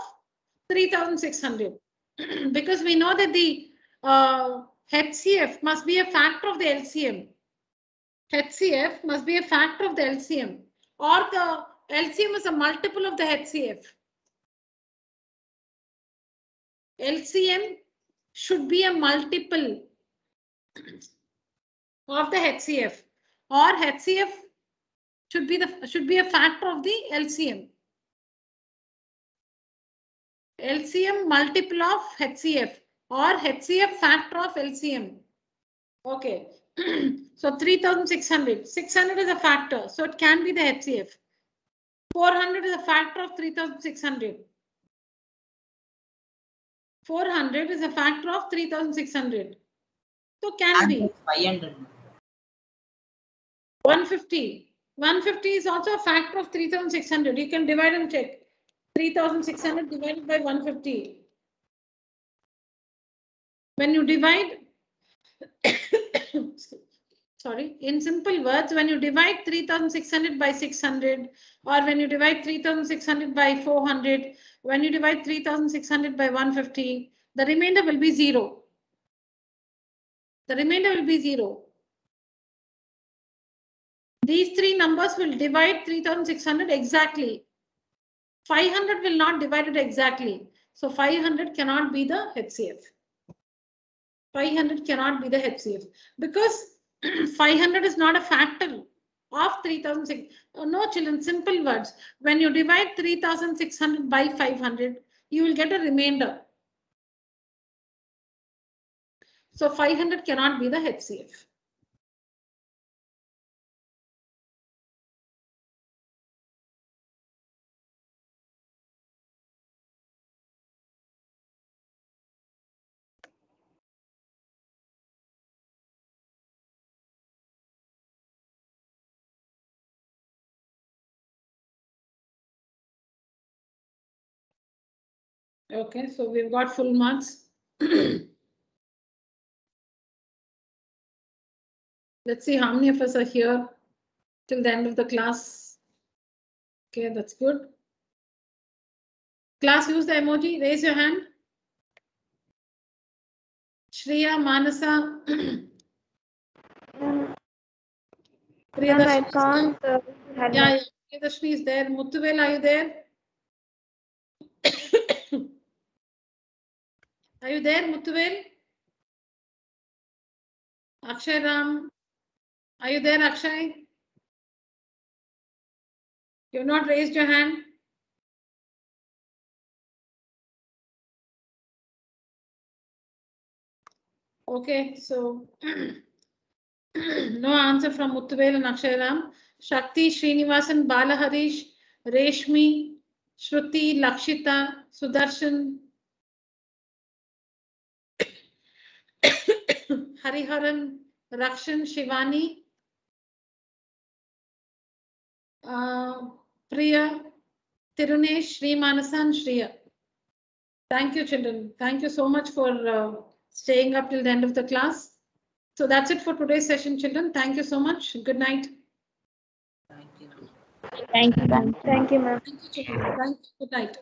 [SPEAKER 1] 3600. <clears throat> because we know that the uh, HCF must be a factor of the LCM. HCF must be a factor of the LCM or the LCM is a multiple of the HCF. LCM should be a multiple of the HCF or HCF should be the should be a factor of the LCM. LCM multiple of HCF or HCF factor of LCM. Okay. <clears throat> so 3600. 600 is a factor. So it can be the HCF. 400 is a factor of 3600. 400 is a factor of 3600. So can be.
[SPEAKER 4] 500.
[SPEAKER 1] 150. 150 is also a factor of 3600. You can divide and check. 3600 divided by 150. When you divide, sorry, in simple words, when you divide 3600 by 600, or when you divide 3600 by 400, when you divide 3600 by 150, the remainder will be zero. The remainder will be zero. These three numbers will divide 3600 exactly. 500 will not divide it exactly. So 500 cannot be the HCF. 500 cannot be the HCF because <clears throat> 500 is not a factor of 3006. Oh, no children, simple words. When you divide 3600 by 500, you will get a remainder. So 500 cannot be the HCF. Okay, so we've got full marks. <clears throat> Let's see how many of us are here till the end of the class. Okay, that's good. Class, use the emoji. Raise your hand. Shreya, Manasa.
[SPEAKER 6] Ma'am, I can't. Uh,
[SPEAKER 1] Yeah, yeah. Is there. Muthuvel, are you there? Are you there, Muthuvel? Akshay Ram, are you there, Akshay? You've not raised your hand. Okay, so <clears throat> no answer from Muthuvel and Akshay Ram. Shakti, Srinivasan, Balaharish, Reshmi, Shruti, Lakshita, Sudarshan, Hariharan, Rakshan, Shivani, uh, Priya, Tirunesh, Sri Manasan, Shriya. Thank you, children. Thank you so much for uh, staying up till the end of the class. So that's it for today's session, children. Thank you so much. Good night.
[SPEAKER 4] Thank you.
[SPEAKER 3] Thank you, ma'am.
[SPEAKER 6] Thank you, ma'am.
[SPEAKER 1] Thank you, children. Thank you. Good night.